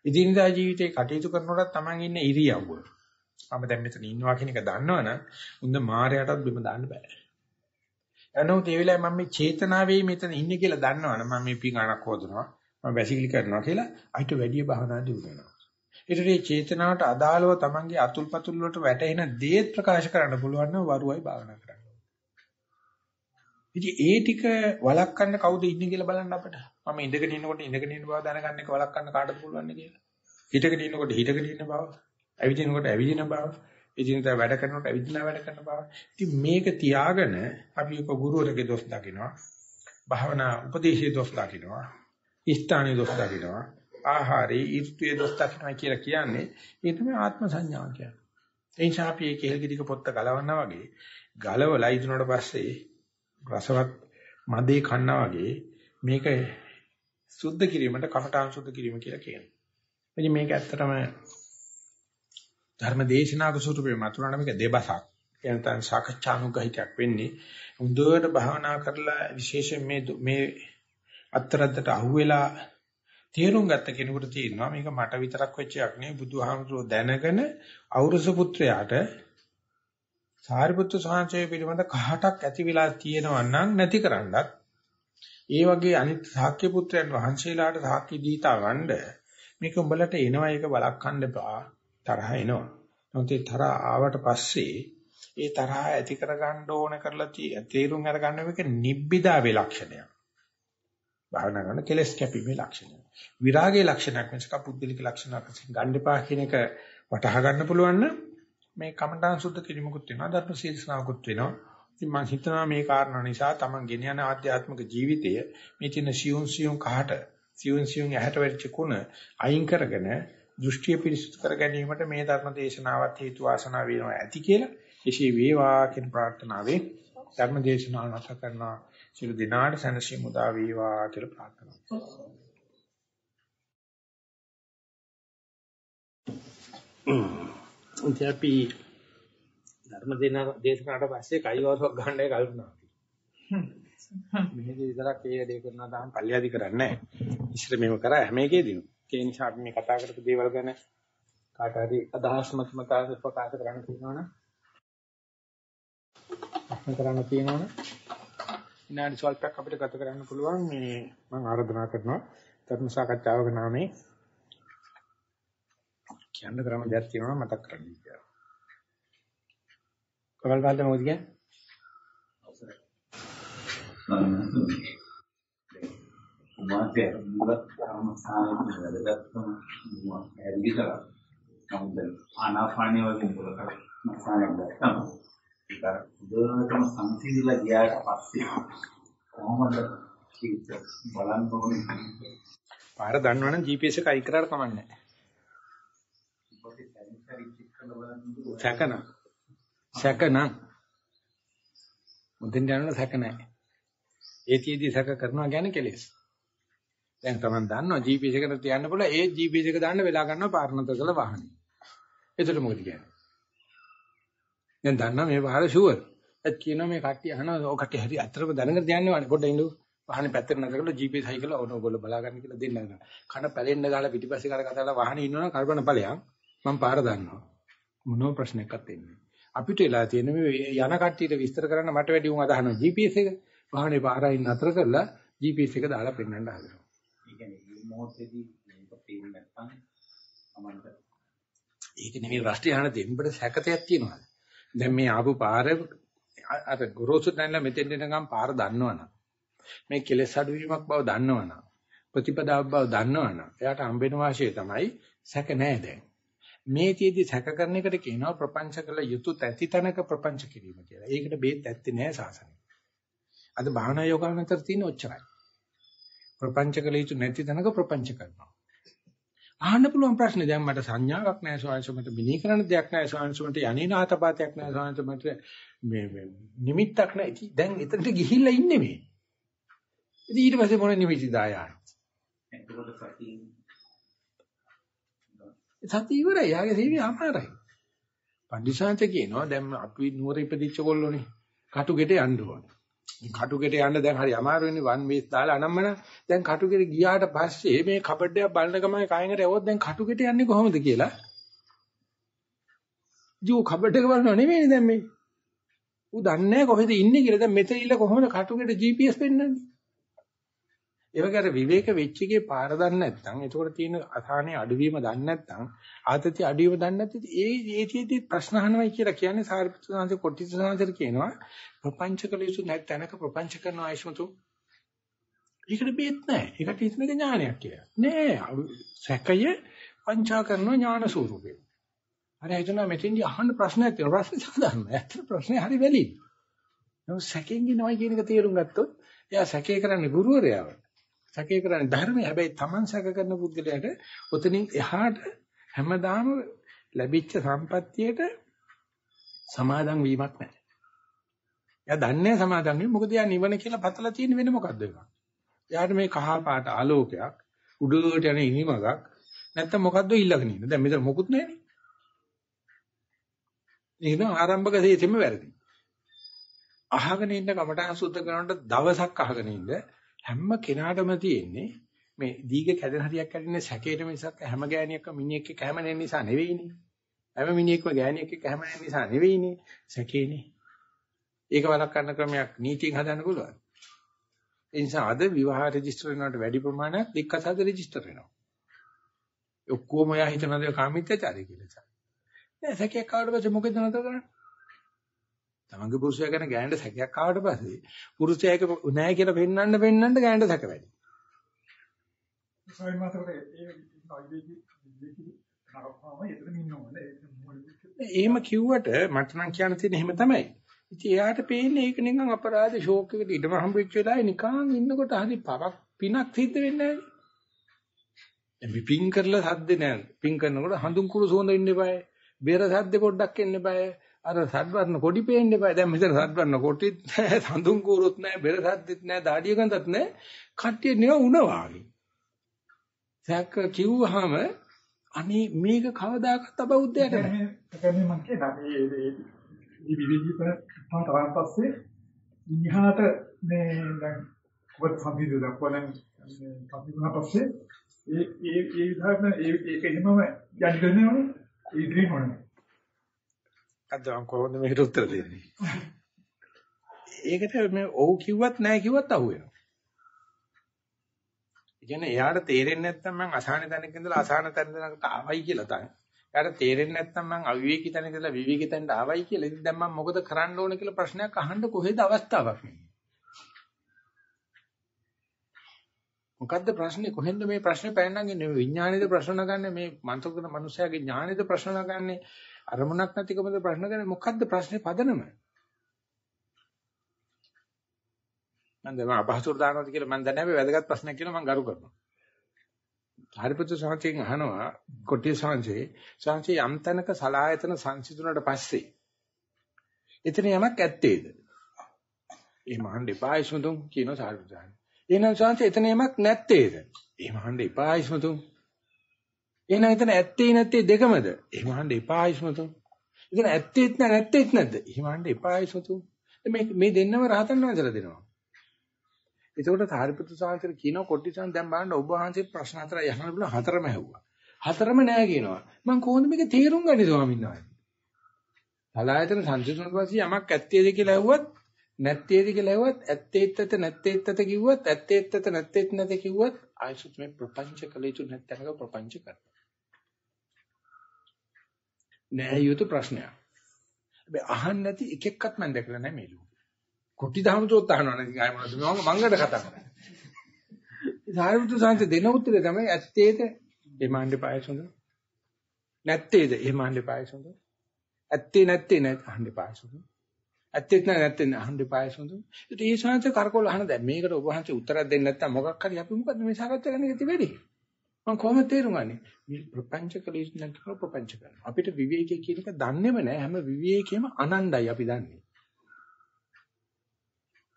ඉදින්දා ජීවිතේ කටයුතු කරනකොට තමන් ඉන්න ඉරියව්ව. මම දැන් මෙතන ඉන්නවා කියන එක දන්නවනම් උන්ද මායයටත් බිම දාන්න බෑ. එනොත් ඒ වෙලාවේ මම මේ චේතනාවේ මෙතන ඉන්නේ කියලා දන්නවනම් මම මේ පිඟානක් හොදනවා මම වැසිකිලි කරනවා කියලා අයිට වැඩි භාවනා දියුණු වෙනවා. ඒතර මේ චේතනාවට අදාළව තමන්ගේ අතුල්පතුල් වලට වැටෙන දේ ප්‍රකාශ කරන්න පුළුවන් නම් වරුවයි භාවනා කරන්න. ඉතින් ඒ ටික වළක්වන්න කවුද ඉන්නේ කියලා බලන්න අපිට. මම ඉඳගෙන ඉන්නකොට ඉඳගෙන ඉන්න බව දැනගන්න එක වළක්වන්න කාටද පුළුවන් කියලා. හිටගෙන ඉන්නකොට හිටගෙන ඉන්න බව, ඇවිදිනකොට ඇවිදින බව, ඉදිනදා වැඩ කරනකොට ඇවිදිනා වැඩ කරන බව. ඉතින් මේක තියාගෙන අපි එක ගුරුවරගේ දොස් දකිනවා. භාවනා උපදේශයේ දොස් දකිනවා. ස්ථානයේ දොස් දකිනවා. ආහාරයේ ඍතුයේ දොස් දකිනවා කියලා කියන්නේ ඒ තමයි ආත්ම සංඥාව කියන්නේ. ඒ නිසා අපි මේ කෙහෙල්ගෙඩික පොත්ත ගලවන්නා වගේ ගලවලා ඉදුණාට පස්සේ රසවත් මදේ කන්නා වගේ මේක සුද්ධ කිරීමට කමඨාන් සුද්ධ කිරීම කියලා කියනවා. ඉතින් මේක ඇත්තටම ධර්ම දේශනාක ස්වරූපේ මතුනන මේක දෙබසක්. එනතන් සාකච්ඡානුගහිතයක් වෙන්නේ. හොඳට භාවනා කරලා විශේෂයෙන් මේ මේ අත්තරද්දට අහුවෙලා තේරුම් ගත්ත කෙනෙකුට තේරෙනවා මේක මට විතරක් වෙච්ච එකක් නෙවෙයි බුදුහාමුදුරුවෝ දැනගෙන අවුරුස පුත්‍රයාට සාරිපුත්තු සාංශය පිළිබඳ කහටක් ඇති වෙලා තියෙනවා නම් නැති කරන්නත් ඒ වගේ අනිත් ශාක්‍ය පුත්‍රයන් වහන්සේලාට ශාක්‍ය දීතා ගන්න මේක උඹලට එනවා ඒක බලක්වන්න එපා තරහ එනවා. නමුත් ඒ තරහ ආවට පස්සේ ඒ තරහ ඇති කරගන්න ඕන කරලා තේරුම් අරගන්න මේක නිබ්බිදාවේ ලක්ෂණයක්. භාවනා කරන කෙලස් කැපීමේ ලක්ෂණය. විරාගයේ ලක්ෂණයක් මිසක පුද්ගලික ලක්ෂණයක් වශයෙන් ගන්න එපා කියන එක වටහා ගන්න පුළුවන් නම් මේ කමඨාන් සුද්ධ කිරීමකුත් වෙනවා ධර්ම ශීර්ෂනාවකුත් වෙනවා. ඉතින් මම හිතනවා මේ කාරණා නිසා තමන් ගෙන යන ආධ්‍යාත්මික ජීවිතය මේ තියෙන සියුම් සියුම් කහට සියුම් සියුම් ඇහැට වෙච්ච කුණ අයින් කරගෙන දෘෂ්ටිය පිරිසුදු කර ගැනීමට මේ ධර්ම දේශනාවත් හේතු වාසනා වෙනවා ඇති කියලා එසේ වේවා කියන ප්‍රාර්ථනාවේ ධර්ම දේශනාව නැත කරනවා සියලු දිනාට සැනසීම උදා වේවා කියලා ප්‍රාර්ථනා කරනවා. අපි ධර්ම දේශනාවට පස්සේ කයිවරක් ගන්නයි කල්පනා මෙහෙදි විතරක් ඒ වැඩේ කරනවා තාම පල්ලියදි කරන්නේ නැහැ. ඉස්සර මේව කරා හැම එකේදීම. ඒ නිසා අපි මේ කතා කරපු දේවල් ගැන කාට හරි අදහස් මත මතාද ප්‍රකාශ කරන්න තියෙනවනම් කරන්න තියෙනවනම් විනාඩි ස්වල්පයක් අපිට ගත කරන්න පුළුවන් මේ මම ආරාධනා කරනවා ධර්ම සාකච්ඡාවක නාමයෙන් කියන්න ක්‍රම දෙයක් තියෙනවා මතක් කරගන්න කියලා. කවල් කාලේ මොකද කියන්නේ? උමාතේ මුල කර්ම සාහිත්‍ය වැදගත්කම ඇරිදි කරා. නමුත් ආනාපානිය වගේ මුල කර්ම සාහිත්‍ය දැක්කම ඒක උදේටම සංසිඳිලා ගියාට පස්සේ කොහොමද බලන්න ඕනේ. පාර දන්නවනම් GPS එක අයි කරාට කමන්නේ. සැකන සැකන මුදින් යනකොට සැක නැහැ. ඒතියදී සැක කරනවා කියන්නේ කෙලෙස්. දැන් තමන් දන්නවා GPS එකට තියන්න පුළුවන් ඒ GPS එක දාන්න වෙලා ගන්නවා පාරණත කළ වාහනේ. එතකොට මොකද කියන්නේ? දැන් දන්නා මේ වහර ෂුවර්. ඒත් කියනවා මේ කට්ටිය අහනවා ඔය කට්ටිය හරි ඇත්තටම දැනගෙන තියන්නේ වනේ පොඩ්ඩක් ඉඳු. වාහනේ පැත්තට නගලා GPS හයි කළා ඕන ඔයගොල්ලෝ බලාගන්න කියලා දෙන්න නේද. කන පැලෙන්න ගාලා පිටිපස්සේ කර කතා කරලා වාහනේ ඉන්නවනම් කල්පනා ඵලයන් මම පාර දන්නවා. මොනෝ ප්‍රශ්නයක් අතෙන්නේ. අපිට එලා තියෙන මේ යන කට්ටියට විස්තර කරන්න මට වැඩි උන් අදහනවා GPS එක. වාහනේ පාරයින් නතර කරලා GPS එක දාලා පෙන්වන්න හදනවා. ඒ කියන්නේ මේ මොහොතේදී මේක පේන්නේ නැත්නම් අමන්ට ඒක නෙමෙයි රෂ්ටි යන දෙම්බට සැකතයක් තියෙනවා. දැන් මේ ආපු පාර අර ගොරෝසු දැන්ලා මෙතෙන් දෙනකම් පාර දන්නවනම් මේ කෙලෙස් අඩුවීමක් බව දන්නවනම් ප්‍රතිපදාවක් බව දන්නවනම් එයාට හම්බෙන වාසිය තමයි සැක නැහැ දැන්. මේ තියේදී සැක කරන එකට කියනවා ප්‍රපංච කළ යුතු තැති තනක ප්‍රපංච කිරීම කියලා. ඒකට බේත් ඇත්තේ නැහැ සාසනෙ. අද භාවනා යෝගාවන්තර තියෙන ඔච්චරයි. ප්‍රපංච කළ යුතු නැති තැනක ප්‍රපංච කරනවා. අහන්න පුළුවන් ප්‍රශ්නේ. දැන් මට සංඥාවක් නැහැ ස්වාමීන් වහන්සේ මිනී කරන දෙයක් නැහැ ස්වාමීන් වහන්සේ යන්නේනාතපාතයක් නැහැ ස්වාමීන් වහන්සේ මේ මේ නිමිත්තක් නැහැ. දැන් එතනට ගිහිල්ලා ඉන්නේ මේ. ඉතින් ඊට පස්සේ මොන නිමිති දායන එතකොට සතිය සතිය ඉවරයි. යාගේ සීවි අමාරයි. පණ්ඩිසාන්ත කියනවා දැන් අපි නුවර ඉපදිච්ච කොල්ලෝනේ. කටු ගෙට යන්න ඕනේ. කටුගෙට යන්න දැන් හරි අමාරු වෙන්නේ වන් වේස් දාලා අනම්මන. දැන් කටුගෙට ගියාට පස්සේ මේ කබඩ් එක බලන ගමන් කයින්කට යවොත් දැන් කටුගෙට යන්නේ කොහොමද කියලා? ජෝ කබඩ් එක බලනව නෙමෙයිනේ දැන් මේ. ඌ දන්නේ කොහෙද ඉන්නේ කියලා. දැන් මෙතන ඉල්ල කොහොමද කටුගෙට GPS පෙන්වන්නේ ඒ වගේ අර විවේක වෙච්ච එකේ පාර දන්නේ නැත්නම් එතකොට තියෙන අසහනේ අඩුවීම දන්නේ නැත්නම් ආතති අඩුවීම දන්නේ නැත්නම් ඒ ඒතිෙදි ප්‍රශ්න අහනවයි කියලා කියන්නේ සාරිපුත්‍ර සාන්තේ කොටිස සාන්තේ කියනවා ප්‍රපංච කළ යුතු නැත්නම්ක ප්‍රපංච කරන ආයෂමතු ඒකට බේත් නැහැ. ඒකට හිතන ඥානයක් කියලා. නෑ. සැකය පංචා කරන ඥාන ස්වරූපේ අර හිතනවා මෙතෙන්දි අහන්න ප්‍රශ්නයක් තියෙනවා ප්‍රශ්නේ සාධාරණයි ඇත්තට ප්‍රශ්නේ හරි වැලි නමුත් සැකෙන් ඉනවයි කියන එක තේරුම් ගත්තොත් එයා සැකේ කරන්නේ ගුරුවරයාව. සැකේ කරන්නේ ධර්මය. හැබැයි Taman සැක කරන පුද්ගලයාට ඔතනින් එහාට හැමදාම ලැබිච්ච සම්පත්තියට සමාදම් වීමක් නැහැ. එයා දන්නේ සමාදම් වෙන්නේ මොකද එයා නිවන කියලා පතලා තියෙන වෙන මොකද්ද ඒක? එයාට මේ කහ පාට ආලෝකයක් උඩට යන ඉනිමගක් නැත්තම් මොකද්ද ඊළඟ ඉන්න. දැන් මෙතන මොකුත් නැහැනේ. ඒක ආරම්භක දේෙම වැරදි. අහගෙන ඉන්න කමටහන් සුද්ධ කරනකොට දවසක් අහගෙන ඉන්න හැම කෙනාටම තියෙන්නේ මේ දීග කැඩෙන හරියක් කැඩෙන්නේ සැකේට මිසක් හැම ගෑණියක්ම මිනිහෙක් එක්ක හැමනෙන්න නිසා නෙවෙයිනේ. හැම මිනිහෙක්ම ගෑණියෙක් එක්ක හැමනෙන්න නිසා නෙවෙයිනේ. සැකේනේ. ඒක වළක්වන්න ක්‍රමයක් නීතියෙන් හදන්න පුළුවන්. ඒ නිසා අද විවාහ රෙජිස්ටර් වෙනවට වැඩි ප්‍රමාණයක් දික්කසාද රෙජිස්ටර් වෙනවා. ඔක්කොම යා හිතනද කාමීත්‍යචාරය කියලා. නෑ සැකයක් ආවට පස්සේ මොකද නතර කරන්නේ? තමන්ගේ පුරුෂයා ගැන ගෑනට සැකයක් ආවට පස්සේ පුරුෂයා එක නැහැ කියලා පෙන්වන්න පෙන්වන්න ගෑනට සැක වැඩි. එහෙම කිව්වට මට නම් කියන්න තියෙන්නේ එහෙම තමයි. ඉතින් එයාට පේන්නේ ඒක නිකන් අපරාධ ෂෝක් එකට ඉඩම හම්බෙච්ච වෙලාවේ නිකන් ඉන්නකොට හරි පවක් පිනක් සිද්ධ වෙන්නේ නැහැ. මේ පින් කරලා සද්ද නැහැ. පින් කරනකොට හඳුන් කුරු සෝඳ ඉන්න eBay. බේර සද්ද පොඩ්ඩක් එන්න eBay. අර සද්වර්ණ කොඩි පේන්න එපා. දැන් මෙතන සද්වර්ණ කොටිත් නැහැ, සඳුන් කූරුත් නැහැ, බෙර සද්දෙත් නැහැ, දාඩිය ගඳත් නැහැ. කට්ටිය නිව උනවා වගේ. සැක කිව්වහම අනේ මේක කවදාකවත් අබෞද්ධයට නෑ. ඒකනේ මම කියනවා මේ මේ විවිධ පාටවන් පස්සේ ඉහාට මේ දැන් කොට සම්පීඩ දක්වන සම්පීඩන පස්සේ ඒ ඒ ඒ විදිහට ඒක එහෙමම යන්න දෙනවනේ ඒ ඩ්‍රීම් වනේ. අද මම කොහොමද මේකට උත්තර දෙන්නේ? ඒකට මේ ඔව් කිව්වත් නැහැ කිව්වත් අහුවෙනවා. ඒ කියන්නේ එයාට තේරෙන්නේ නැත්නම් මං අසහන තැනක ඉඳලා අසහන තැනකට ආවයි කියලා තමයි. එයාට තේරෙන්නේ නැත්නම් මං අවිවේකී තැනක ඉඳලා විවේකී තැනට ආවයි කියලා. ඉතින් දැන් මම මොකද කරන්න ඕන කියලා ප්‍රශ්නයක් අහන්න කොහෙද අවස්ථාවක් නෙමෙයි. මොකද්ද ප්‍රශ්නේ කොහෙන්ද මේ ප්‍රශ්නේ පැනනගන්නේ විඥානයේද ප්‍රශ්න නගන්නේ මේ මනසකන මනුස්සයාගේ ඥානයේද ප්‍රශ්න නගන්නේ අරමුණක් නැතිකමද ප්‍රශ්න කරන්නේ මොකද්ද ප්‍රශ්නේ පදනම? මම දැන් අපහසුර දානවාද කියලා මම දන්නේ නැහැ වැදගත් ප්‍රශ්නයක් කියලා මම ගරු කරනවා. හරිපුත්‍ර සාංශයෙන් අහනවා කොටි සාංශේ. සාංශේ යම් තැනක සලායතන සංසිඳුණාට පස්සේ එතන යමක් ඇත්තේද? ඒ මහන් දෙපායි සුදුම් කියන සාරිපුත්‍රයන් එහෙනම් සාංශේ එතන යමක් නැත්තේද? ඒ මහන් දෙපායි සුදුම් එහෙනම් එතන ඇත්තේ නැත්තේ දෙකමද? එහෙම අහන්න එපා ආයිස්මතු. එතන ඇත්තේත් නැ නැත්තේත් නැද්ද? එහෙම අහන්න එපා ආයිස්මතු. මේ මේ දෙන්නම රහතන් වහන්සේලා දෙනවා. එතකොට සාරිපුත්‍ර සාංශර කියනවා කොට්ටිසන් දැන් බලන්න ඔබ වහන්සේ ප්‍රශ්න හතර යහන බුල හතරම ඇහුවා. හතරම නෑ කියනවා. මම කොහොමද මේක තේරුම් ගන්නේ ස්වාමීන් වහන්සේ? සලායතන සංසිඳුන පස්සේ යමක් ඇත්තේද කියලා ඇහුවත් නැත්තේද කියලා ඇහුවත් ඇත්තේත් ඇත නැත්තේත් ඇත කිව්වත් ඇත්තේත් ඇත නැත්තේත් නැත කිව්වත් ආයසුත් මේ ප්‍රපංච කලේතු නැත්නම්ක ප්‍රපංච කරනවා. නෑ යුතු ප්‍රශ්නයක්. හැබැයි අහන්න නැති එක එක්කත් මම දැකලා නැහැ මේ ලෝකේ. කොටි දහමතුත් අහනවා නැති ආය මොනවද මම මංගඩ කතා කරන්නේ. සාරිපුත්‍ර සාන්ත දෙන උත්තරේ තමයි ඇත්තේද ඒ මාණ්ඩේ පායසොඳ. නැත්තේද ඒ මාණ්ඩේ පායසොඳ. ඇත්තේ නැත්තේ නැත් අහන්නේ පායසොඳ. ඇත්තෙත් නැහැ නැත්තේ අහන්නේ පායසොඳ. ඒත් ඒ ශාන්ත කරකෝල අහන දැන් මේකට ඔබ වහන්සේ උත්තරයක් දෙන්නේ නැත්නම් මොකක් හරි අපි මොකද මේ සාකච්ඡා කරන්න ඉති වෙන්නේ. මම කොහොමද තේරුම් ගන්නේ? මේ ප්‍රපංච කලීස්නක් කරලා ප්‍රපංච කරනවා. අපිට විවේකයේ කියන එක දන්නේම නැහැ. හැම විවේකයේම අනණ්ඩයි අපි දන්නේ.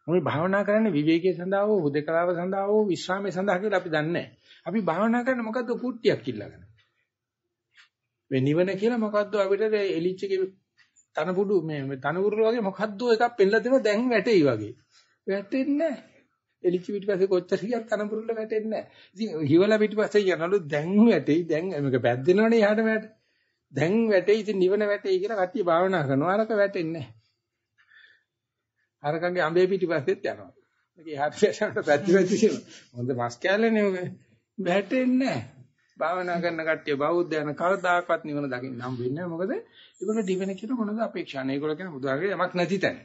අපි භාවනා කරන්නේ විවේකයේ සඳහා හෝ හුදකලාව සඳහා හෝ විශ්‍රාමයේ සඳහා කියලා අපි දන්නේ නැහැ. අපි භාවනා කරන්නේ මොකද්ද කුට්ටියක් ඉල්ලගෙන. මේ නිවන කියලා මොකද්ද අපිට එලිච්චගේ තනපුඩු මේ තනපුරු වගේ මොකද්ද එකක් පෙන්ලා දෙනවා දැන් වැටෙයි වගේ. වැටෙන්නේ නැහැ. එලිච්ච පිටිපස්සේ කොච්චර හියක් තනපුරුල්ල වැටෙන්නේ නැහැ. ඉතින් හිවලා පිටිපස්සේ යනලු දැන් වැටෙයි දැන් මේක පැද්දෙනවනේ එහාට මෙහාට. දැන් වැටෙයි ඉතින් නිවන වැටෙයි කියලා කට්ටිය භාවනා කරනවා. අරක වැටෙන්නේ නැහැ. අරකගේ අඹේ පිටිපස්සෙත් යනවා. මේක එහාට පැසනට පැද්දි පැද්දි කියනවා. හොඳ මස් කැලේනේ ඔක. වැටෙන්නේ නැහැ. භාවනා කරන කට්ටිය බෞද්ධ යන කවදාකවත් නිවන දකින්න හම් වෙන්නේ නැහැ. මොකද ඒගොල්ලෝ දිවෙන කියන මොනද අපේක්ෂා නැහැ. ඒගොල්ලෝ කියන බුදුහාගේ යමක් නැති තැන.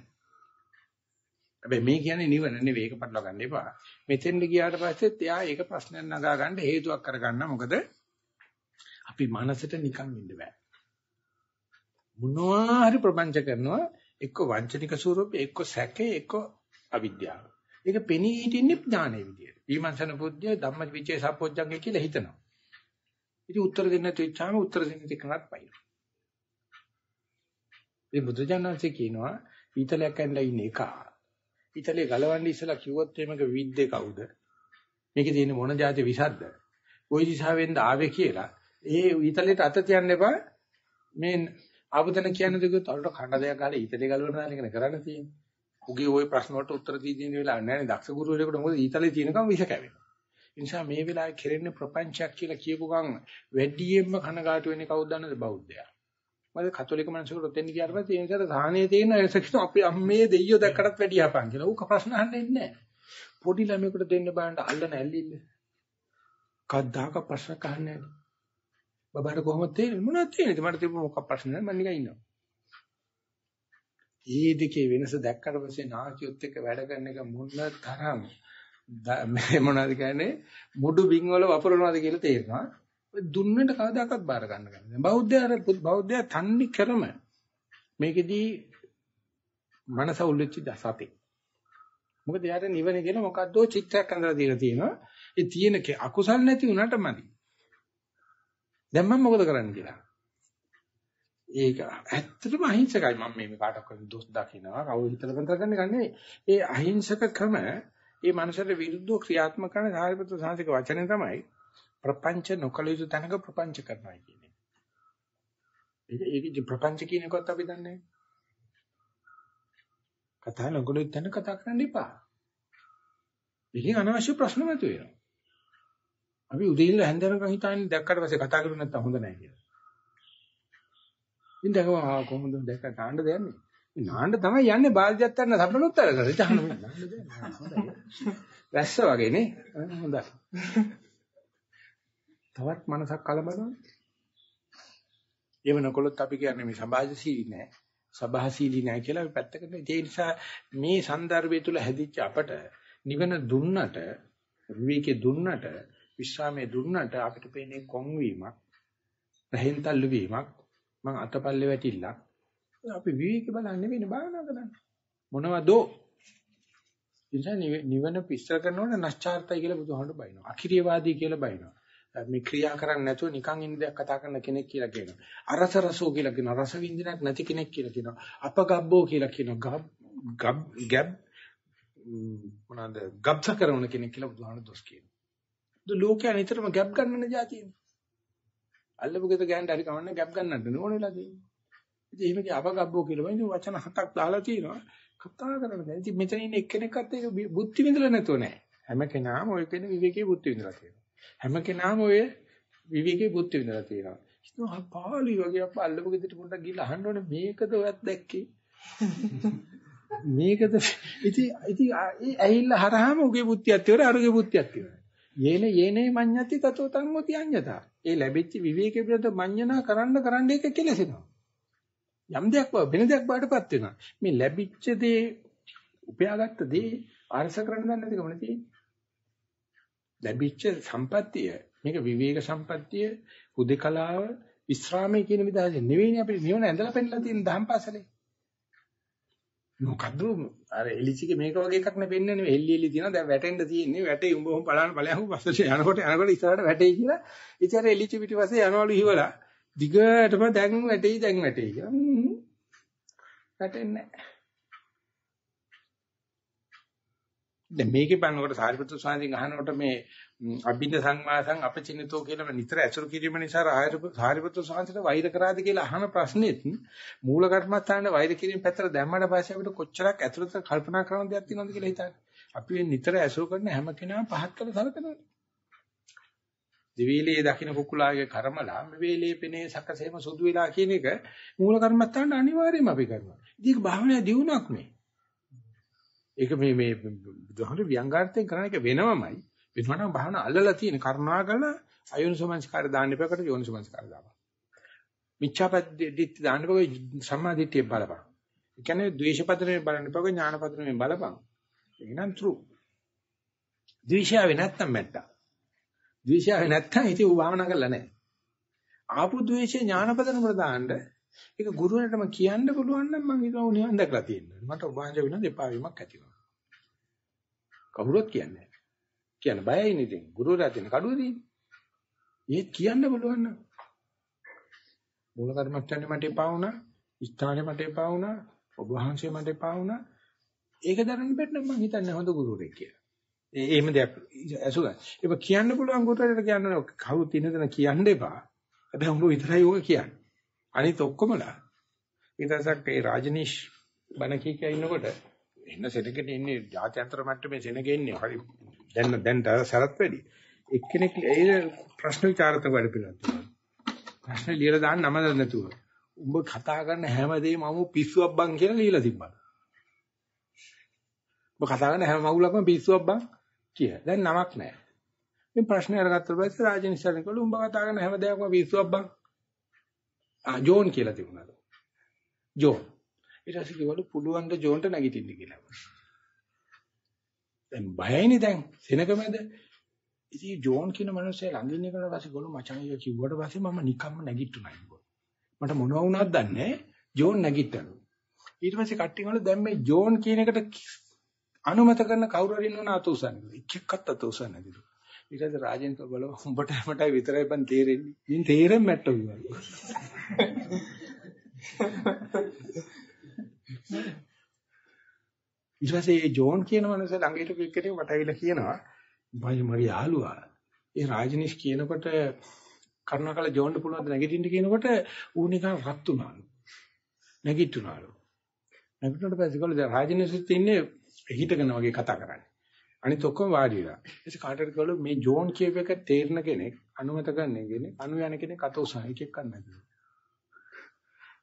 හැබැයි මේ කියන්නේ නිවන නෙවෙයි ඒක පටලවා ගන්න එපා. මෙතෙන්ද ගියාට පස්සෙත් එයා ඒක ප්‍රශ්නයක් නගා ගන්න හේතුවක් කරගන්න. මොකද අපි මනසට නිකන් ඉන්න බෑ. මොනවා හරි ප්‍රපංච කරනවා එක්ක වංචනික ස්වරූපේ එක්ක සැකේ එක්ක අවිද්‍යාව. ඒක පෙනී හිටින්නේ ඥානයේ විදියට. විමර්ශන බුද්ධිය ධම්මවිචේ සම්පෝඥංගේ කියලා හිතනවා. ඉතින් උත්තර දෙන්න තුච්චාම උත්තර දෙන්න තිකනක් පයින්. මේ බුදුජානන්සේ කියනවා ඊතලයක් ඇඳලා ඉන්න එක. ඉතලේ ගලවන්නේ ඉස්සලා කිව්වොත් මේක විද්දේ කවුද? මේකේ තියෙන මොන જાති විසද්ද? කොයි දිශාවෙන්ද ආවේ කියලා ඒ ඉතලේට අත තියන්න එපා. මේ ආවදන කියන්නේ දෙකත් අරට කන්න දෙයක් ගහලා ඉතලේ ගලවනවා කියන එක කරන්න තියෙන්නේ. උගේ ওই ප්‍රශ්න වලට උත්තර දී දෙන්න වෙලාවක් නැහැ නේ. දක්ෂ ගුරුවරයෙකුට මොකද ඉතලේ තියෙනකම් විෂ කැවෙනවා. ඒ නිසා මේ වෙලාවේ කෙරෙන්නේ ප්‍රපංචයක් කියලා කියපු ගමන් වැඩියෙන්ම කනගාටු වෙන්නේ කවුද දන්නද බෞද්ධයා. මොකද කතෝලික මිනිස්සුන්ට දෙන්න ගියාට පස්සේ ඒ නිසා සාහනේ තියෙන එසකිට අපි අම්මේ දෙයියෝ දැක්කටත් වැඩිය අපන් කියලා. ඌක ප්‍රශ්න අහන්නේ නැහැ. පොඩි ළමයෙකුට දෙන්න බලන්න අල්ලන ඇල්ලිල්ල. කද්දාක ප්‍රශ්න අහන්නේ නැහැ. බබාට කොහොමද තේරෙන්නේ මොනවද තේරෙන්නේ මට තිබුණ මොකක් ප්‍රශ්න නැහැ මම නිකන් ඉන්නවා මේ දෙකේ වෙනස දැක්කට පස්සේ නාකියොත් එක්ක වැඩ කරන එක මොන තරම් මේ මොනවද කියන්නේ මුඩු බින් වල වපුරනවාද කියලා තේරෙනවා දුන්නට කවදාකවත් බාර ගන්න ගන්න බෞද්ධයර බෞද්ධය තන්නේ කරම මේකෙදී මනස උල්ලෙච්ච දසතේ මොකද යාට නිවන කියන මොකද්දෝ චිත්‍රයක් අඳලා දීලා තියෙනවා. ඒ තියෙන අකුසල් නැති උනට මදි. දැන් මම මොකද කරන්න කියලා. ඒක ඇත්තටම අහිංසකයි මම මේ කාටවත් දොස් දකින්නවා. කවුරු හිතලා බඳ ගන්න ගන්නේ ඒ අහිංසකකම ඒ මනසට විරුද්ධව ක්‍රියාත්මක කරන සාහිත්‍ය සාංශික වචනේ තමයි ප්‍රපංච නොකල යුතු තැනක ප්‍රපංච කරනවා කියන්නේ. ඒක ඒකේ ප්‍රපංච කියන එකත් අපි දන්නේ කතා නොකල යුතු තැන කතා කරන්න එපා. ඒකෙන් අනවශ්‍ය ප්‍රශ්න මතුවෙනවා. අපි උදේ ඉඳලා හැන්දනකම් හිතාන්නේ දැක්කට පස්සේ කතා කරුවේ නැත්තම් හොඳ නැහැ කියලා. ඉතින් දැකවා කොහොමද දැක්ක නාන්න දෙන්නේ? නාන්න තමයි යන්නේ බාල්දියක් ගන්න සම්පූර්ණත් අරගෙන. ඉතින් නාන්න දෙන්නේ. වැස්ස වගේ නේ. හොඳයි. තවත් මනසක් කලබලයි. ඒව නොකොලොත් අපි කියන්නේ මේ සමාජශීලී නෑ. සභාශීලී නෑ කියලා අපි පැත්තකට ඒ නිසා මේ સંદર્ભය තුල හැදිච්ච අපට නිවන දුන්නට විවේකේ දුන්නට විශ්‍රාමයේ දුන්නට අපිට පේන්නේ කොන් වීමක්, රහෙන්තල්ලු වීමක්, මං අතපල්ලේ වැටිලා අපි විවේකේ බලන්නේ වෙන බාහනා කරන්නේ. මොනවදෝ නිසා නිවන පිස්සර කරනවනේ නැස්චාර්තයි කියලා බුදුහාමුදුරු බයිනවා. අකිරියවාදී කියලා බයිනවා. මේ ක්‍රියා කරන්නේ නැතුව නිකන් ඉන්න දෙයක් කතා කරන කෙනෙක් කියලා කියනවා. අරස රසෝ කියලා කියනවා. රස වින්දිනක් නැති කෙනෙක් කියලා කියනවා. අපගබ්බෝ කියලා කියනවා. ගබ් ගැබ් මොනවාද ගබ්ස කරන කෙනෙක් කියලා බුදුහාමුදුරු දොස් කියනවා. ලෝකයා නිතරම ගැප් ගන්නන જાතියනේ. අල්ලපු ගෙද ගෑනට හරි කවන්න ගැප් ගන්නන්න ඕන වෙලා තියෙන්නේ. ඉතින් එහෙම කිය අපගබ්බෝ කියලා වයින් වචන හතක් දාලා තියෙනවා. කතා කරන්න දැන් ඉතින් මෙතන ඉන්න එක්කෙනෙක්වත් ඒක බුද්ධි විඳලා නැතුව නෑ. හැම කෙනාම ඔය කියන විවේකයේ බුද්ධි විඳලා තියෙනවා. හැම කෙනාම ඔය විවේකයේ බුද්ධි විඳලා තියෙනවා. ඉතින් පාළි වගේ අප අල්ලපු ගෙදරට පොඩ්ඩක් ගිහලා අහන්න ඕනේ මේකද ඔයත් දැක්කේ? <laughs> මේකද <laughs> ඉතින් ඉතින් ඒ ඇහිල්ල හරහාම උගේ බුද්ධියක් තියෙනවා අරුගේ බුද්ධියක් තියෙනවා. යේන යේනේ මඤ්ඤති තතෝ තංගෝති අඤ්ඤතා. ඒ ලැබිච්ච විවේකේ පිළිබඳ මඤ්ඤණා කරන්න කරන්න ඒක කෙලසෙනවා. යම් දෙයක් වෙන දෙයක් බාටපත් වෙනවා. මේ ලැබිච්ච දේ උපයාගත්ත දේ අරස කරන්න දන්නේ නැතිකම නෙතියි. ලැබිච්ච සම්පත්තිය මේක විවේක සම්පත්තිය උදේකලාව විස්රාමයේ කියන විදිහට නෙවෙයිනේ අපිට නිවන ඇඳලා පෙන්නලා තියෙන දහම් පාසලේ. මොකද්ද අර එලිචිගේ මේක වගේ එකක් නෙ වෙන්නේ නෙවෙයි. එල්ලි එල්ලි තියෙනවා. දැන් වැටෙන්න තියෙන්නේ. වැටේ උඹ උඹ බලන්න බලයන් පස්සට යනකොට යනකොට ඉස්සරහට වැටේ කියලා. ඉතින් අර එලිචි පිටිපස්සේ යනවලු ඉවලා දිගටම දැන් වැටෙයි දැන් වැටෙයි කියලා. වැටෙන්නේ නැහැ. දැන් මේකේ බලනකොට සාරිපුත්‍ර ස්වාමීන් අහනකොට මේ අබින්ද සංවාසං අපචිනිතෝ කියලා නිතර ඇසුරු කිරීම නිසා සාරිපුත්‍ර සාංශයට වෛර කරාද කියලා අහන ප්‍රශ්නෙත් මූල කර්මස්ථානයේ වෛර කිරීම පැත්තට දැම්මට පස්සේ අපිට කොච්චරක් ඇතුළත කල්පනා කරන දෙයක් තියෙනවද කියලා හිතන්න. අපි නිතර ඇසුරු කරන හැම කෙනාම පහත් කළ සලකනවා. දිවිලේ දකින්න කුකුලාගේ කර්මලා මෙවේලේ පෙනේ සකසේම සුදු වෙලා කියන එක මූල කර්මස්ථානට අනිවාර්යයෙන්ම අපි කරනවා. ඉතින් ඒක භාවනා දියුණුවක් නේ. ඒක මේ මේ බුදුහාමුදුරු ව්‍යංගාර්ථයෙන් කරන එක වෙනවමයි. වෙනවනම් භාවනා අල්ලලා තියෙන කරුණා කරලා අයෝනිසෝමනස්කාර දාන්න එපකට යෝනිසෝමනස්කාර දාපන්. මිච්ඡාපදිට්ඨි දාන්න එපක සම්මාදිට්ඨිය බලපන්. ඒ කියන්නේ ද්වේෂපදනේ බලන්න එපක ඥානපදනේ බලපන්. ඒක නම් true. ද්වේෂය නැත්තම් මැට්ටා. ද්වේෂය නැත්තම් ඉතින් ඌ භාවනා කරලා නැහැ. ආපු ද්වේෂය ඥානපදන ප්‍රදාන්න ඒක ගුරුවරටම කියන්න පුළුවන් නම් මම හිතනවා නිවන් දැකලා තියෙනවා. මට ඔබාංශ වෙන දෙපා වීමක් ඇති වෙනවා. කවුරුත් කියන්නේ කියන්න බයයි නේ ඉතින්. ගුරුවරයා තියෙන කඩුව තියෙන්නේ. ඒත් කියන්න බලවන්න. මූල කර්මස්ථානේ මට එපා වුණා. ස්ථානේ මට එපා වුණා. ඔබ වහන්සේ මට එපා වුණා. ඒක දරන්න බැන්න මම හිතන්නේ හොඳ ගුරුවරයෙක් කියලා. ඒ එහෙම දෙයක් ඇසුගා. ඒක කියන්න පුළුවන් ගුරුවරයාට කියන්න කවුරුත් ඉන්න තැන කියන්න එපා. හැබැයි උඹ විතරයි ඕක කියන්නේ. අනිත ඔක්කොමලා. ඊටසක් ඒ රාජනීෂ් බණ කී කිය ඉන්නකොට එන්න සෙනගෙට ඉන්නේ ජාත්‍යන්තර මට්ටමේ සෙනගෙ ඉන්නේ. හරි දැන් දැන් සරත් වැඩි. එක්කෙනෙක් ඒ ප්‍රශ්න විචාරතක වැඩ පිළිවෙලක් ප්‍රශ්න ලියලා දාන්න නම නැතුව. උඹ කතා කරන හැමදේම මම පිස්සුවක් බං කියලා ලියලා තිබ්බා. උඹ කතා කරන හැම මගුලක්ම පිස්සුවක් බං කිය. දැන් නමක් නැහැ. මේ ප්‍රශ්නේ අරගත්ත පස්සේ රාජනිස්සාරණ කළු උඹ කතා කරන හැම දෙයක්ම පිස්සුවක් බං. ආ ජෝන් කියලා තිබුණා. ජෝන්. ඊට පස්සේ කිව්වලු පුළුවන් ද ජෝන්ට නැගිටින්න කියලා. දැන් බයයිනේ දැන්. සෙනගමද ඉතින් ජෝන් කියන මිනිස්සේ ළඟින් ඉන්නකොට පස්සේ ගොළු මචං ඒක කිව්වට පස්සේ මම නිකම්ම නැගිට්ටුනා ඉතින් මට මොනව වුණාද දන්නේ ජෝන් නැගිට්ටලු. ඊට පස්සේ කට්ටිය වල දැන් මේ ජෝන් කියන එකට අනුමත කරන කවුරු හරි ඉන්නවන අත උසන්නේ එක එක්කත් අත උසන්නේ නැතිලු. ඊට පස්සේ රාජෙන් බලව උඹට මටයි විතරයි බන් තේරෙන්නේ. ඉතින් තේරෙන්නේ මැට්ටෝ කිව්වා <laughs> ඊට පස්සේ ඒ ජෝන් කියන මනස ළඟ හිටපු එක්කෙනෙක් මට ඇවිල්ලා කියනවා බයි මගේ යාළුවා. ඒ රාජනිෂ් කියනකොට කරුණාකර ජෝන්ට පුළුවන් නැගිටින්න? කියනකොට ඌ නිකන් රත් උනාලු නැගිටුනාලු නැගිටිනකොට පස්සේ කවුද රාජනිෂ්ත් ඉන්නේ හිටගෙන වගේ කතා කරන්නේ. අනිත් ඔක්කොම වාඩි වෙලා. ඊට කාටද කවලු මේ ජෝන් කියප එක තේරෙන කෙනෙක් අනුමත කරන කෙනෙක් අනු යන කෙනෙක් අත උසන එක එක්ක නැහැ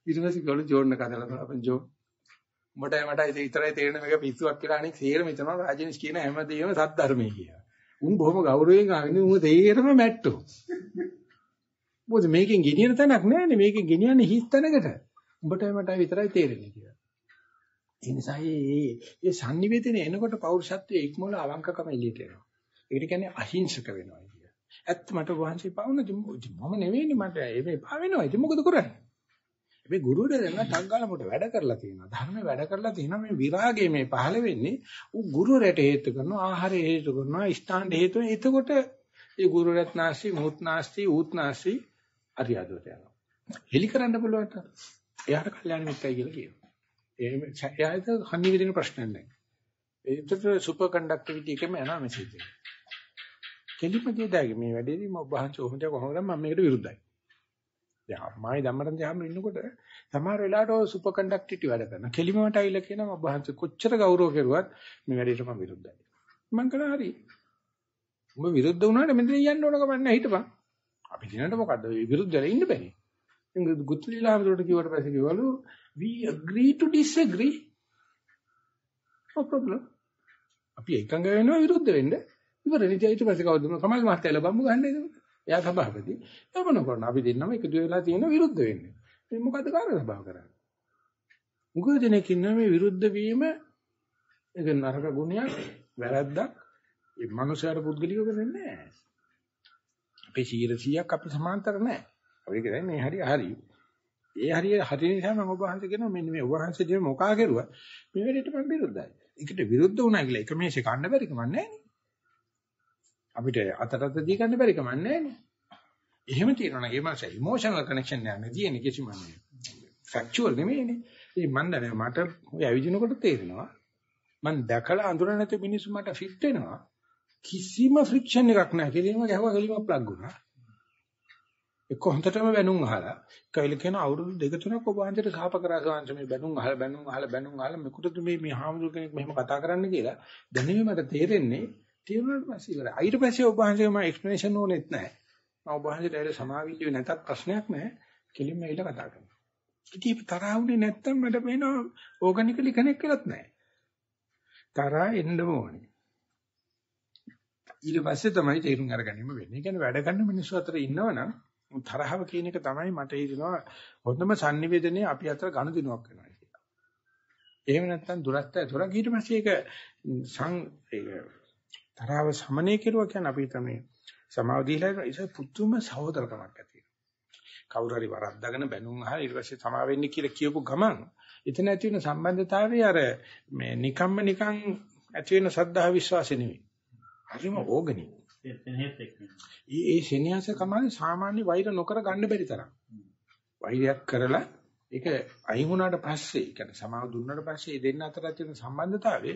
ඊට පස්සේ කවලු ජෝන් කතාලා අපෙන් ජෝන් උඹට මට විතරයි තේරෙන මේක පිස්සුවක් කියලා අනික සේරම හිතනවා රාජනිෂ් කියන හැමදේම සත්‍ය ධර්මයේ කියලා. උන් බොහොම ගෞරවයෙන් ආගෙන උන් තේරෙම මැට්ටෝ. මොකද මේකෙන් ගෙනියන තැනක් නැහැනේ මේකෙන් ගෙනියන්නේ හිස් තැනකට. උඹට මට විතරයි තේරෙන්නේ කියලා. ඒ නිසා මේ මේ sannivedana එනකොට පෞරුෂත්වයේ ඉක්මවල අවංකකම එළියට එනවා. ඒකට කියන්නේ අහිංසක වෙනවා කියලා. ඇත්ත මට වහන්සේ පාවුන මම නෙවෙයිනේ මට මේ පාවෙනවා. ඉතින් මොකද කරන්නේ? මේ ගුරුවරයා දැන් ටග්ගාල මොකට වැඩ කරලා තියෙනවා. ධර්මයේ වැඩ කරලා තියෙනවා මේ විරාගයේ මේ පහළ වෙන්නේ ඌ ගුරුවරයාට හේතු කරනවා, ආහාරය හේතු කරනවා, ස්ථාන හේතු වෙනවා. එතකොට ඒ ගුරුවරයාත් නැස්ති, මුත් නැස්ති, ඌත් නැස්ති අරියාදෝට යනවා. හෙලි කරන්න පුළුවන් තා. එයාට කල්යාණ මිත්‍යයි කියලා කියනවා. එහෙම එයාට හන්නේ විදින ප්‍රශ්නයක් නැහැ. ඒකට සුපර් කන්ඩක්ටිවිටි එකම යනවා මෙසේජ් එක. කෙලිම කියදාගේ මේ වැඩේදී මම වහන්සේ කොහොමද කොහොමද මම මේකට විරුද්ධයි. දැන් අම්මායි ධම්මරන් දහම ඉන්නකොට සමහර වෙලාවට ඔය සුපර් කන්ඩක්ටිවිටි වැඩ කරනවා. කෙලිමකට ඇවිල්ලා කියනවා මම වහන්සේ කොච්චර ගෞරව කරුවත් මේ වැඩේට මම විරුද්ධයි. මං කළා හරි. උඹ විරුද්ධ වුණාට මෙතන යන්න ඕන කමක් නැහැ හිටපන්. අපි දිනනට මොකද්ද විරුද්ධ වෙලා ඉන්න බැරි. ඉතින් ගුත්ලිලා හමුදුරට කිව්වට පස්සේ කිව්වලු we agree to disagree. no problem. අපි එකඟ වෙනවා විරුද්ධ වෙන්න. ඉවරනේ ඊට පස්සේ කවුද කමල් මහත්තයා ලබම්බු ගහන්නේ ඒක. එයා සභාපති. එවන කරන අපි දෙන්නම එකතු වෙලා තියෙන විරුද්ධ වෙන්නේ. මේ මොකද්ද කාර්ය සභාව කරන්නේ? මුගව දෙනෙක් ඉන්න මේ විරුද්ධ වීම ඒක නරක ගුණයක් වැරද්දක් ඒ මනුස්සයාට පුද්ගලිකව කරන්නේ නැහැ. අපේ 100ක් අපි සමාන්තර නැහැ. අපි කියන්නේ මේ හරිය හරි. ඒ හරිය හරි නිසා මම ඔබ වහන්සේ කියනවා මෙන්න මේ ඔබ වහන්සේ දෙන මොකා කරුවා මේ වෙලෙට මම විරුද්ධයි. ඒකට විරුද්ධ වුණා කියලා එක මේෂේ කන්න බැරි කමක් නැහැ නේ. අපිට අතට දී ගන්න බැරි කමක් නැහැ නේ. එහෙම තියෙනවා ඒ මාස ඉමෝෂනල් කනෙක්ෂන් නෑ නේ තියෙන්නේ කිසිම නේ. ෆැක්චුවල් නෙමෙයිනේ. ඒ මන් දන්නේ මට ඔය ඇවිදිනකොට තේරෙනවා. මන් දැකලා අඳුර නැති මිනිස්සු මට ෆිට වෙනවා. කිසිම ෆ්‍රික්ෂන් එකක් නැහැ. කෙලින්ම ගැහුවා කෙලින්ම ප්ලග් වුණා. ඒක හොඳටම බැනුම් අහලා කයිල කියන අවුරුදු දෙක තුනක් ඔබ වහන්සේට සාප කරා සාංශ මේ බැනුම් අහලා බැනුම් අහලා බැනුම් අහලා මෙකුටද මේ මේ හාමුදුර කෙනෙක් මෙහෙම කතා කරන්න කියලා දැනෙන්නේ මට තේරෙන්නේ තේරුණාට පස්සේ ඉවරයි. ඊට පස්සේ ඔබ වහන්සේ මම එක්ස්ප්ලනේෂන් ඕනෙත් නැහැ. මම ඔබ වහන්සේට ඇවිල්ලා සමාවිල්ලුවේ නැතත් ප්‍රශ්නයක් නැහැ. කෙලින්ම ඇවිල්ලා කතා කරනවා. ඉතින් තරහුනේ නැත්තම් මට පේනවා ඕගනිකලි කනෙක් වෙලත් නැහැ. තරහ එන්න ඕනේ. ඊට පස්සේ තමයි තේරුම් අරගැනීම වෙන්නේ. ඒ කියන්නේ වැඩ ගන්න මිනිස්සු අතර ඉන්නවනම් තරහව කියන එක තමයි මට හිතෙනවා හොඳම sannivedanaye අපි අතර ගනුදෙනුවක් වෙනවා කියලා. එහෙම නැත්නම් දුරස්ත දුරක් ඊට පස්සේ ඒක සං ඒක තරහව සමනය කෙරුවා කියන්නේ අපි තමයි සමාව දීලා ඒක පුදුම සහෝදරකමක් ඇති කවුරු හරි වරද්දාගෙන බැනුම් අහලා ඊට පස්සේ සමා වෙන්න කියලා කියපු ගමන් එතන ඇති වෙන සම්බන්ධතාවය අර මේ නිකම්ම නිකං ඇති වෙන සද්ධා විශ්වාසෙ නෙවෙයි. හරිම ඕගනික. ඒ සෙනෙහස කමයි සාමාන්‍ය වෛර නොකර ගන්න බැරි තරම්. වෛරයක් කරලා ඒක අයින් වුණාට පස්සේ, කියන්නේ සමාව දුන්නාට පස්සේ දෙන්න අතර තියෙන සම්බන්ධතාවය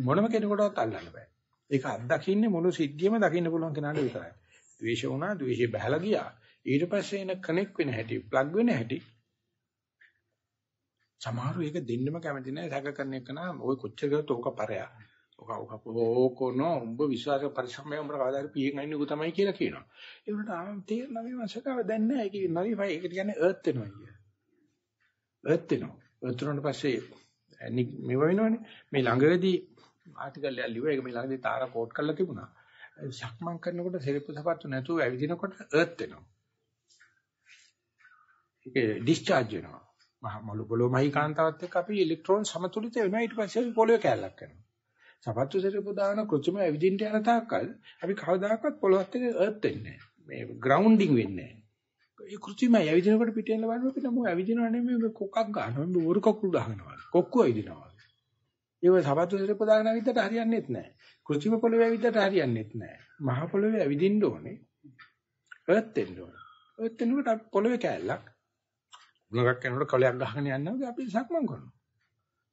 මොනම කෙනෙකුටවත් අල්ලන්න බෑ. ඒක අත්දකින්නේ මුළු සිද්ධියම දකින්න පුළුවන් කෙනාට විතරයි. ද්වේෂ වුණා, ද්වේෂය බහලා ගියා. ඊට පස්සේ එන කනෙක් වෙන හැටි, ප්ලග් වෙන හැටි සමහරව ඒක දෙන්නම කැමති නැහැ සැක කරන එක නා ඔය කොච්චර කරත් ඕක පරයා. ඔක ඔක ඕකනෝ උඹ විශ්වාස පරිසම්මය උඹ කවදාද පියෙන් අයින්නු තමයි කියලා කියනවා. ඒ උනට ආම තේරෙනවා මේ මාසකාව දැන් නැහැ. ඒක නරිෆයි ඒක කියන්නේ අර්ත් වෙනවා කිය. අර්ත් වෙනවා. අර්ත් වුණාට පස්සේ මෙව වෙනවනේ. මේ ළඟදී ආටිකල් එකක් ලිව්වා ඒක මේ ළඟදී තාර කෝට් කරලා තිබුණා. සක්මන් කරනකොට සෙරප්පු සපත්තු නැතුව ඇවිදිනකොට අර්ත් වෙනවා. ඒක ඩිස්චාර්ජ් වෙනවා. මහ මොළු පොළොව මහී කාන්තාවත් එක්ක අපි ඉලෙක්ට්‍රෝන සමතුලිත වෙනවා ඊට පස්සේ අපි පොළොවේ කැලලක් කරනවා. සපත්තු සෙරප්පු දාන කෘත්‍රිම ඇවිදින්න යන තාක්කල් අපි කවදාකවත් පොළොවත් එක්ක අර්ත් වෙන්නේ නැහැ. මේ ග්‍රවුන්ඩින් වෙන්නේ නැහැ. ඒ කෘත්‍රිමයි ඇවිදිනකොට පිටින් ලබන්න අපි නමෝ ඇවිදිනව නෙමෙයි කොකක් ගන්නවා. මේ වරු කකුල් ගහනවා. කොක්කු ඇවිදිනවා. ඒක සපත්තු සෙරප්පු දාගෙන ඇවිද්දට හරියන්නේත් නැහැ. කෘත්‍රිම පොළොවේ ඇවිද්දට හරියන්නේත් නැහැ. මහ පොළොවේ ඇවිදින්න ඕනේ. අර්ත් වෙන්න ඕනේ. අර්ත් වෙනකොට අපි පොළොවේ කැලලක් උණක් යනකොට කලයක් ගහගෙන යනවා අපි සක්මන් කරනවා.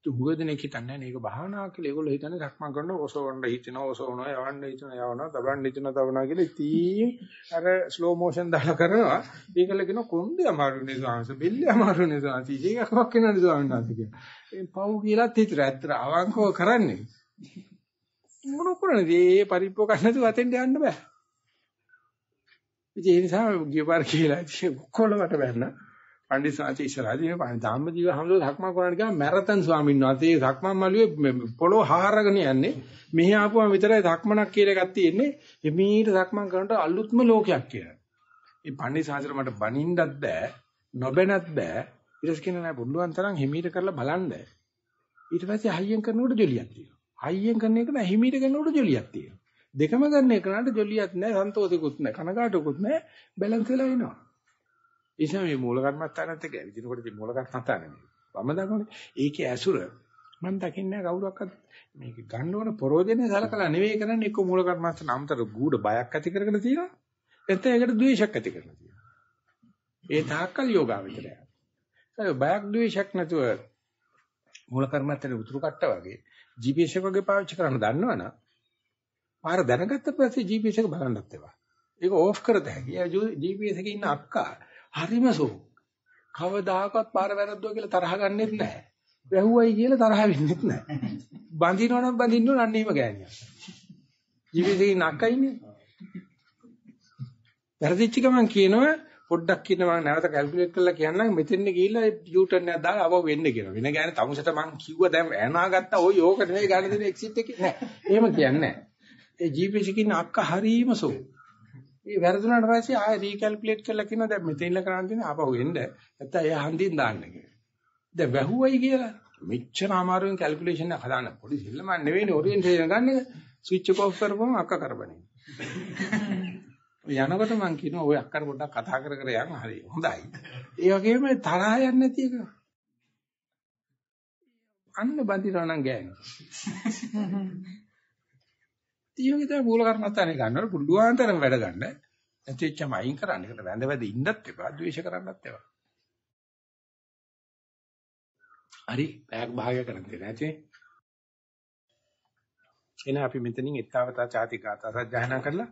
ඒ හුගදෙනෙක් හිතන්නේ මේක භාවනාව කියලා. ඒගොල්ලෝ හිතන්නේ සක්මන් කරනවා ඔසවන්න හිතනවා ඔසවනවා යවන්න හිතනවා යවනවා තබන්න හිතනවා තබනවා කියලා ඉතින් අර ස්ලෝ මෝෂන් දාලා කරනවා. ඒකල කියන කොන්දේ අමාරුනේ ස්වාමීන් වහන්සේ බෙල්ලේ අමාරුනේ ස්වාමීන් වහන්සේ. ඒකක් වෙනවද ස්වාමීන් වහන්සේ කියන. ඒ පව් කියලාත් හිතර ඇත්තට අවංකව කරන්නේ. මොන කරන්නේ? මේ පරිප්පෝ කන්න නැතුව අතෙන්ට යන්න බෑ. ඉතින් ඒ නිසා ගියපාර කියලා ඉතින් කොල්ලකට බැන්න. පණ්ඩිත සාචි ඉස්සරහදී මේ ධම්මජීව හැමෝම ධක්මා කරන්න ගියාම මැරතන් ස්වාමීන් වහන්සේ ධක්මන් මළුවේ පොළොව හාරගෙන යන්නේ මෙහි ආපුවම විතරයි ධක්මනක් කියලා එකක් තියෙන්නේ එමීට ධක්මන් කරනට අලුත්ම ලෝකයක් කියලා. මේ පණ්ඩිත සාචර මට බනින්නත් බෑ නොබැනත් බෑ ඊට පස්සේ නෑ බුදුන් තරම් හිමීට කරලා බලන්න. ඊට පස්සේ හයියෙන් කරනකොට ජොලියක් තියෙනවා. හයියෙන් කරන එක නෑ හිමීට කරනකොට ජොලියක් තියෙනවා. දෙකම ගන්න එකනට ජොලියක් නෑ සන්තෝෂිකුත් නෑ කනගාටුකුත් නෑ බැලන්ස් වෙලා එනවා. නිසා මේ මූල කර්මස්ථානත් එක්ක ඇවිදිනකොට ඉතින් මූල කර්මස්ථාන නෙමෙයි. වම දකුණේ. ඒකේ ඇසුර මම දකින්නේ කවුරක්වත් මේක ගන්න ඕන ප්‍රෝජනේ සලකලා නෙවෙයි කරන්නේ එක්ක මූල කර්මස්ථාන අමතර ගුඩ බයක් ඇති කරගෙන තියෙනවා. එතන ඒකට ද්වේෂයක් ඇති කරලා තියෙනවා. ඒ තාක්කල් යෝගාවචරය. ඒ බයක් ද්වේෂයක් නැතුව මූල කර්මස්ථානේ උතුරු කට්ට වගේ GPS එක වගේ පාවිච්චි කරන්න දන්නවනම් පාර දැනගත්ත පස්සේ GPS එක බලන්නත් ඒවා. ඒක ඕෆ් කරත හැකි. GPS එකේ ඉන්න අක්කා හරිම සෝ. කවදාකවත් පාර වැරද්දුවා කියලා තරහ ගන්නෙත් නැහැ. වැහුවයි කියලා තරහ වෙන්නෙත් නැහැ. බඳිනවනම් බඳින්න ඕන අන්න එහෙම ගෑනියක්. ජීවිතේ නක්කයිනේ. වැරදිච්ච ගමන් කියනවා පොඩ්ඩක් කියන මම නැවත කැල්කියුලේට් කරලා කියන්නම් මෙතෙන් ගිහිල්ලා යූ ටර්න් එකක් දාලා ආව වෙන්න කියලා. වෙන ගෑනේ තමුසට මං කිව්වා දැන් ඇනාගත්තා ඔය යෝක නෙවෙයි ගන්න දෙන එක්සිට් එකේ නෑ. එහෙම කියන්නේ නෑ. ඒ ජීපීඑස් එකකින් අක්ක හරීම සෝ. ඒ වැරදුනාට පස්සේ ආයෙ රීකැල්කියුලේට් කරලා කියනවා දැන් මෙතන කරන්න තියෙන ආපහු එන්න නැත්නම් එයා හන්දියෙන් දාන්න කියලා. දැන් වැහුවයි කියලා මෙච්චර අමාරුවෙන් කැල්කියුලේෂන් එක හදාන්න පොඩි සිල්ලම නෙවෙයිනේ ඔරියන්ටේෂන් ගන්න එක ස්විච් එක ඔෆ් කරපුවම අක්ක කරබනේ. යනකොට මං කියනවා ඔය අක්කර පොඩ්ඩක් කතා කර කර යන්න හරි හොඳයි. ඒ වගේම තරහ යන්නේ නැති එක. අන්න බඳිනවා නම් ගෑනේ. තියෝගේ තමයි මූල කර්මස්ථානේ ගන්නවල පුළුවන් තරම් වැඩ ගන්න. නැතිවෙච්චම අයින් කරන්න. ඒකට වැඳ වැඳ ඉන්නත් එපා, ද්වේෂ කරන්නත් එපා. හරි, පැයක් භාගය කරන් දෙන්න ඇති. එන අපි මෙතනින් ඊතාවතා ചാති ගාථා සජ්ජායනා කරලා